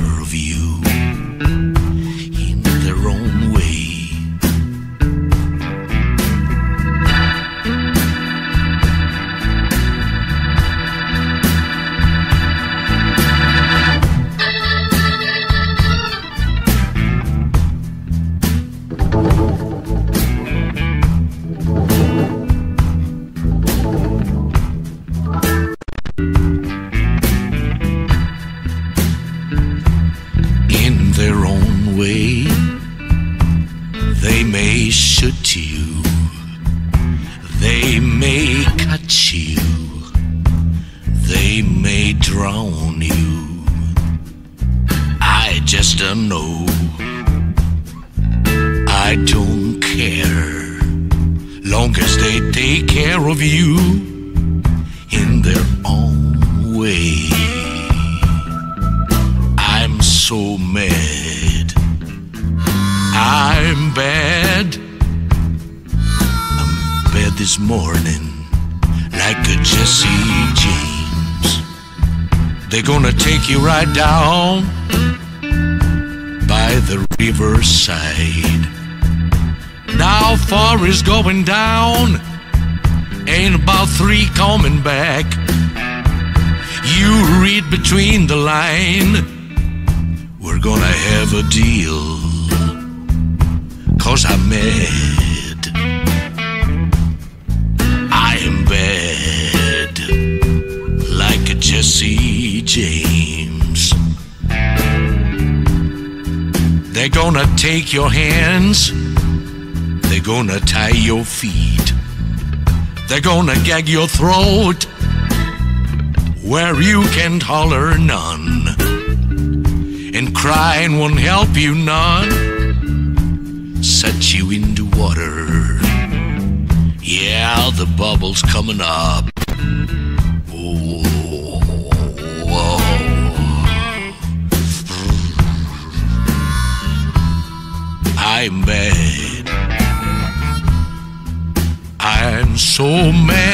going down, ain't about three coming back. You read between the line. We're gonna have a deal. Cause I'm mad. I am bad. Like a Jesse James. They're gonna take your hands. Gonna tie your feet. They're gonna gag your throat where you can't holler none. And crying won't help you none. Set you into water. Yeah, the bubble's coming up. So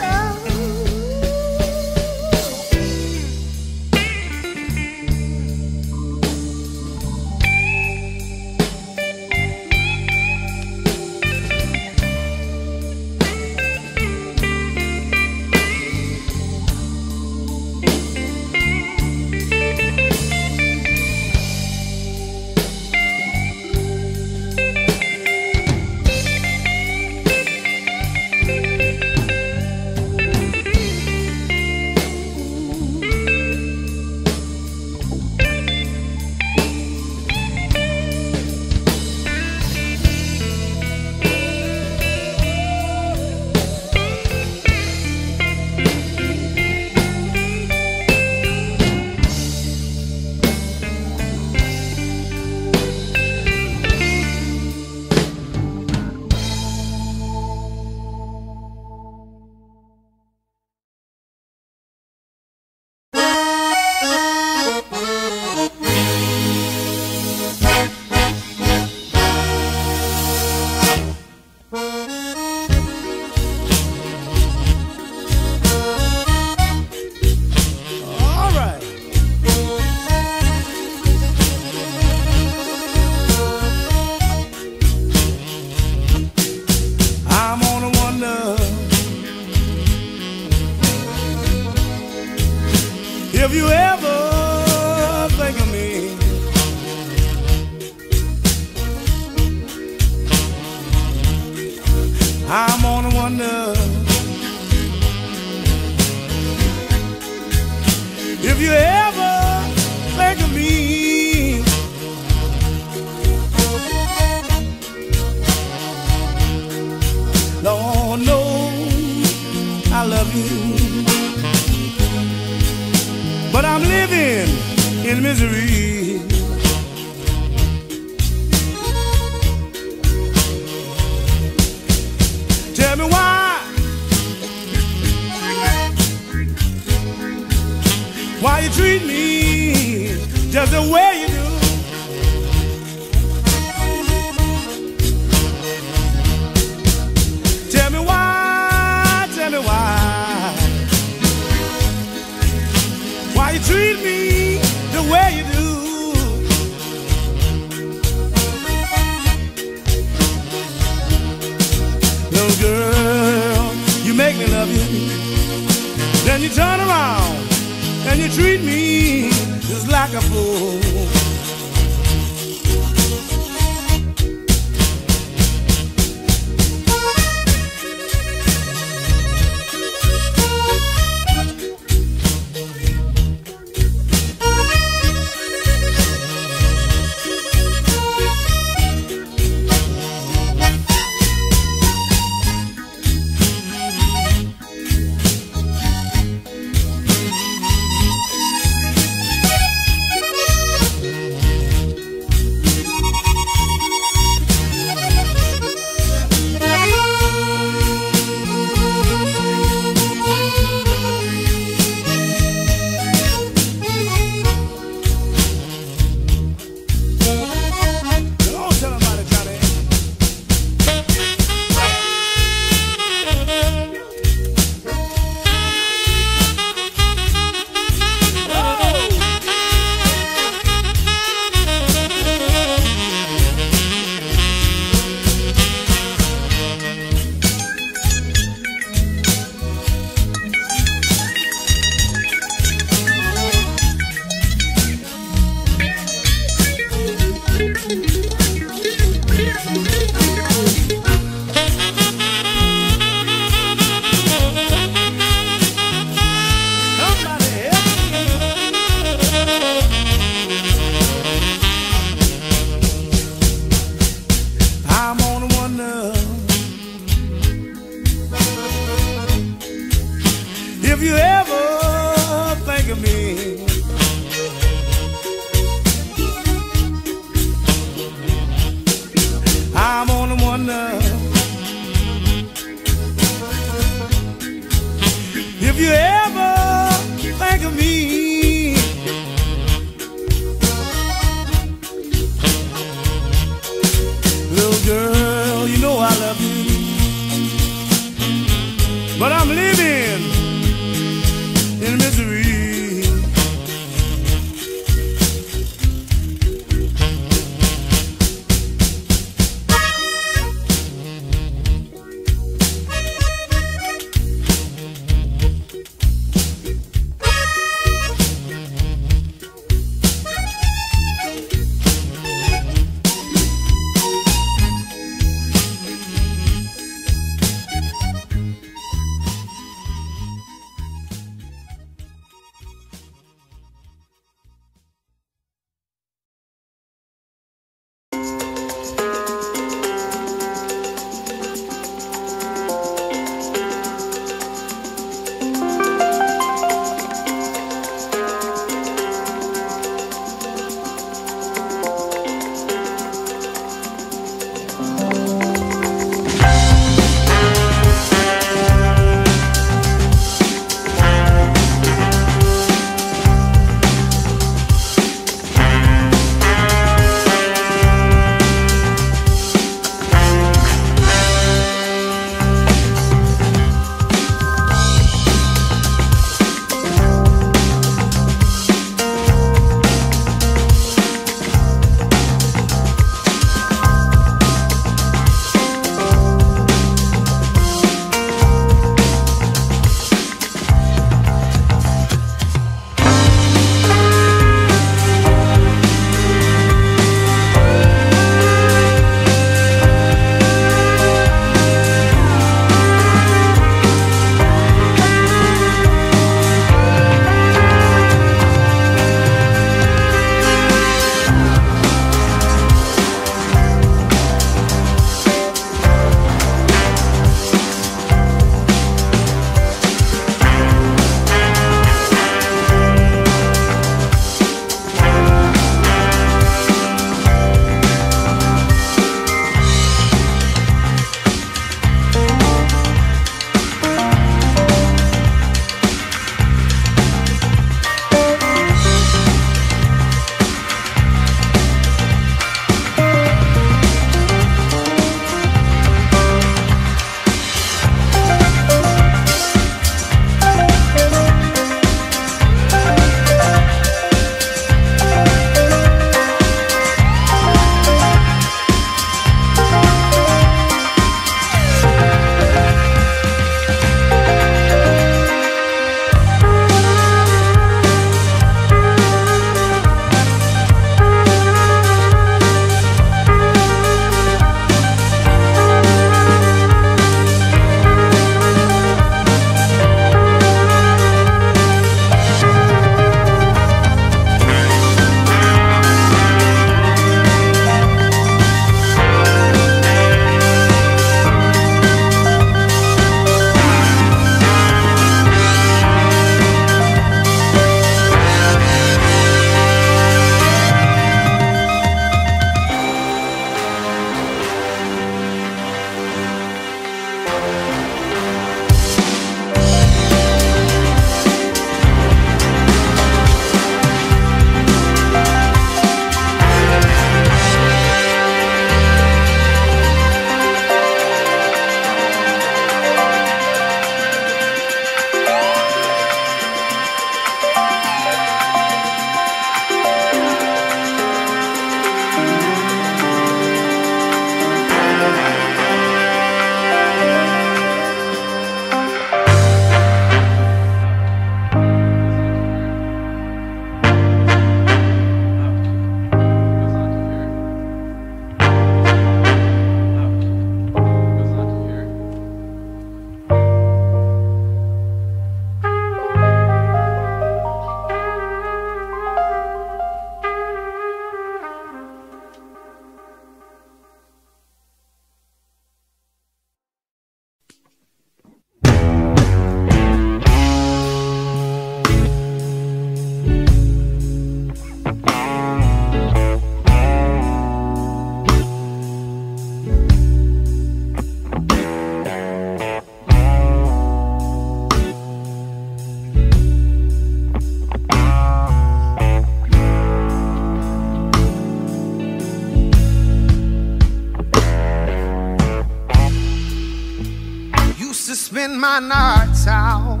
spend my nights out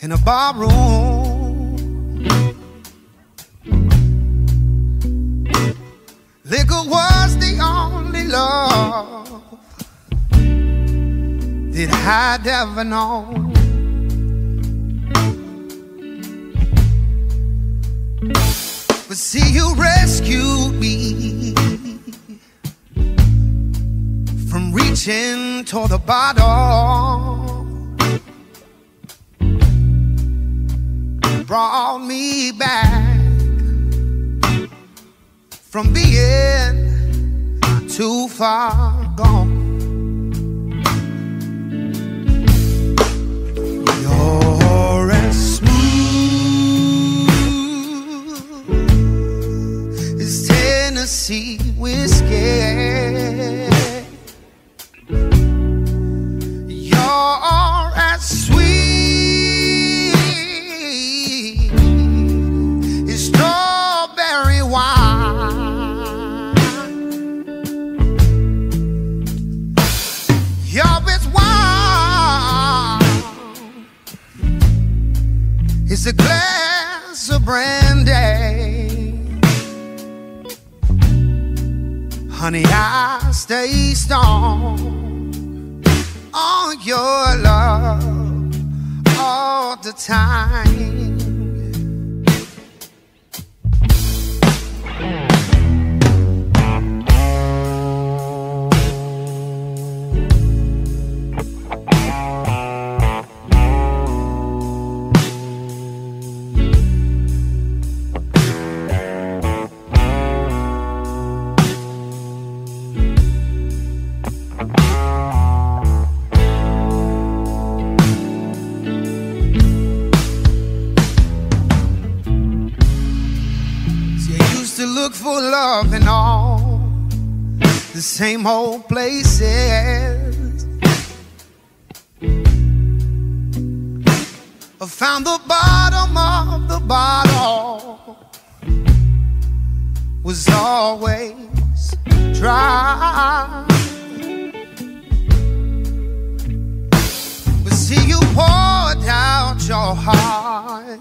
in a bar room. Liquor was the only love that I'd ever known. same old places. I found the bottom of the bottle was always dry. But see, you poured out your heart.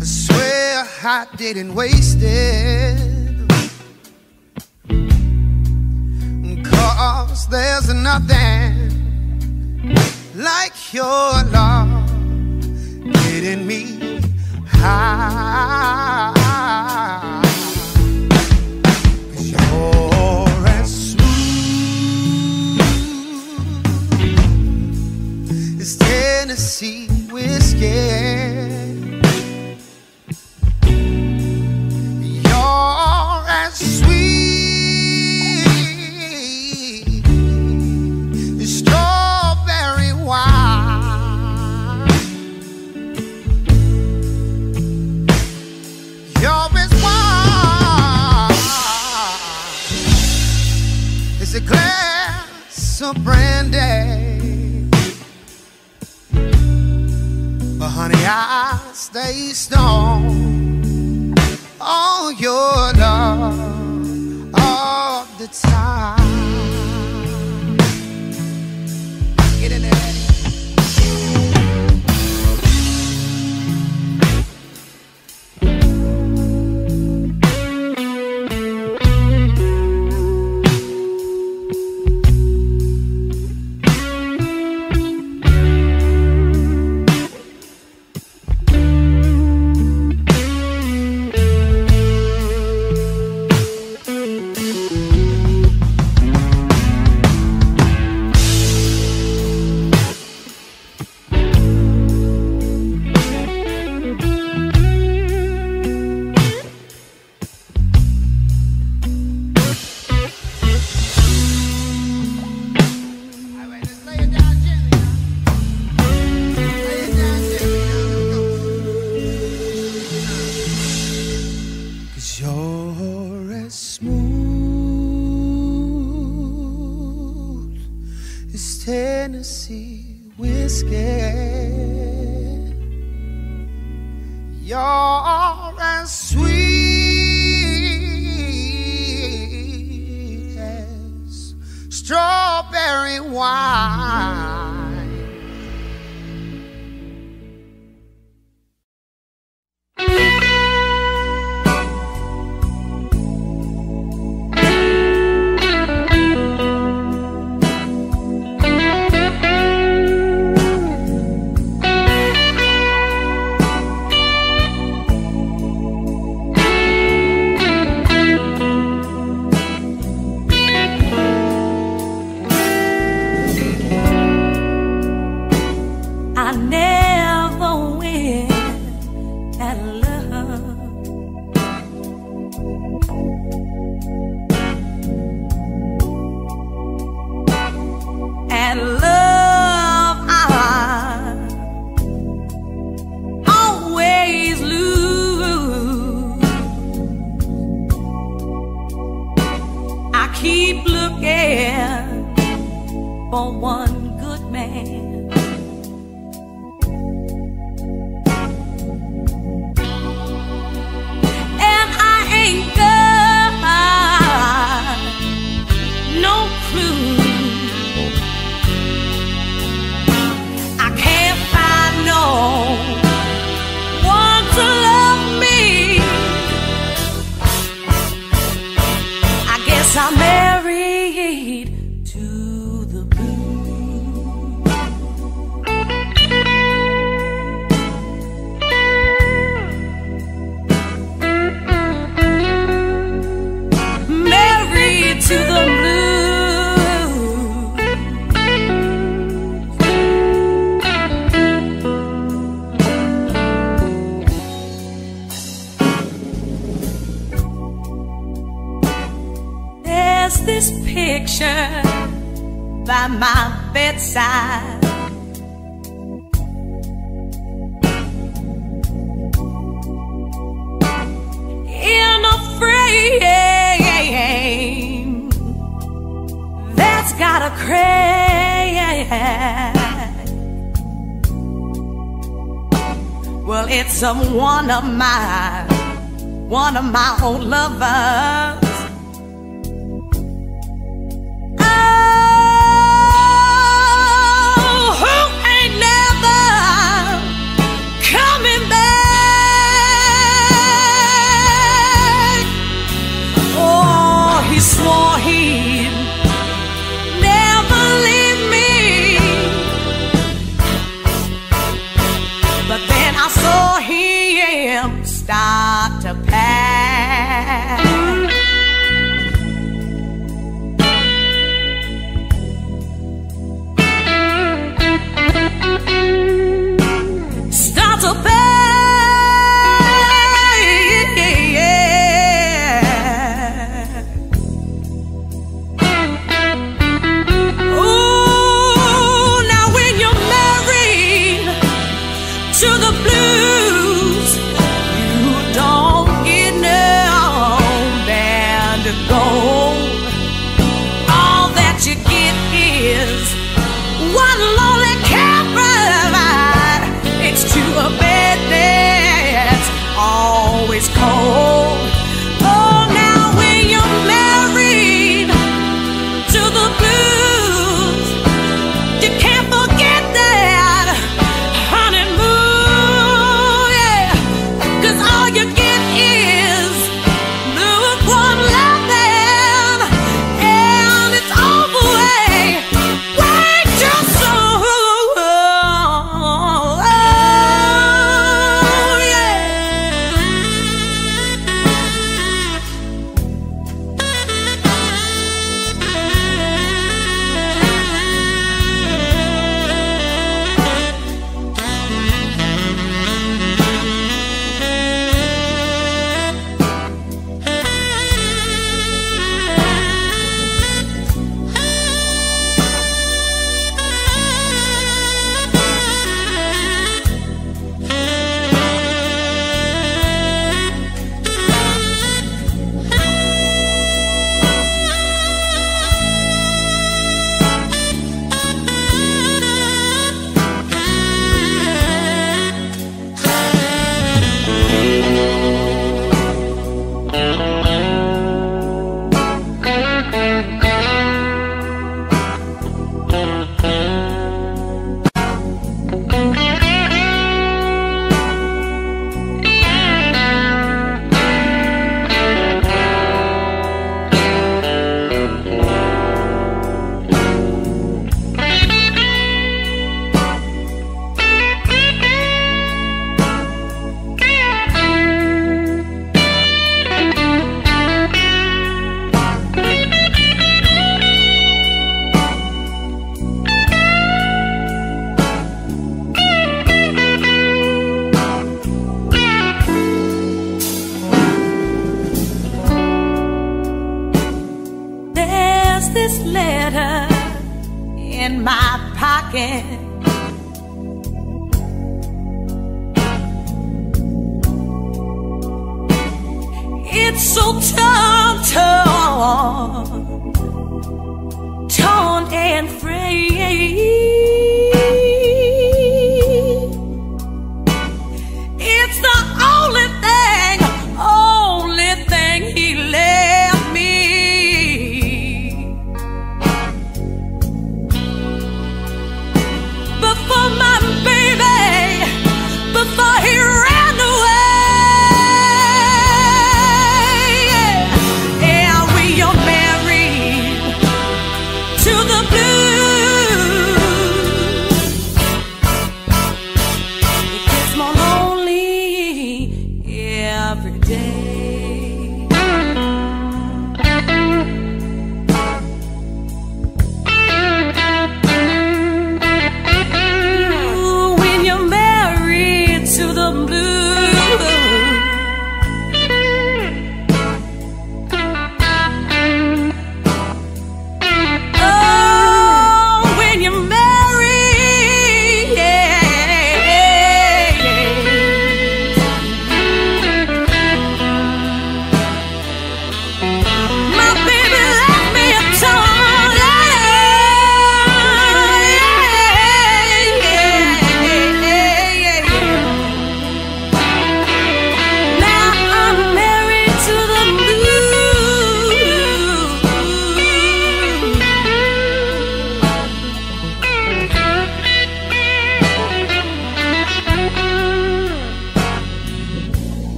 I swear I didn't wait. One of my, one of my old lovers. Oh, oh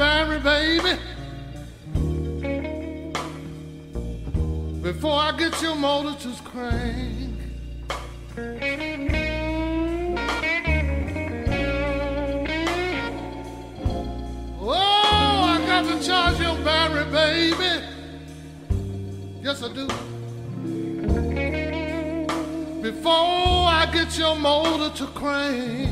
bury, baby. Before I get your motor to crank. Oh, I got to charge your battery, baby. Yes, I do. Before I get your motor to crank.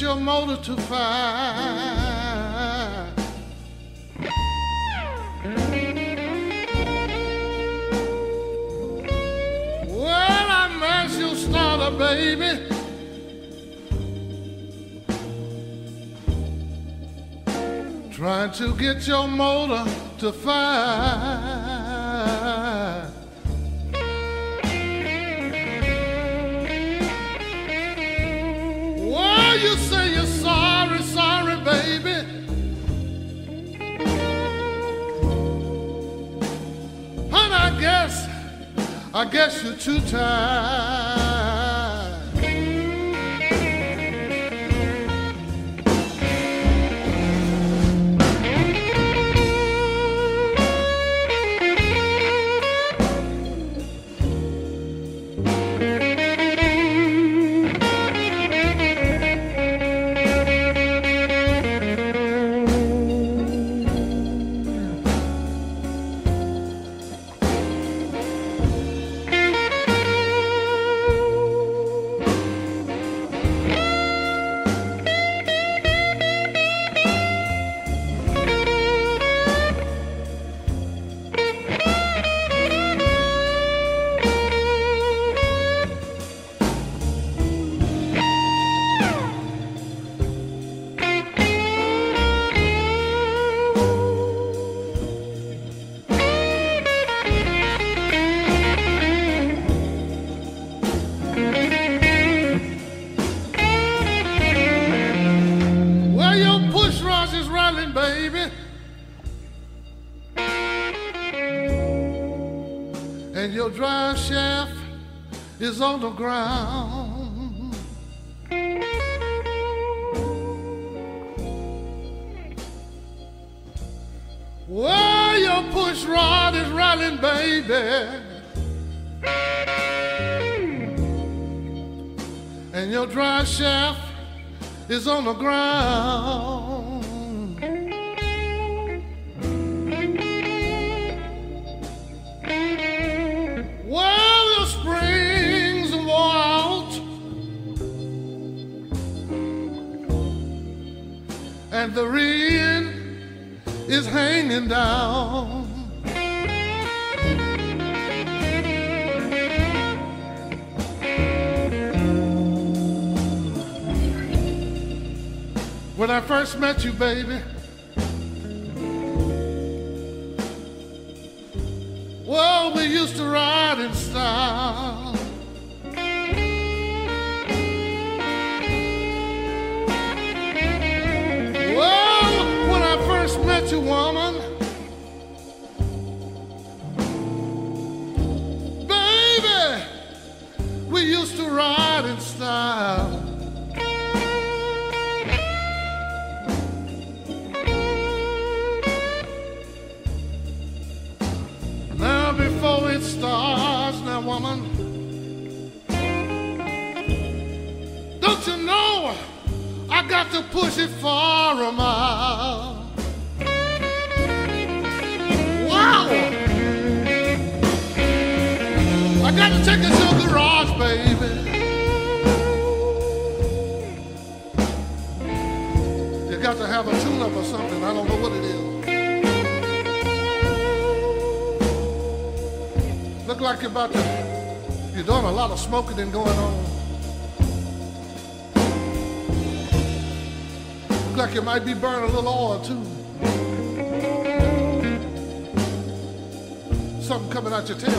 your motor to fire. Well, I mess your starter, baby. Trying to get your motor to fire. on the ground. baby. smoking and going on. Looks like it might be burning a little oil too. Something coming out your tail.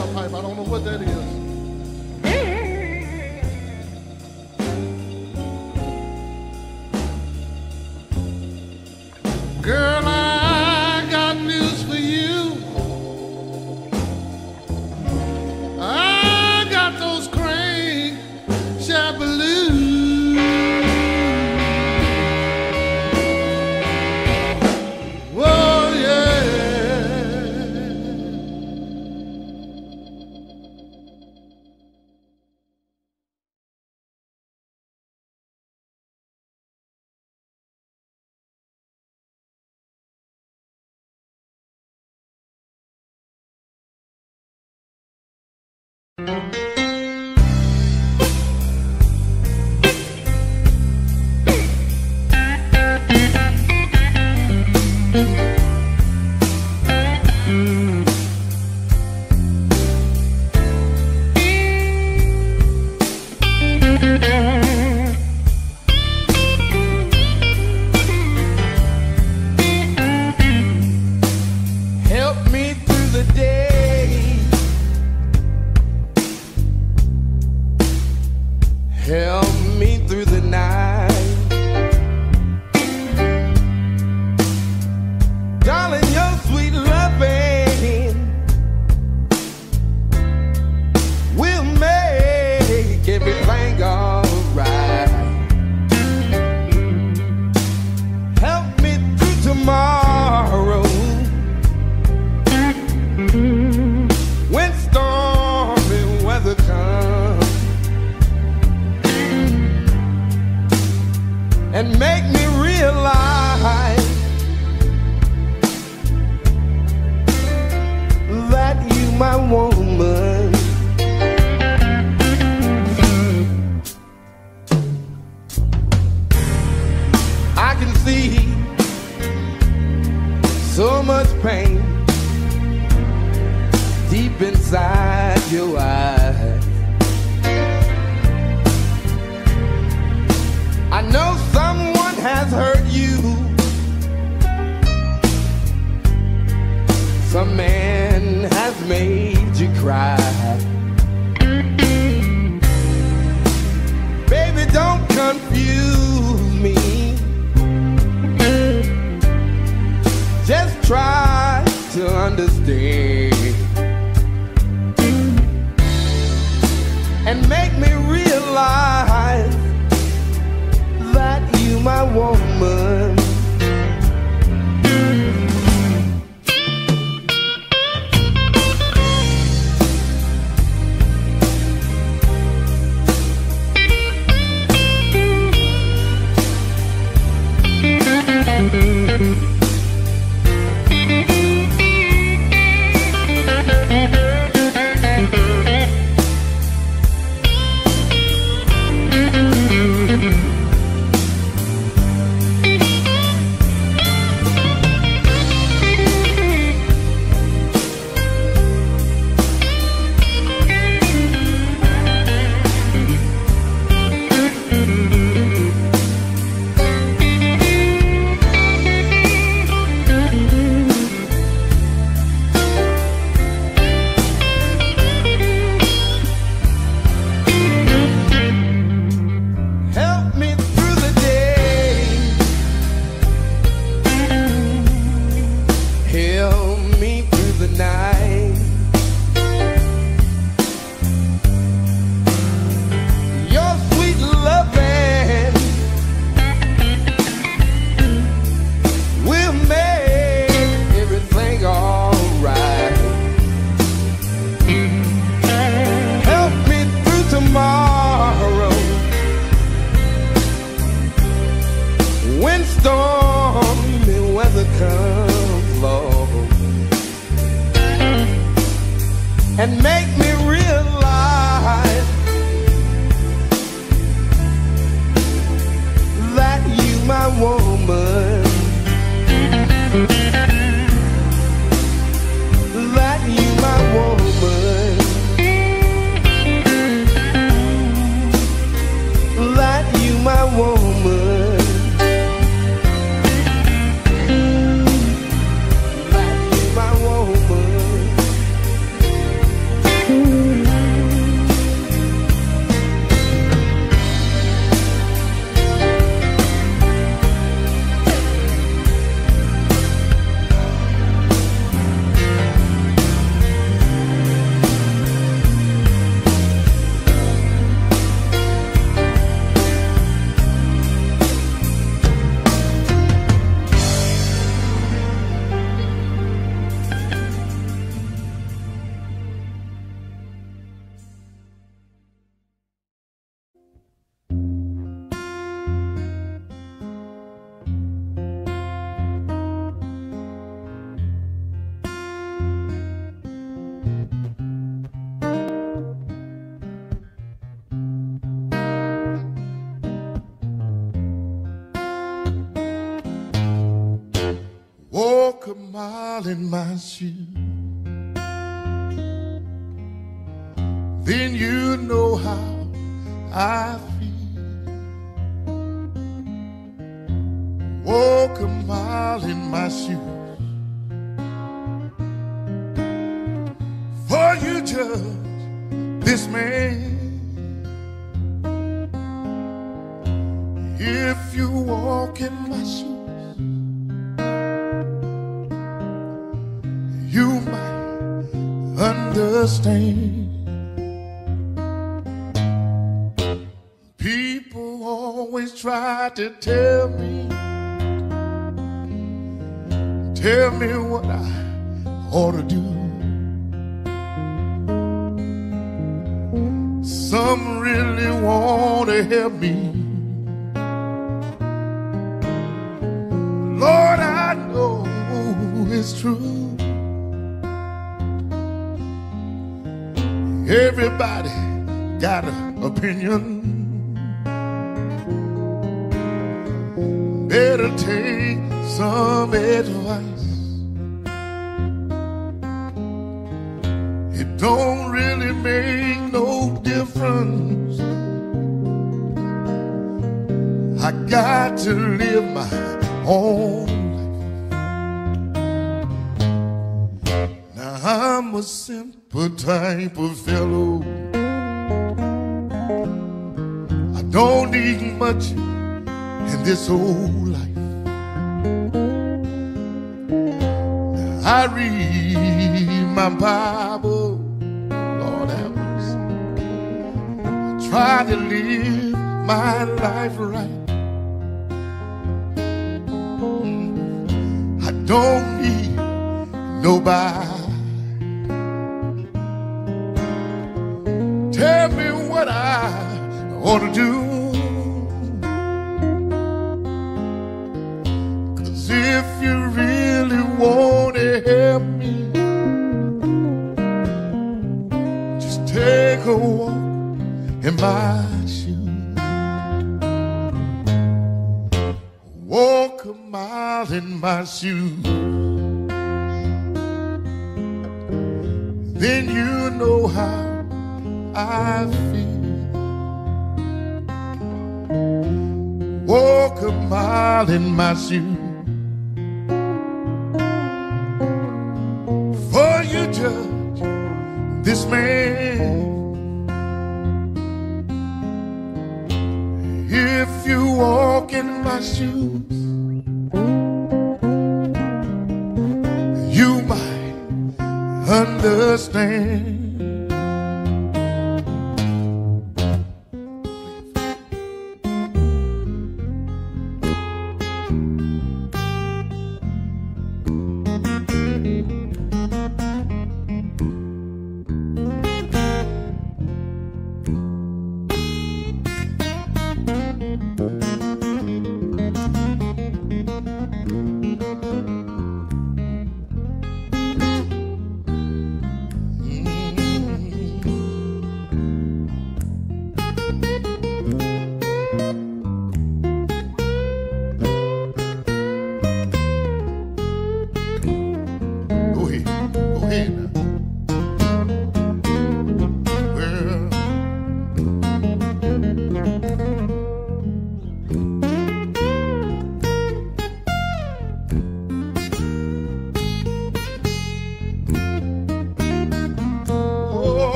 Try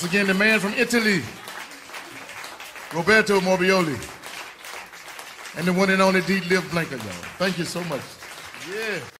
Once again, the man from Italy, Roberto Morbioli. And the one and only D. Live Blanca, y'all. Thank you so much. Yeah.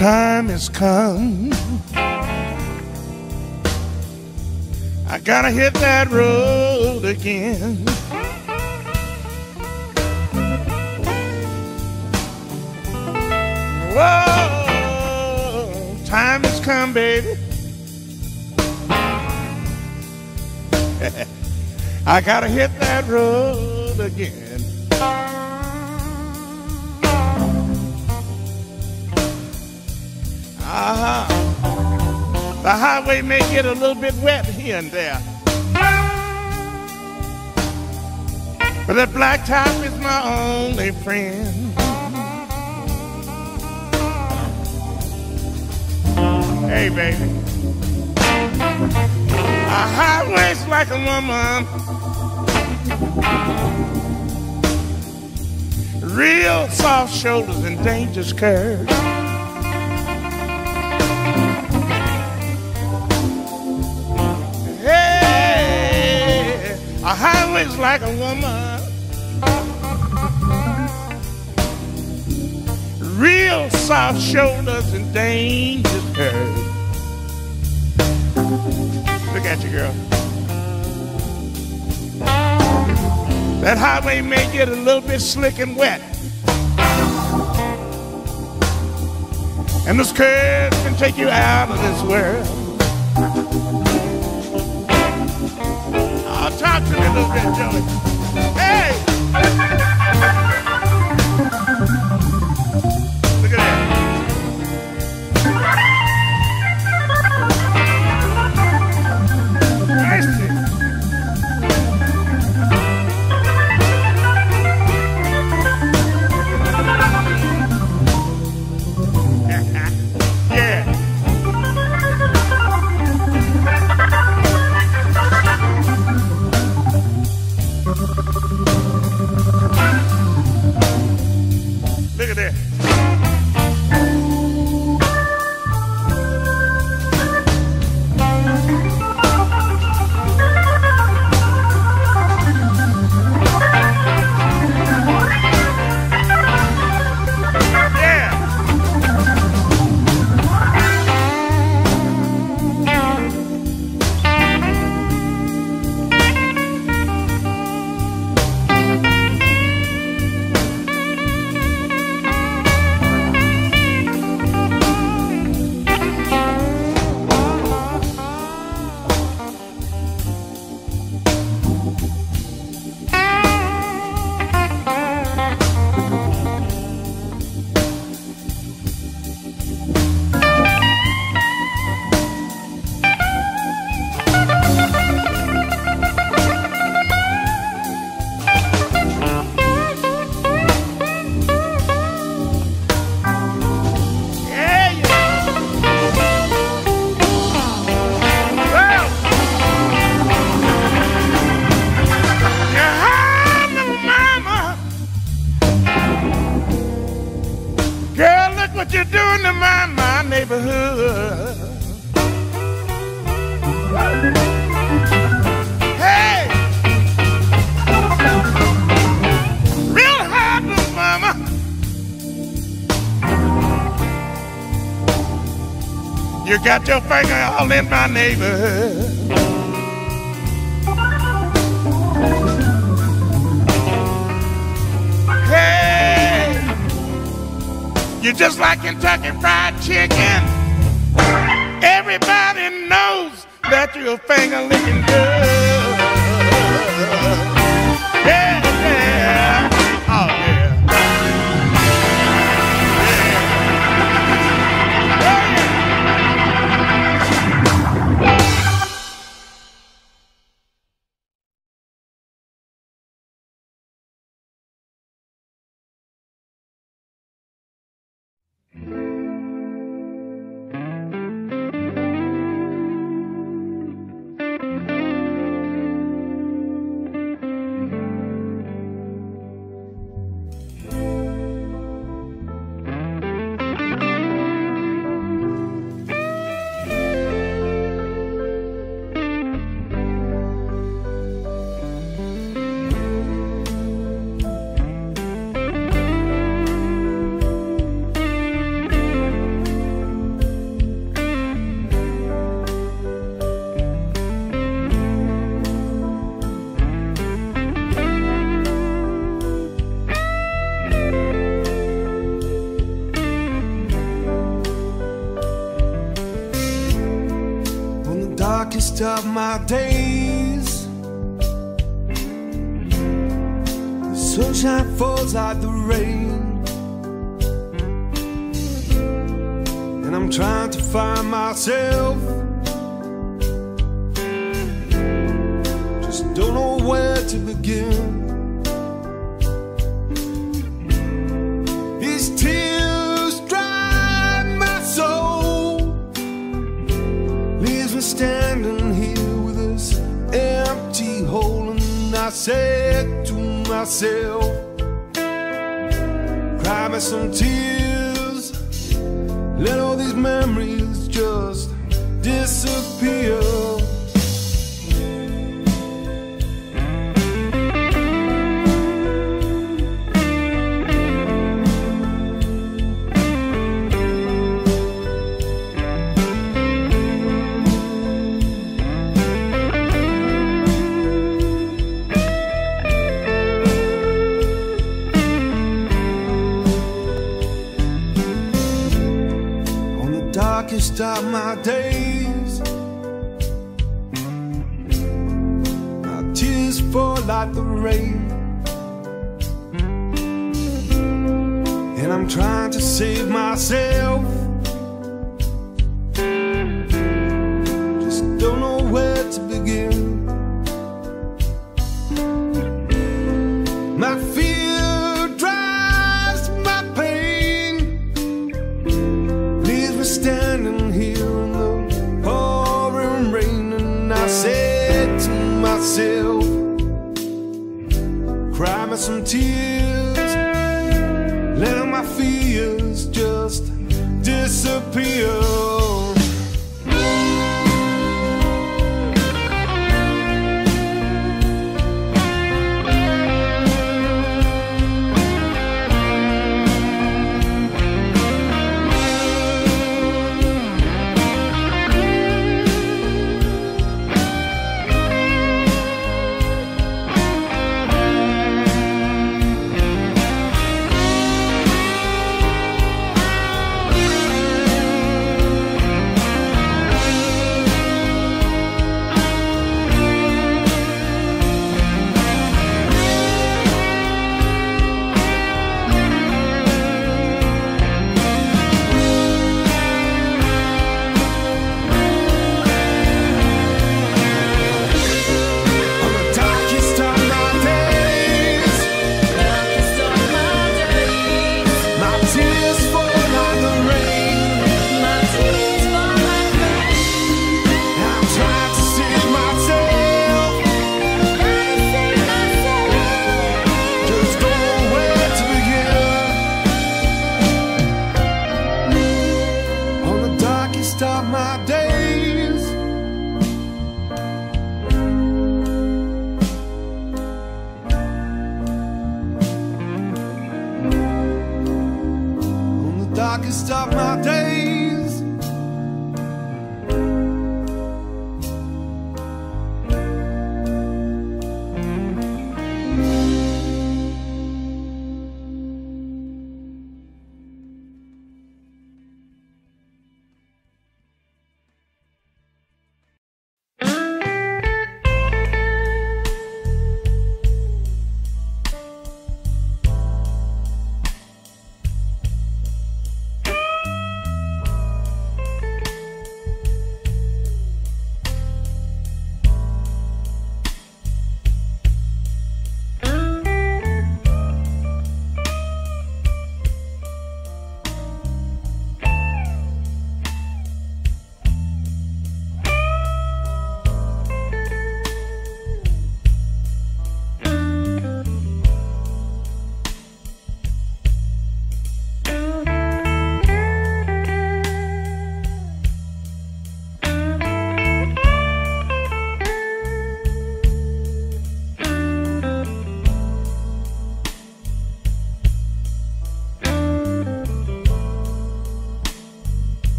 Time has come. I gotta hit that road again. Whoa, time has come, baby. I gotta hit that road again. The highway may get a little bit wet here and there. But that blacktop is my only friend. Hey, baby. A highway's like a woman. Real soft shoulders and dangerous curves. A highway's like a woman. Real soft shoulders and dangerous curves. Look at you, girl. That highway may get a little bit slick and wet. And those curves can take you out of this world. Talk to me a little bit, Joey. Got your finger all in my neighborhood. Hey, you're just like Kentucky Fried Chicken. Everybody knows that you're finger licking good.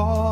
You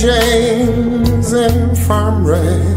James Infirmary.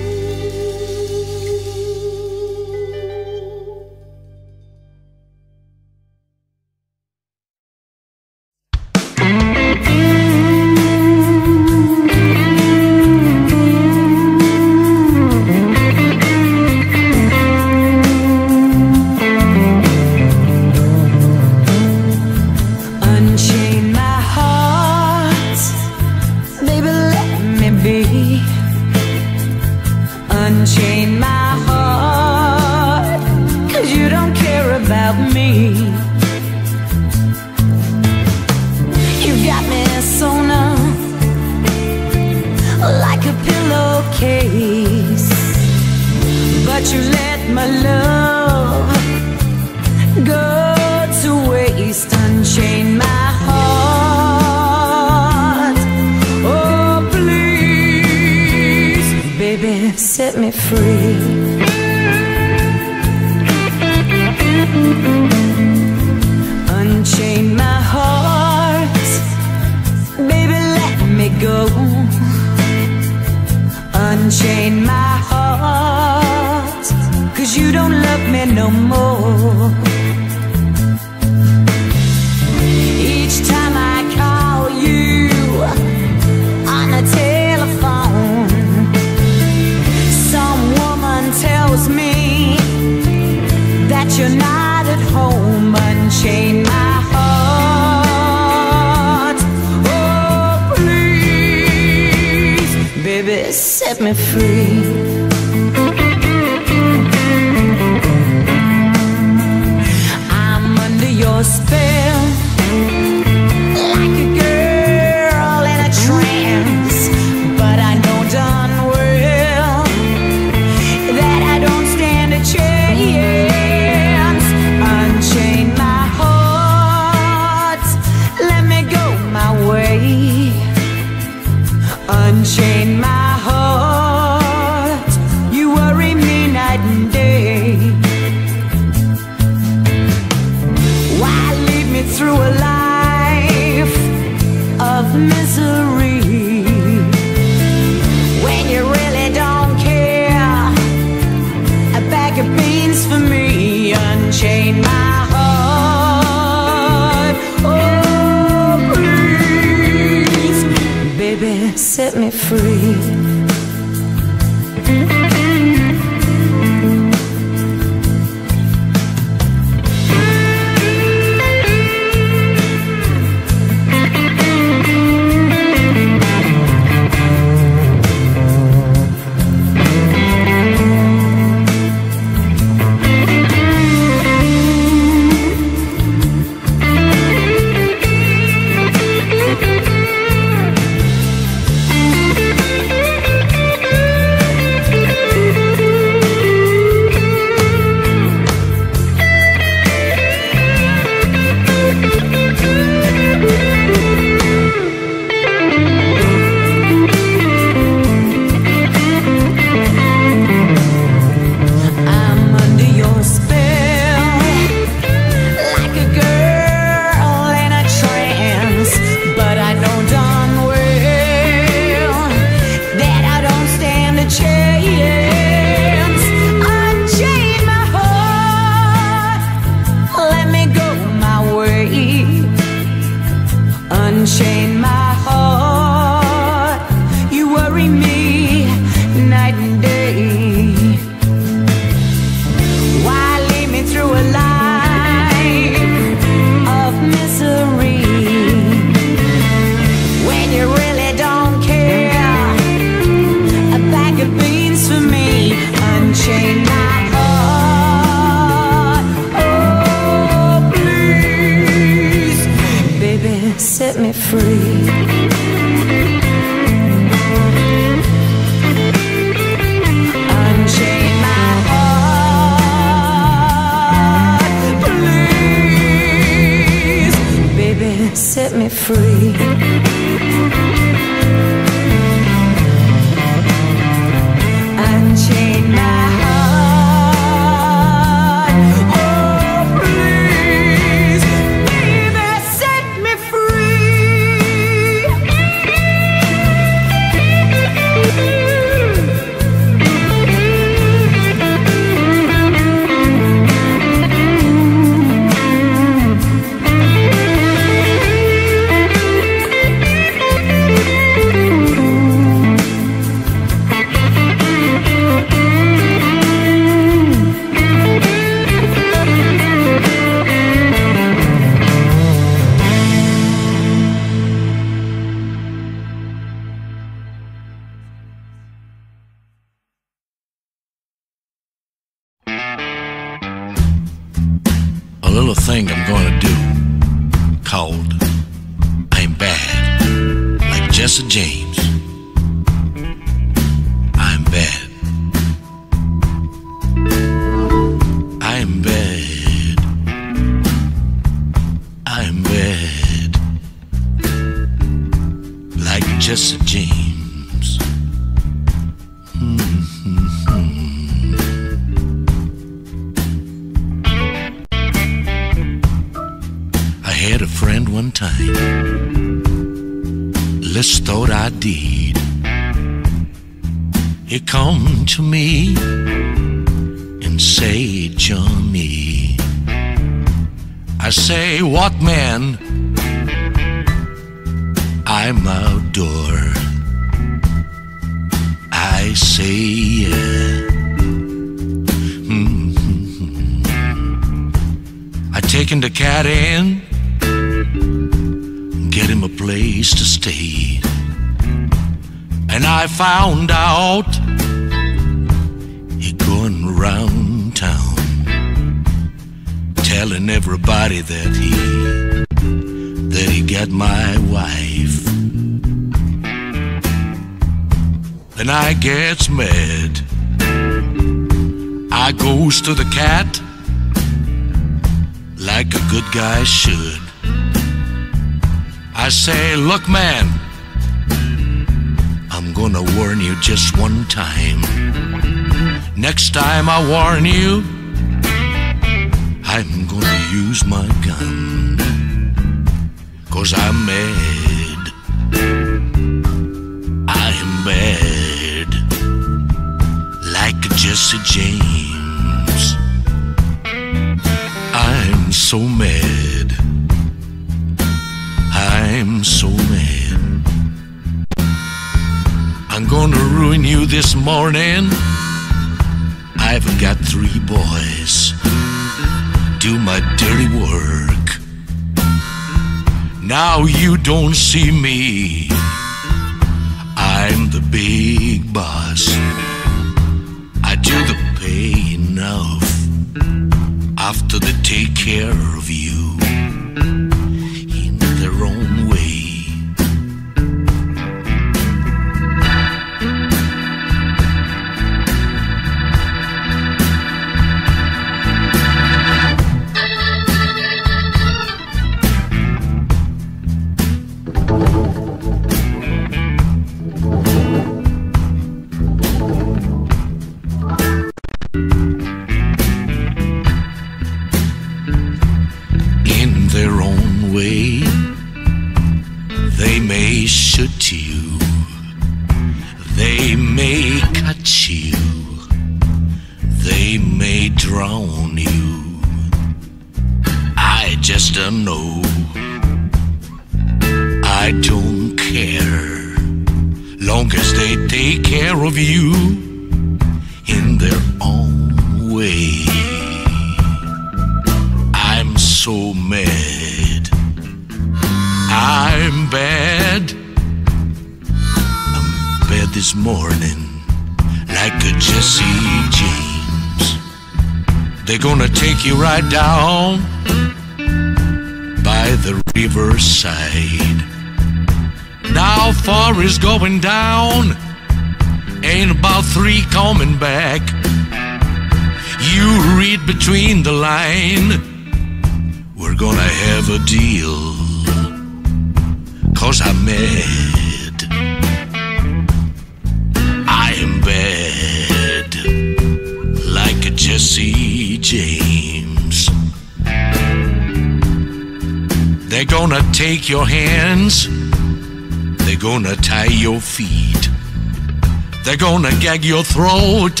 your throat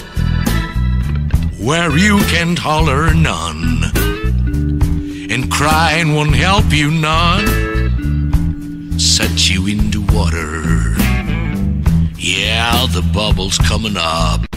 where you can holler none. And crying won't help you none. Set you into water. Yeah, the bubble's coming up.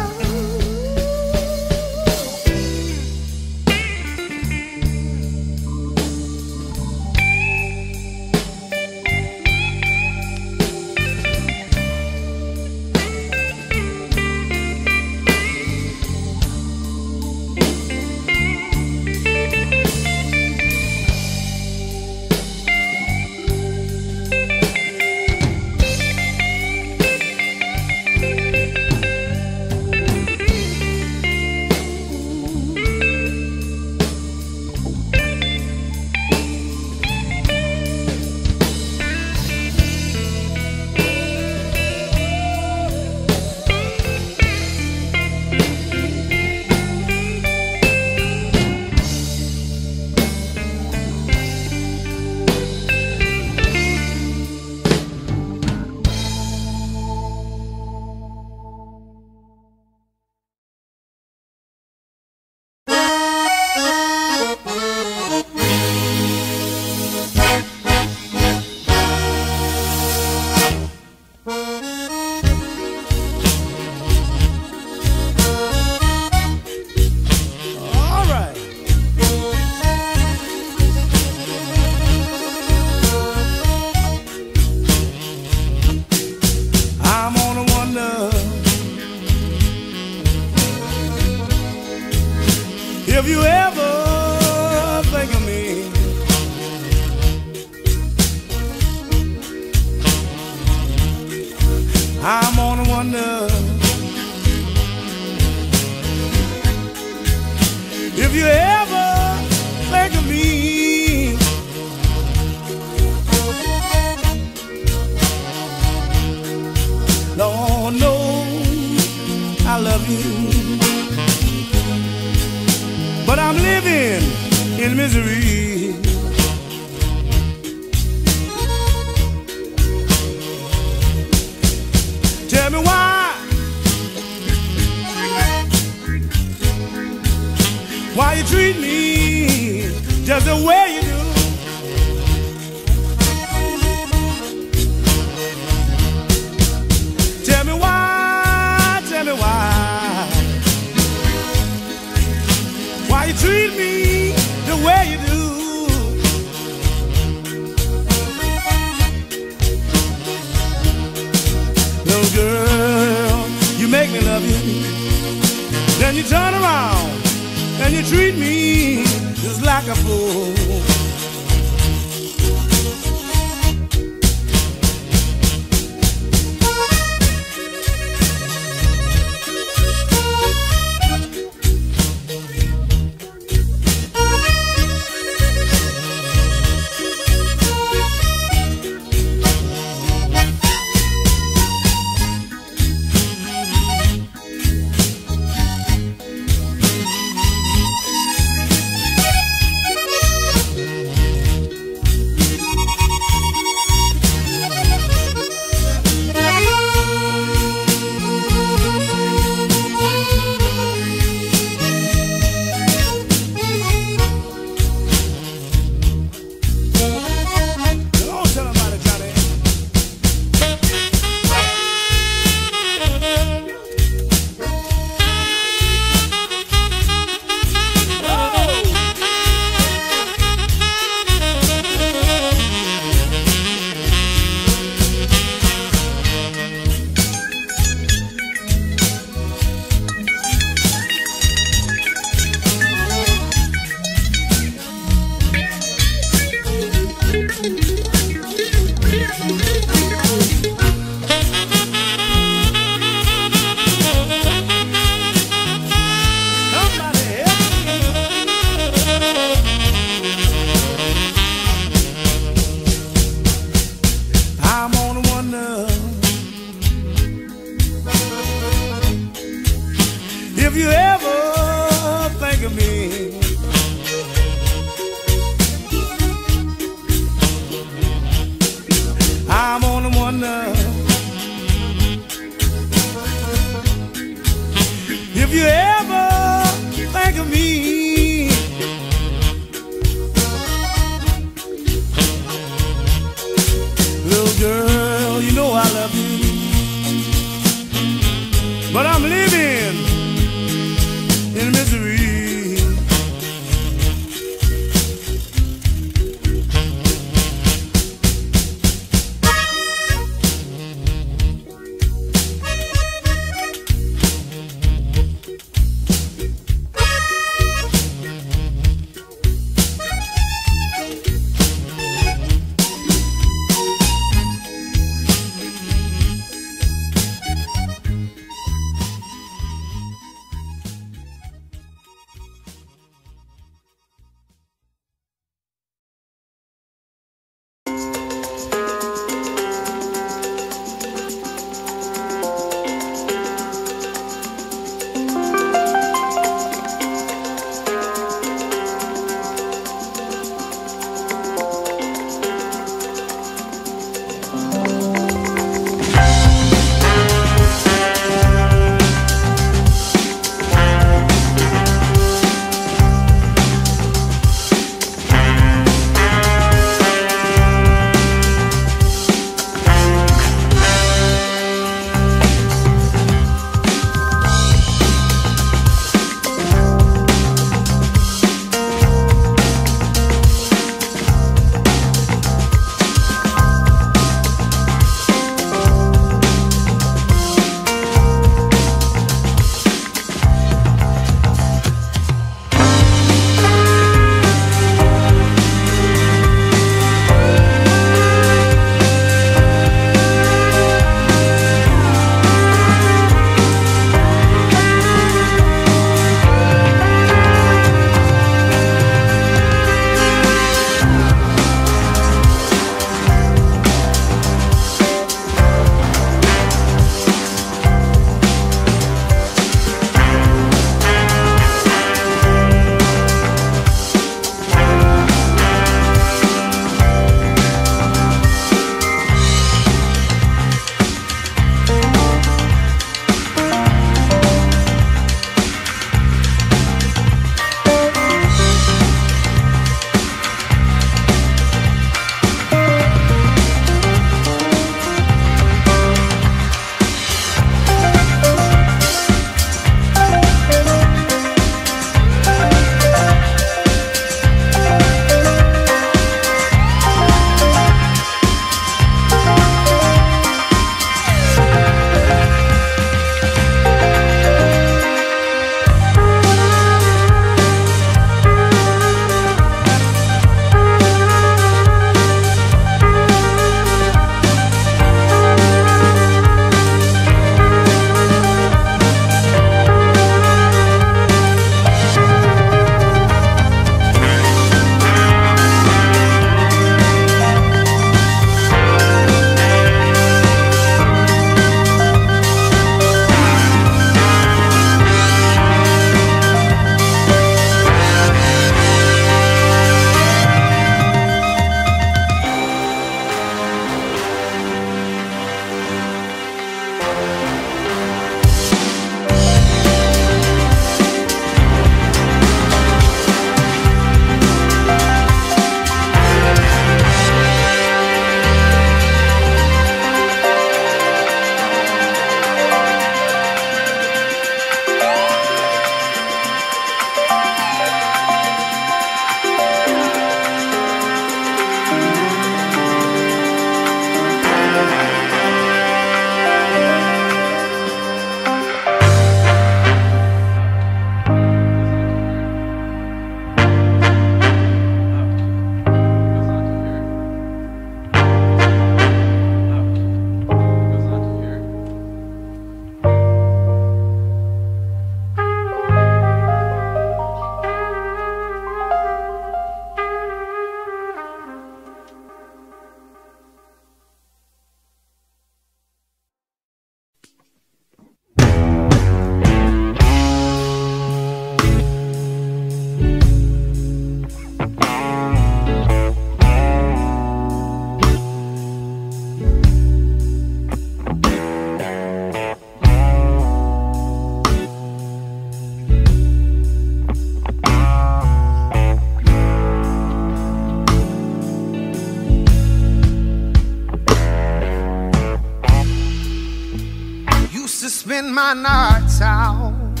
spend my nights out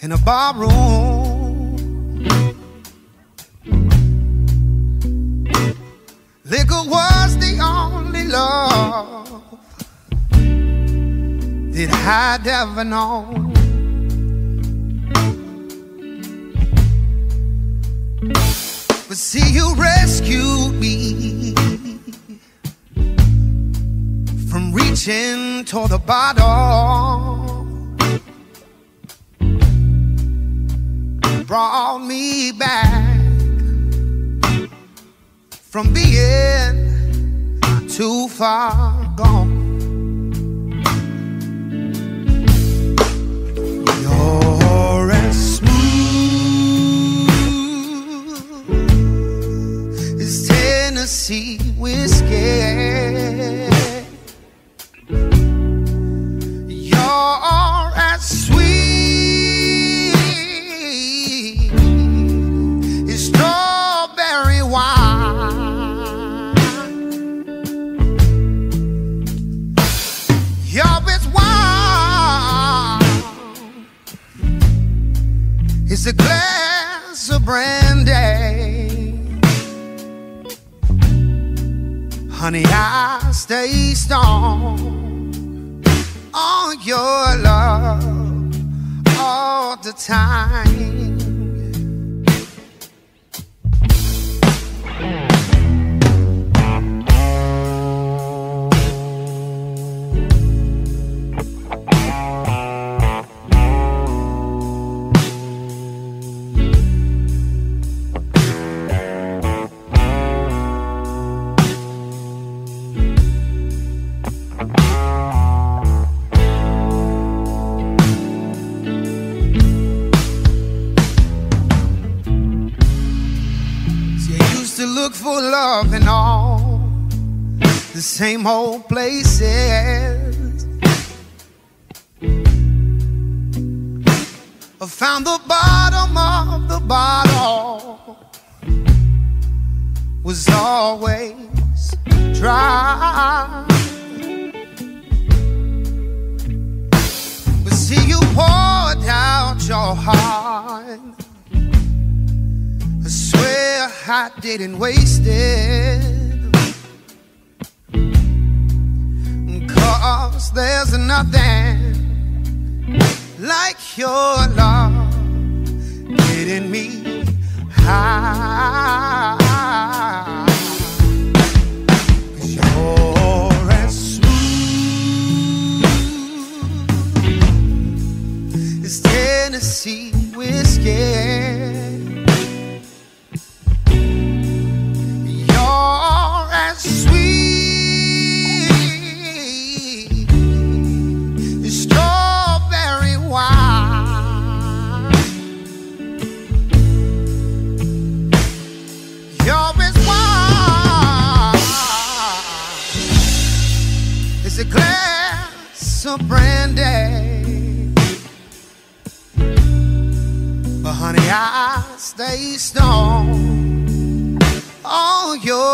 in a bar room. Liquor was the only love that I'd ever known. same old places. honey, I stay strong. On your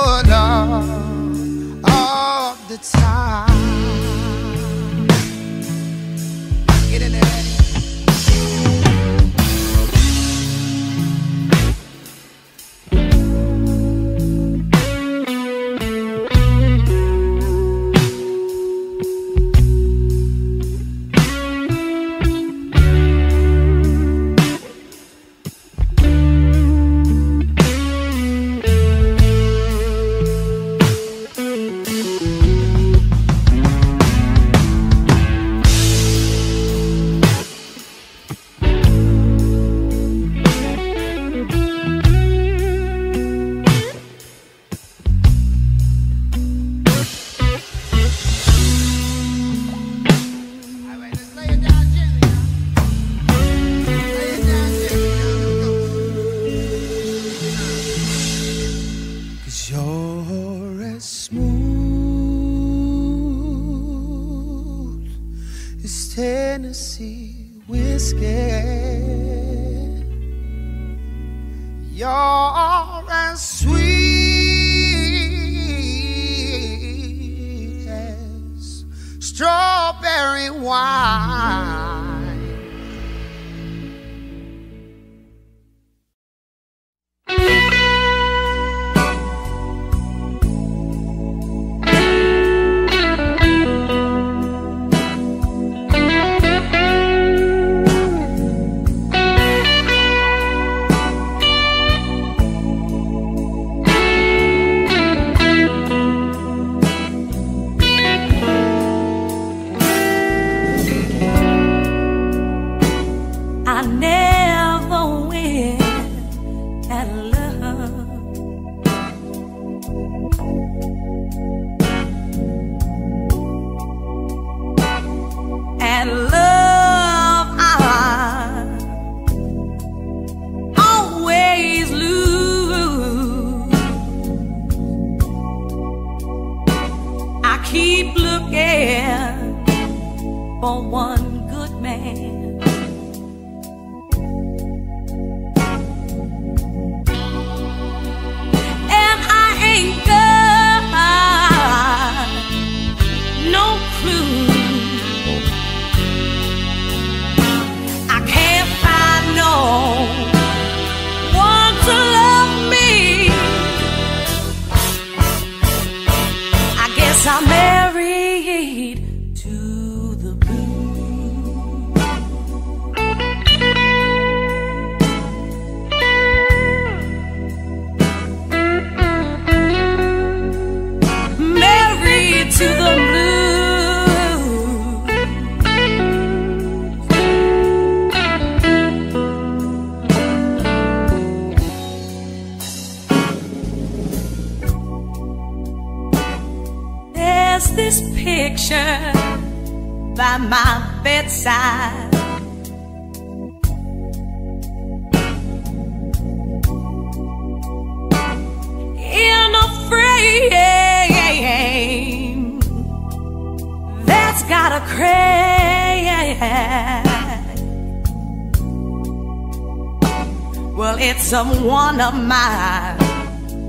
One of my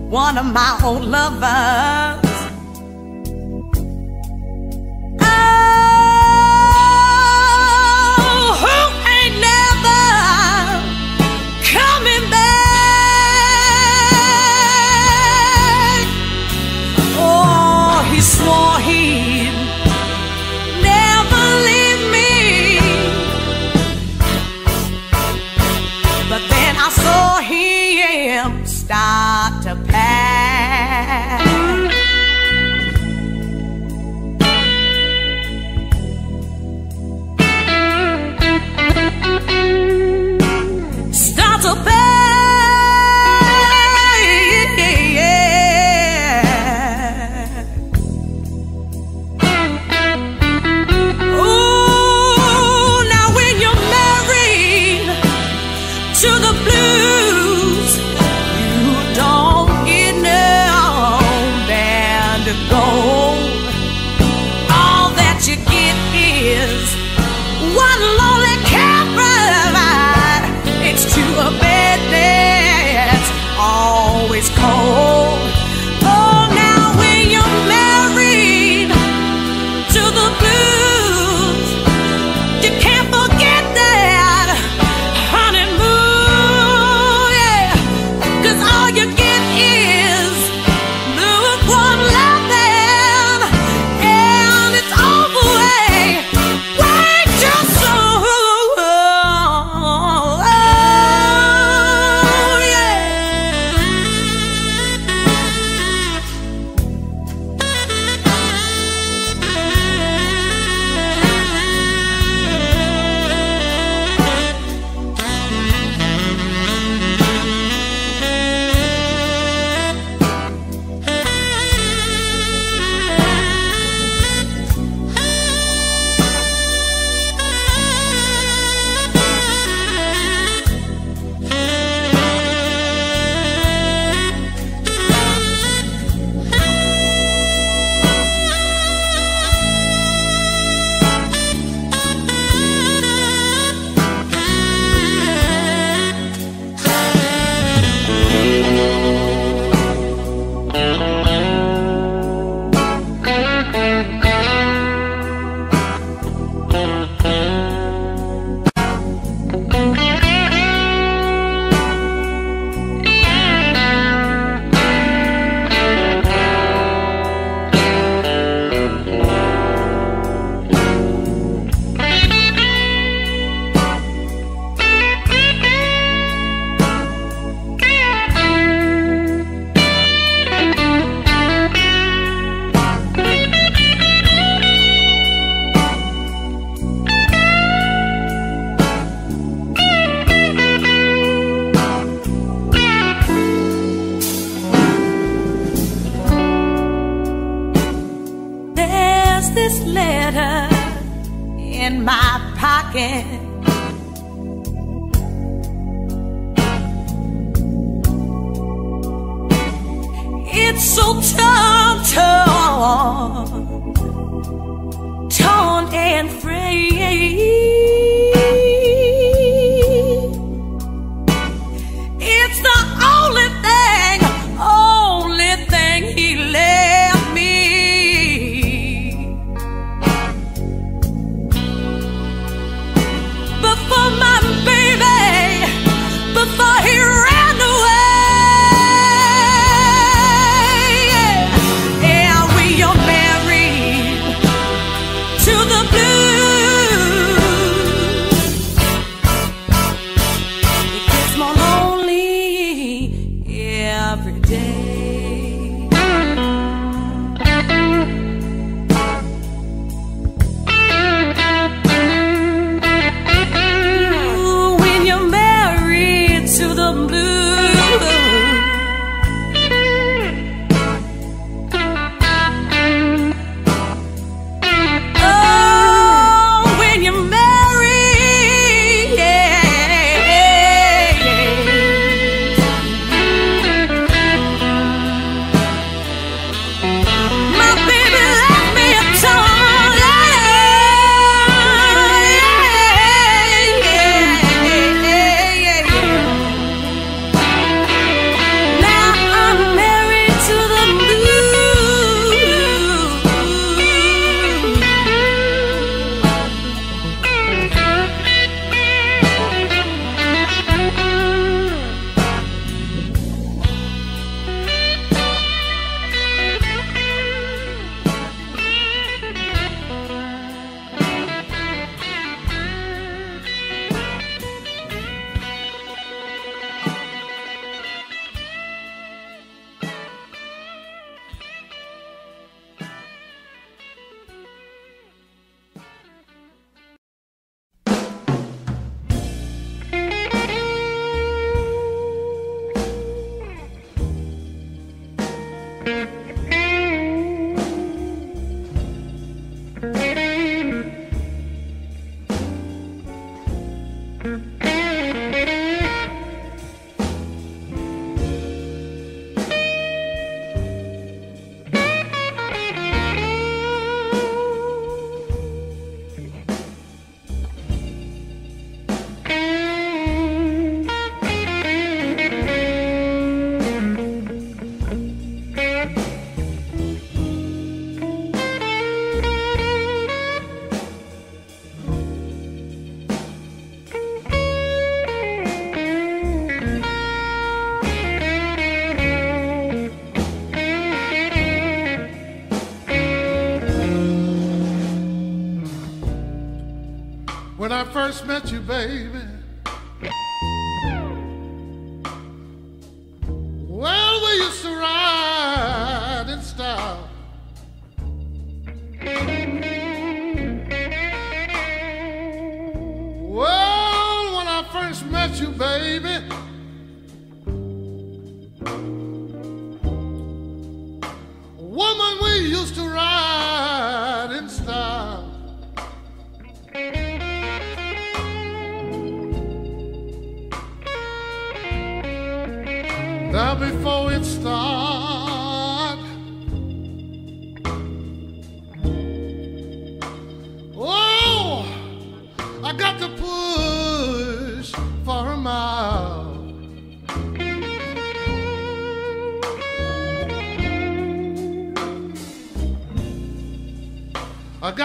one of my old lovers.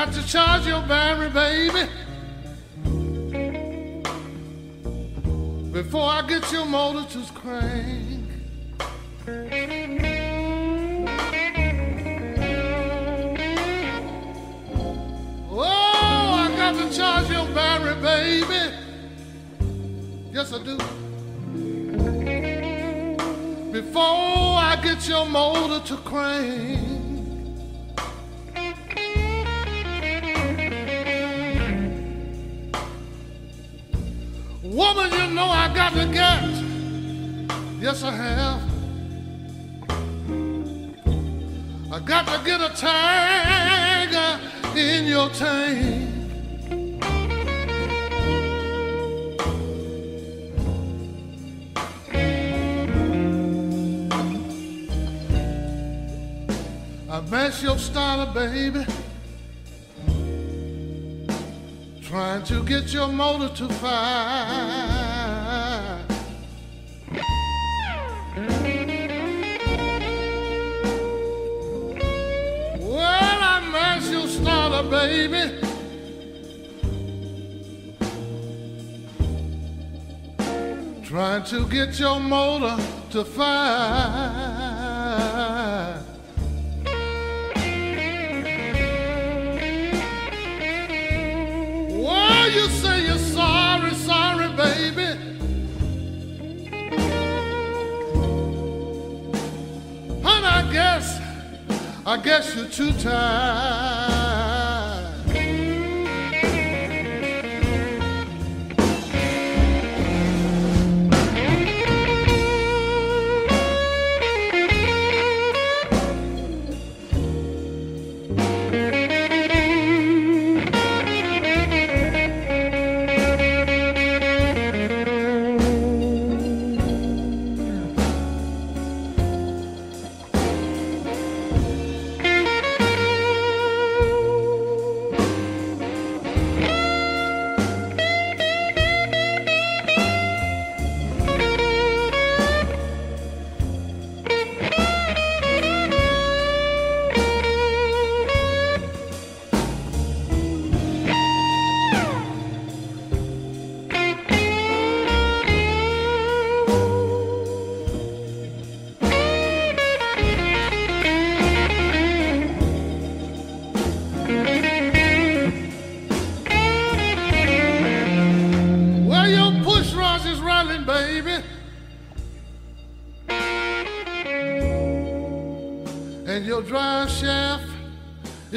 Got to charge your battery, baby. Your motor to fire. Well, I mash your starter, baby. Trying to get your motor to fire.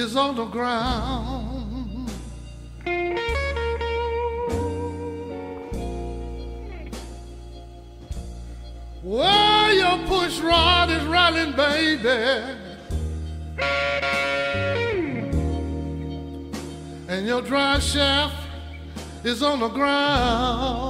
Is on the ground. Well, your push rod is rolling, baby. And your drive shaft is on the ground.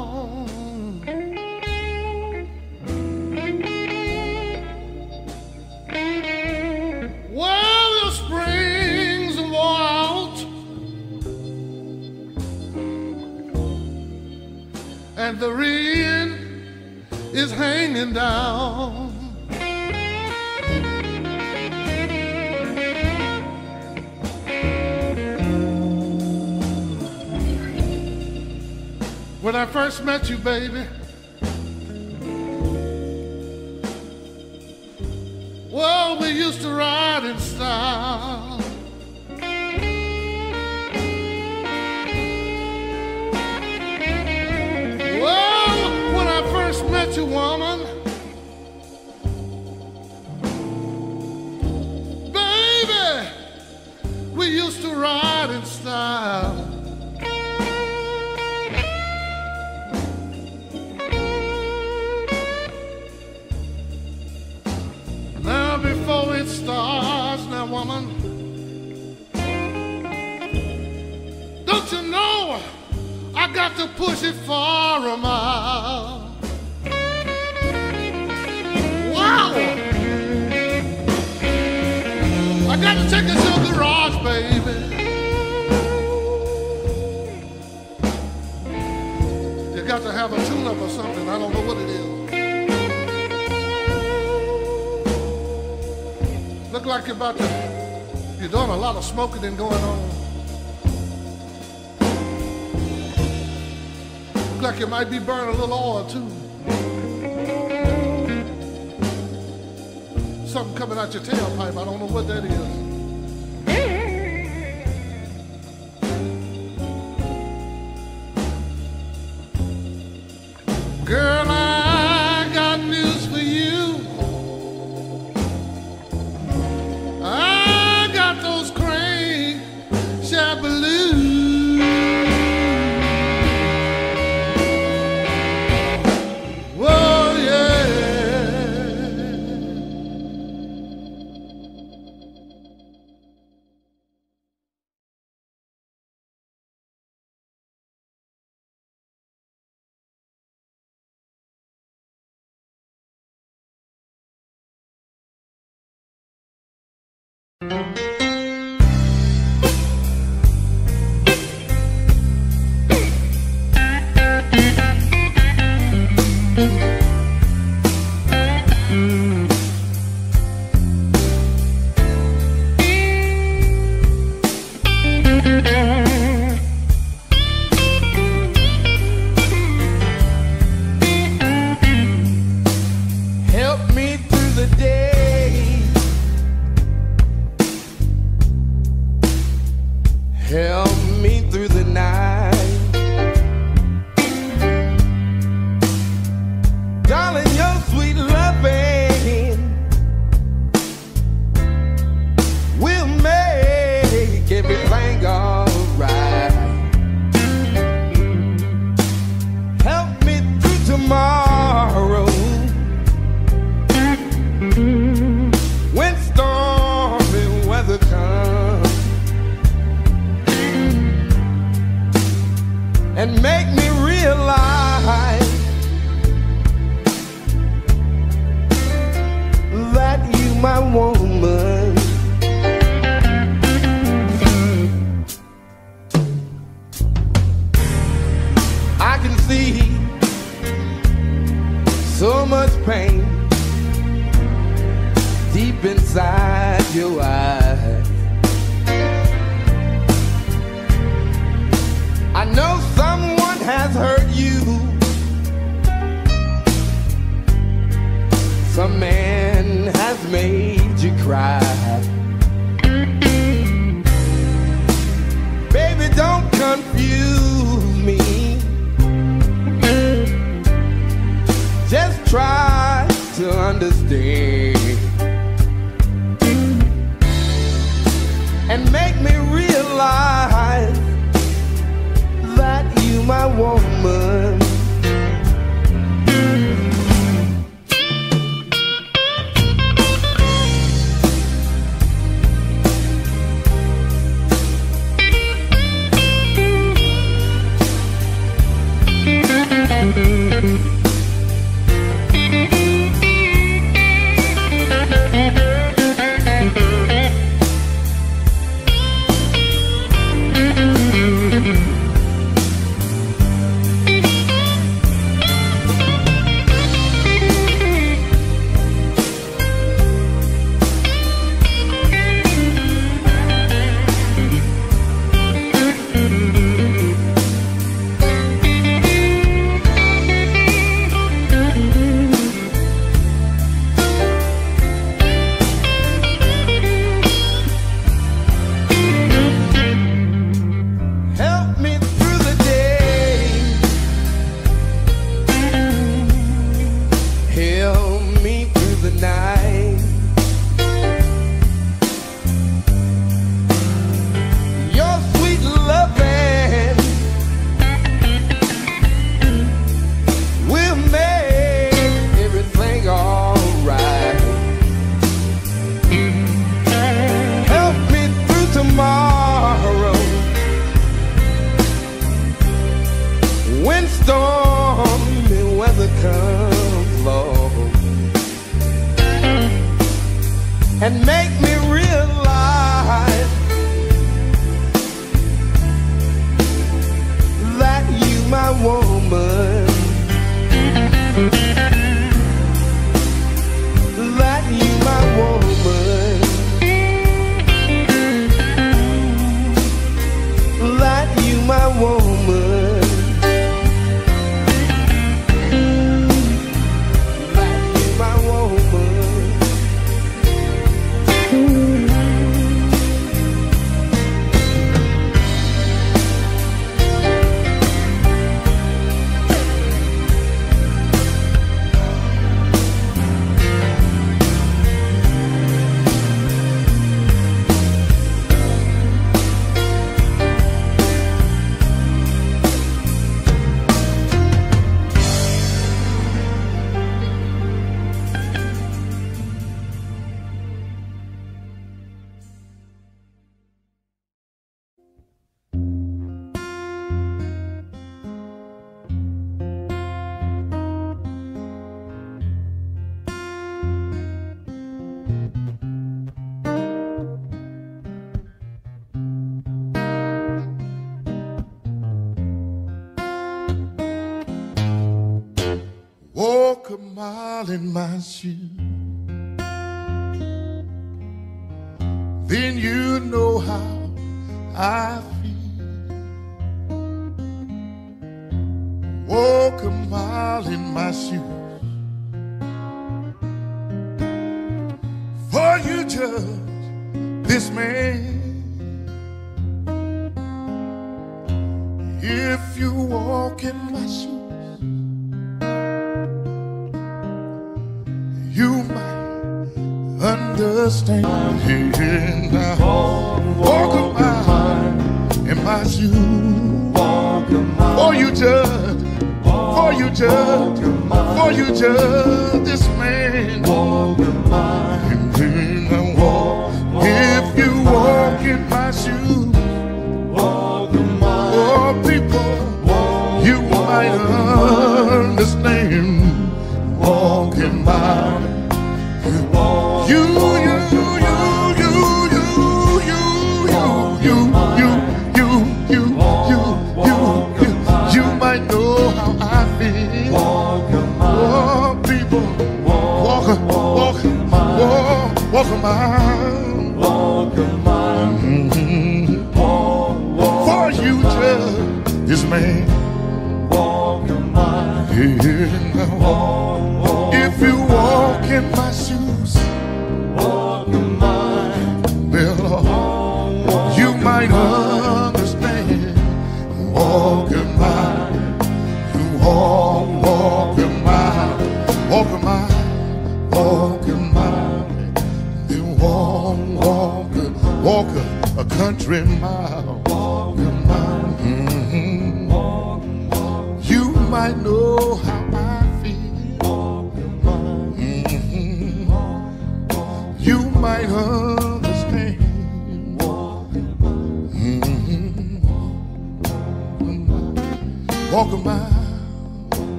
First met you, baby. About to, you're doing a lot of smoking and going on. Look like you might be burning a little oil too. Something coming out your tailpipe, I don't know what that is.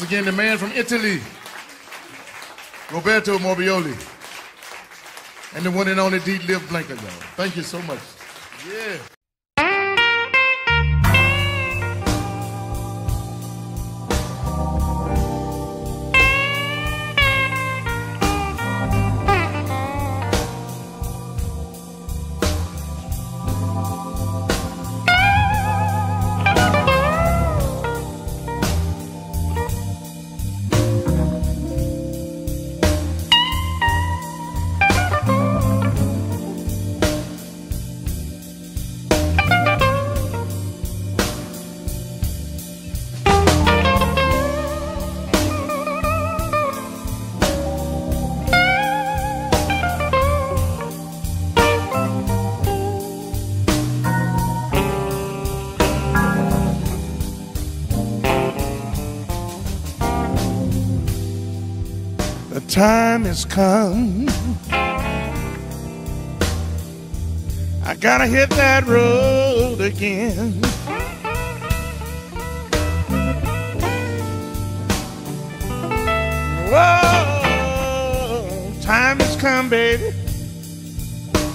Once again, the man from Italy, Roberto Morbioli, and the one and only D. Liv Blanca, y'all. Thank you so much. time has come. I gotta hit that road again. Whoa, time has come, baby.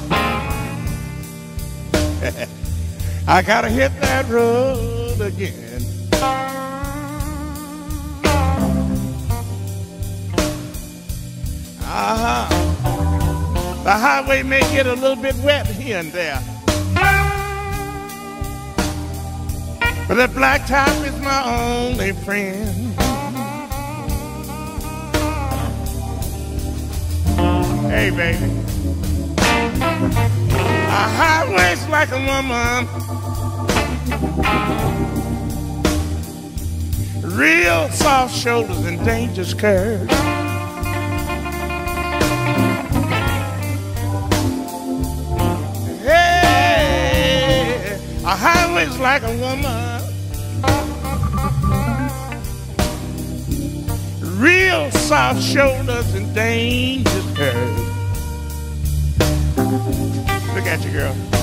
I gotta hit that road again. highway may get a little bit wet here and there. But the blacktop is my only friend. Hey, baby. A highway's like a woman. Real soft shoulders and dangerous curves. A high waist like a woman. Real soft shoulders and dangerous curves. Look at you, girl.